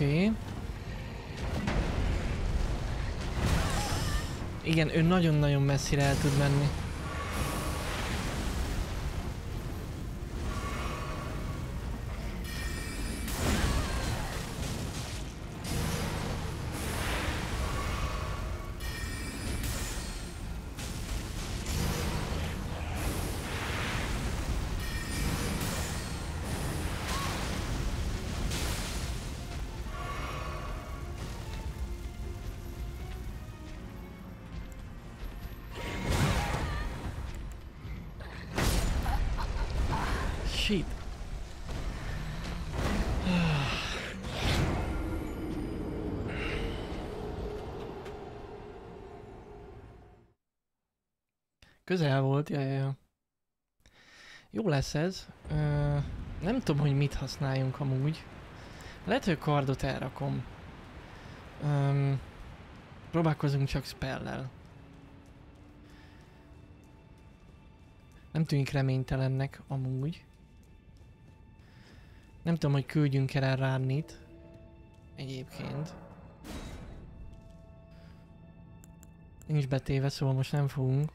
Okay. Igen, ő nagyon-nagyon messzire el tud menni. Közel volt, ja, ja. Jó lesz ez. Ö, nem tudom, hogy mit használjunk amúgy. Lehet, hogy kardot elrakom. Öm, próbálkozunk csak spellel. Nem tűnik reménytelennek amúgy. Nem tudom, hogy küldjünk el rárnit. Egyébként. Nincs betéve, szóval most nem fogunk.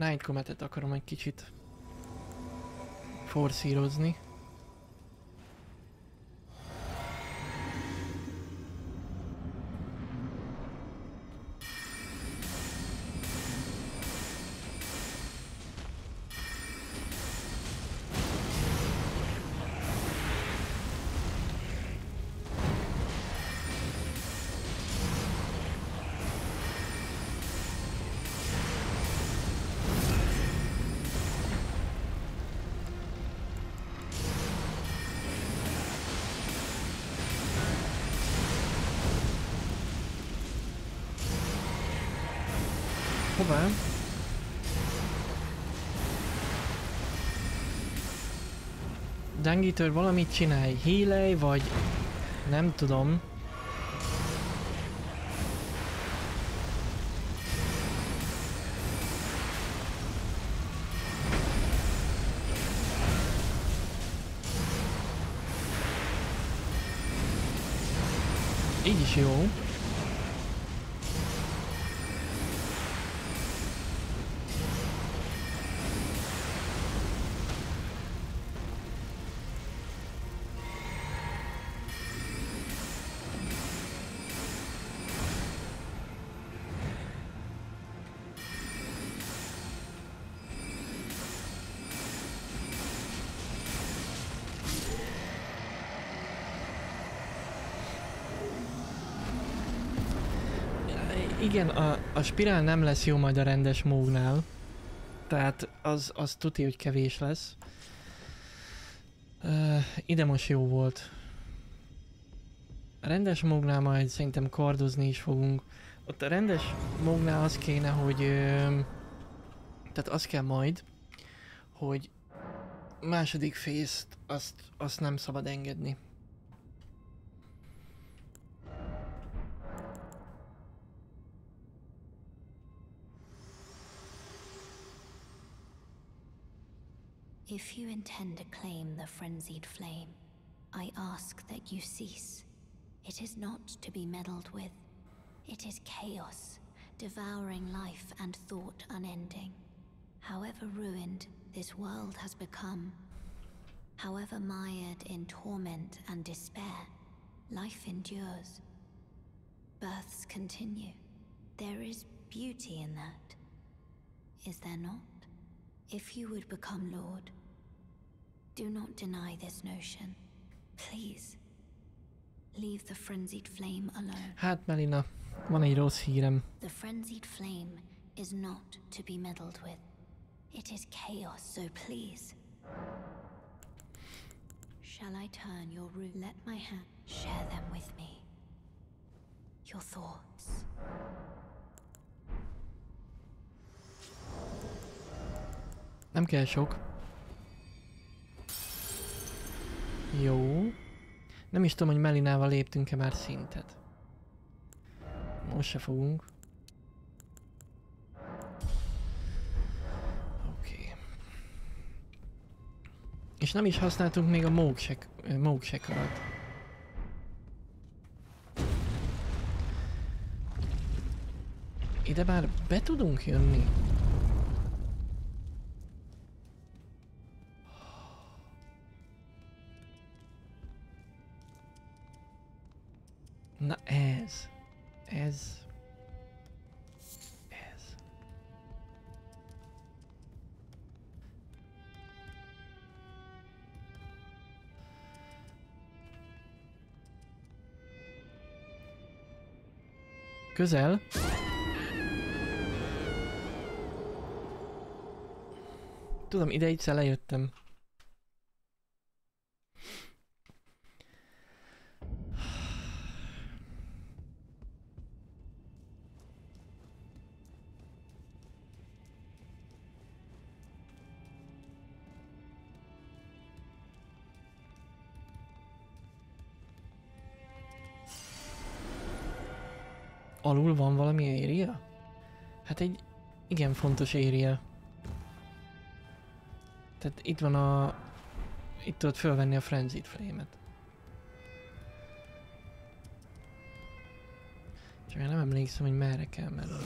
Night Comet-et akarom egy kicsit forszírozni. Gyengítő valamit csinálj, hílej, vagy nem tudom. Így is jó. Igen, a, a spirál nem lesz jó majd a rendes mógnál. Tehát az, az tuti, hogy kevés lesz. Uh, ide most jó volt. A rendes mógnál majd szerintem kardozni is fogunk. Ott a rendes mógnál az kéne, hogy... Ö, tehát az kell majd, hogy második fészt azt, azt nem szabad engedni. If you intend to claim the frenzied flame, I ask that you cease. It is not to be meddled with. It is chaos, devouring life and thought unending. However ruined this world has become, however mired in torment and despair, life endures. Births continue. There is beauty in that. Is there not? If you would become Lord, do not deny this notion. Please. Leave the frenzied flame alone. Hát Melina, van egy rossz hírem. The frenzied flame is not to be meddled with. It is chaos, so please. Shall I turn your room? Let my hand share them with me. Your thoughts. Nem kell sok. Jó. Nem is tudom, hogy Melinával léptünk-e már szintet. Most se fogunk. Oké. Okay. És nem is használtunk még a móksekarat. Ide bár be tudunk jönni. Ez. Ez. Közel. Tudom, ide egyszer lejöttem. Alul van valami éria? Hát egy igen fontos éria. Tehát itt van a... Itt tudod fölvenni a Frenzied Flame-et. Csak nem emlékszem, hogy merre kell menni.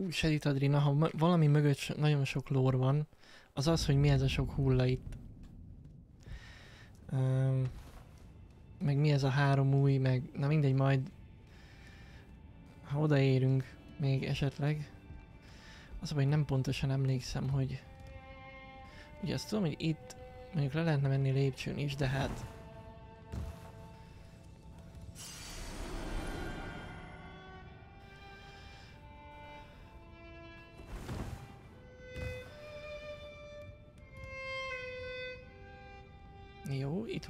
Ú, Sedit Adrina, ha valami mögött nagyon sok lór van, az az, hogy mi ez a sok hulla itt. Um, meg mi ez a három új, meg na mindegy, majd ha odaérünk még esetleg, az hogy nem pontosan emlékszem, hogy ugye azt tudom, hogy itt mondjuk le lehetne menni lépcsőn is, de hát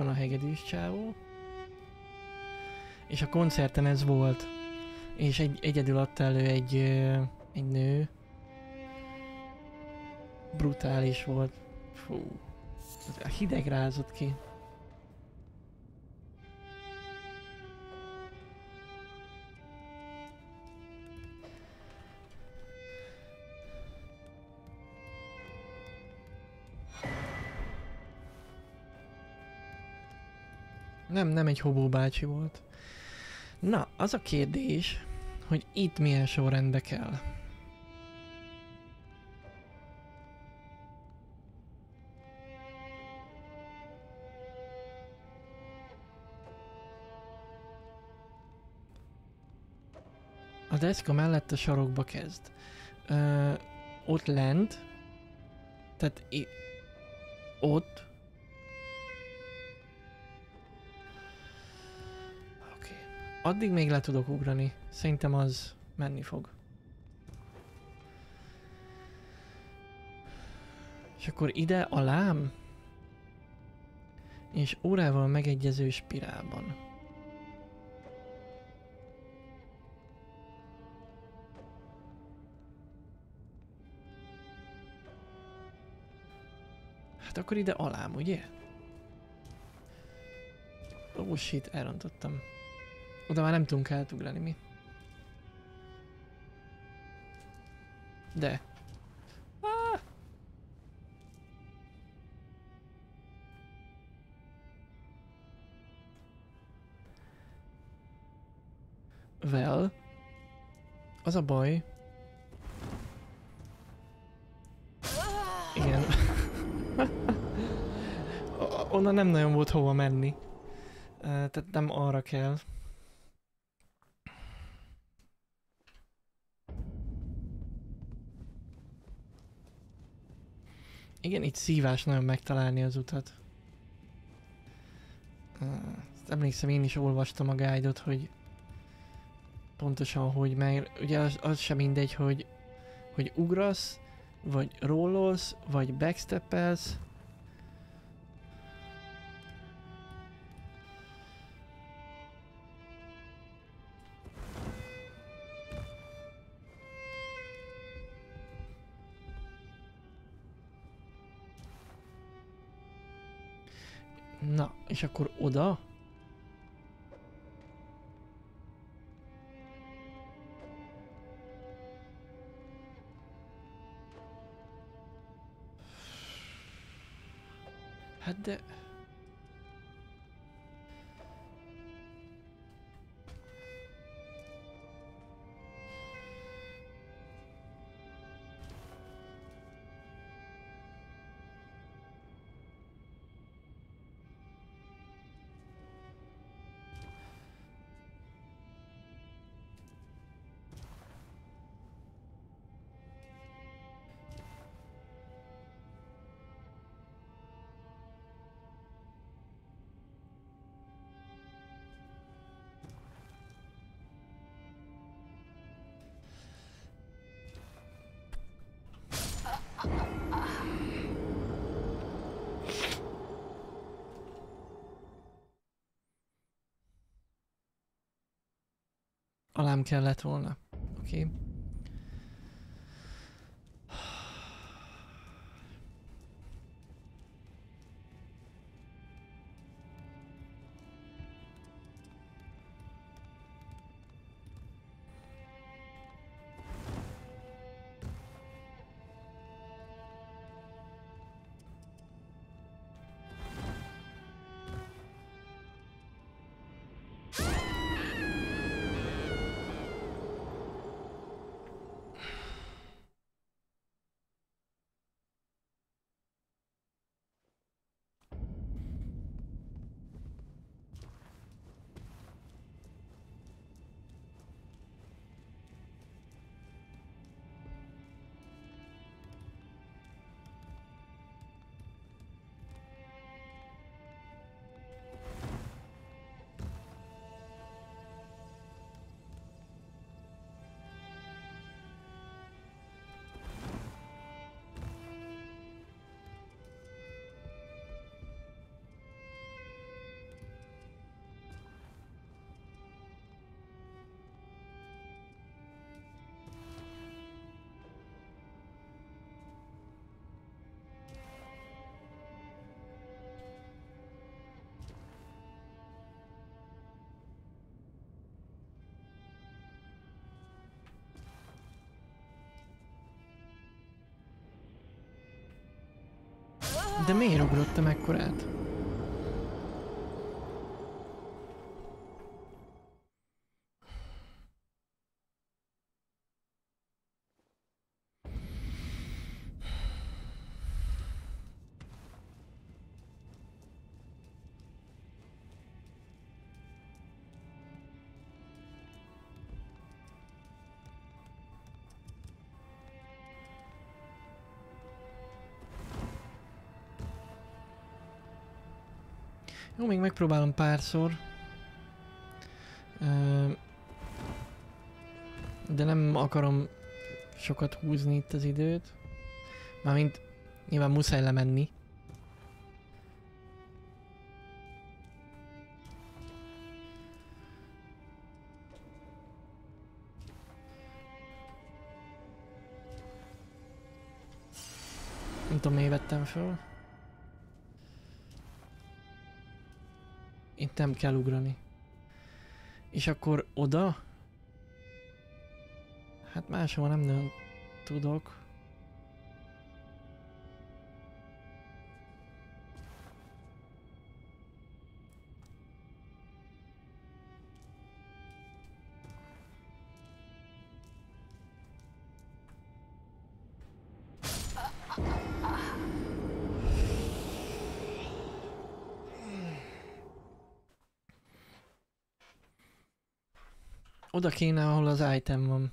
van a hegedűs csávó. És a koncerten ez volt. És egy, egyedül adta elő egy, egy nő. Brutális volt. Fú. Hideg rázott ki. Nem, nem egy hobó bácsi volt. Na, az a kérdés, hogy itt milyen sorrendbe kell. A deszka mellett a sarokba kezd. Ö, ott lent, tehát ott Addig még le tudok ugrani. Szerintem az menni fog. És akkor ide alám? És órával megegyező spirálban. Hát akkor ide alám, ugye? Oh shit, elrontottam. Oda már nem tudunk átugrani mi. De. Ah! Well, az a baj. Igen. Onnan nem nagyon volt hova menni. tehát nem arra kell. Igen, itt szívás nagyon megtalálni az utat. Ezt emlékszem, én is olvastam a guide hogy pontosan hogy meg, ugye az, az sem mindegy, hogy, hogy ugrasz, vagy rollolsz, vagy backsteppelsz. Na, és akkor Alám kellett volna. Oké. Okay. De miért ugrottam ekkorát? Még megpróbálom párszor. De nem akarom sokat húzni itt az időt. Mármint nyilván muszáj lemenni. Nem tudom, miért vettem föl. Itt nem kell ugrani. És akkor oda? Hát máshol nem nagyon tudok. Oda kéne, ahol az item van.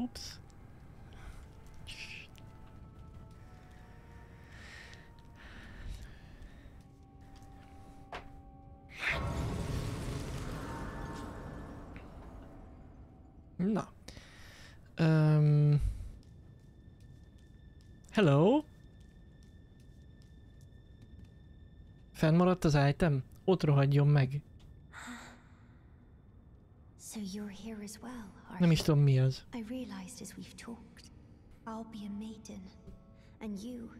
Oops. Na. Um, hello? Fennmaradt az item? Ott rohadjon meg. So you're here as well, you? is tudom. I realized as we've talked, I'll be a maiden, and you,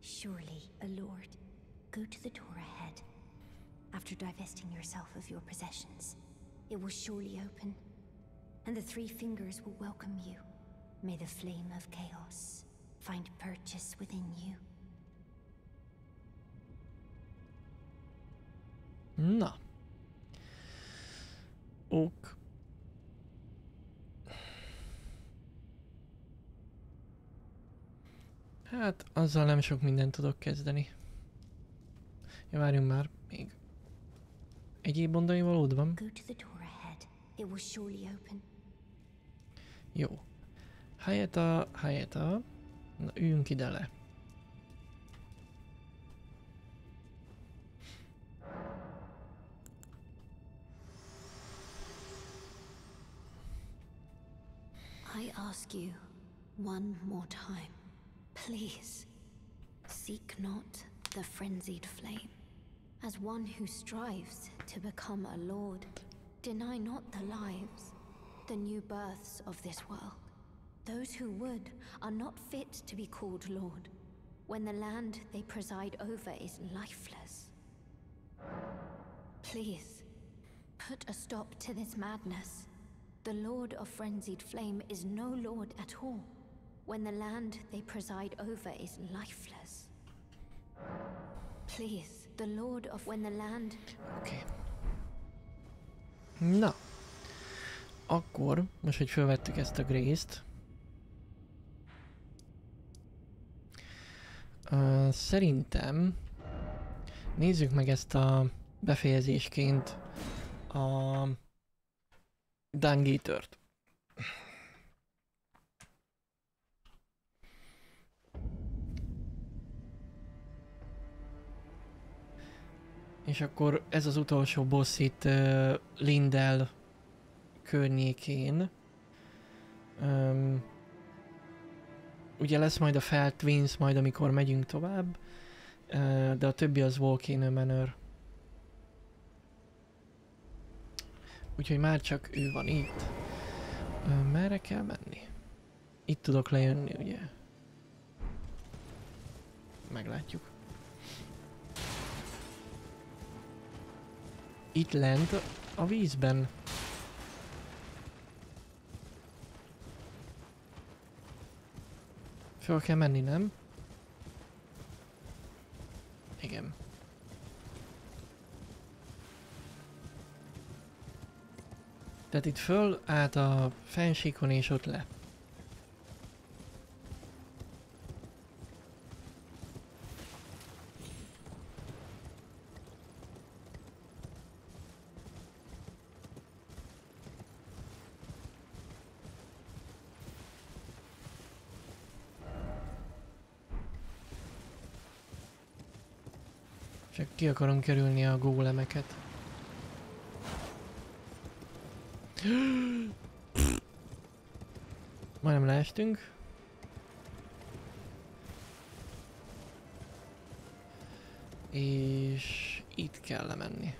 surely a lord. Go to the door ahead. After divesting yourself of your possessions, it will surely open, and the three fingers will welcome you. May the flame of chaos find purchase within you. Na. Ok. Hát, azzal nem sok mindent tudok kezdeni. Ja, várjunk már, még. Egyéb mondani valód van? Go to the door ahead. It will surely open. Jó. Helyeta, helyeta. Na, üljünk ide le. I ask you one more time, please, seek not the frenzied flame. As one who strives to become a lord, deny not the lives, the new births of this world. Those who would are not fit to be called lord, when the land they preside over is lifeless. Please, put a stop to this madness. The Lord of Frenzied Flame is no lord at all, when the land they preside over is lifeless. Please, the Lord of when the land Oké. Na. Akkor, most, hogy felvettük ezt a Grace-t. Uh, szerintem nézzük meg ezt a befejezésként a Dungitert. És akkor ez az utolsó boss itt uh, Lindel környékén. Um, ugye lesz majd a Fel Twins, majd amikor megyünk tovább, uh, de a többi az Volcano Manor. Úgyhogy már csak ő van itt. Uh, merre kell menni? Itt tudok lejönni, ugye? Meglátjuk. Itt lent a vízben. Föl kell menni, nem? Igen. Tehát itt föl, át a fensíkon és ott le. Csak ki akarom kerülni a gólemeket. Majdnem leestünk. És itt kell lemenni.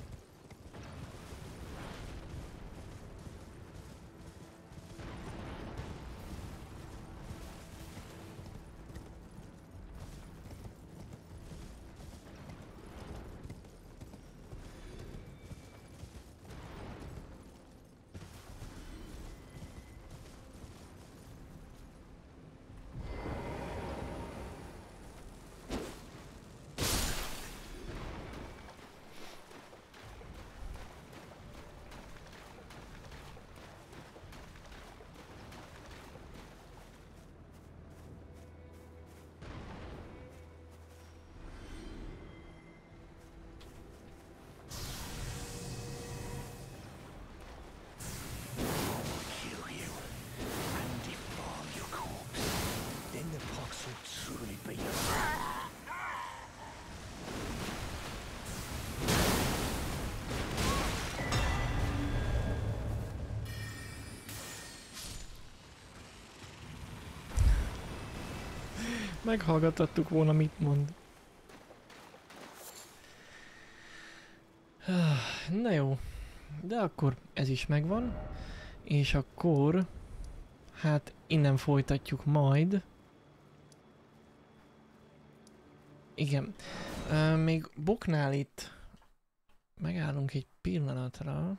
Meghallgattattuk volna, mit mond. Na jó, de akkor ez is megvan, és akkor hát innen folytatjuk majd. Igen, még Boknál itt megállunk egy pillanatra.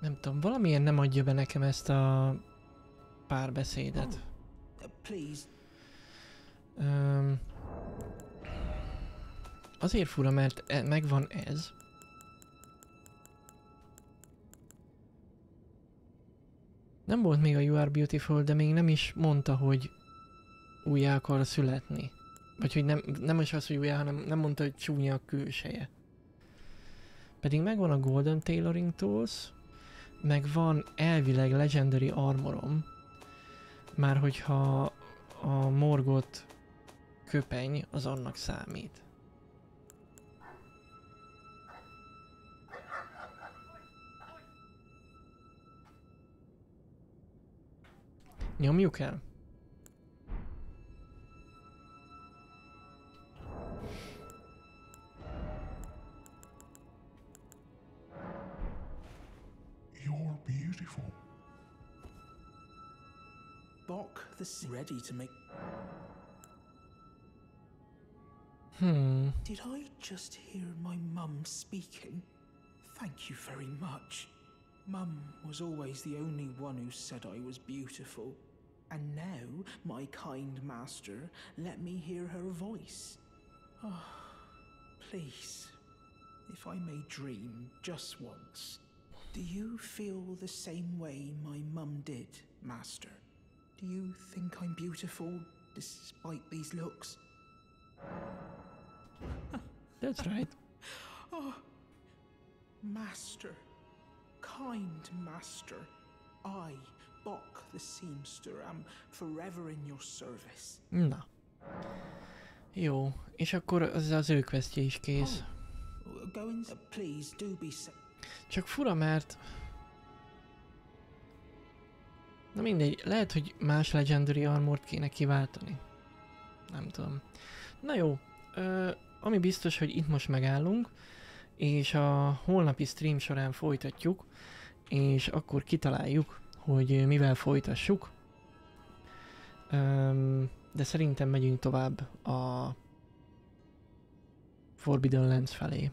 Nem tudom, valamilyen nem adja be nekem ezt a párbeszédet. Öm, azért fura, mert e- megvan ez. Nem volt még a You Are Beautiful, de még nem is mondta, hogy újjá akar születni. Vagy hogy nem, nem is az, hogy újjá, hanem nem mondta, hogy csúnya a külseje. Pedig megvan a Golden Tailoring Tools, meg van elvileg Legendary Armorom, már hogyha a morgot köpeny az annak számít. Nyomjuk el? You're. Bok the sea ready to make. Hmm. Did I just hear my mum speaking? Thank you very much. Mum was always the only one who said I was beautiful. And now, my kind master, let me hear her voice. Oh, please, if I may dream just once, do you feel the same way my mum did, master? Do you think I'm beautiful despite these looks? That's right. Oh, master, kind master, I, Bok the seamster, am forever in your service. Na. Jó, és akkor az az ő is kész. Oh, go in. Uh, please do be. sa- Csak fura, mert... Na mindegy, lehet, hogy más Legendary Armort kéne kiváltani. Nem tudom. Na jó, ö, ami biztos, hogy itt most megállunk, és a holnapi stream során folytatjuk, és akkor kitaláljuk, hogy mivel folytassuk. Öm, de szerintem megyünk tovább a Forbidden Lands felé.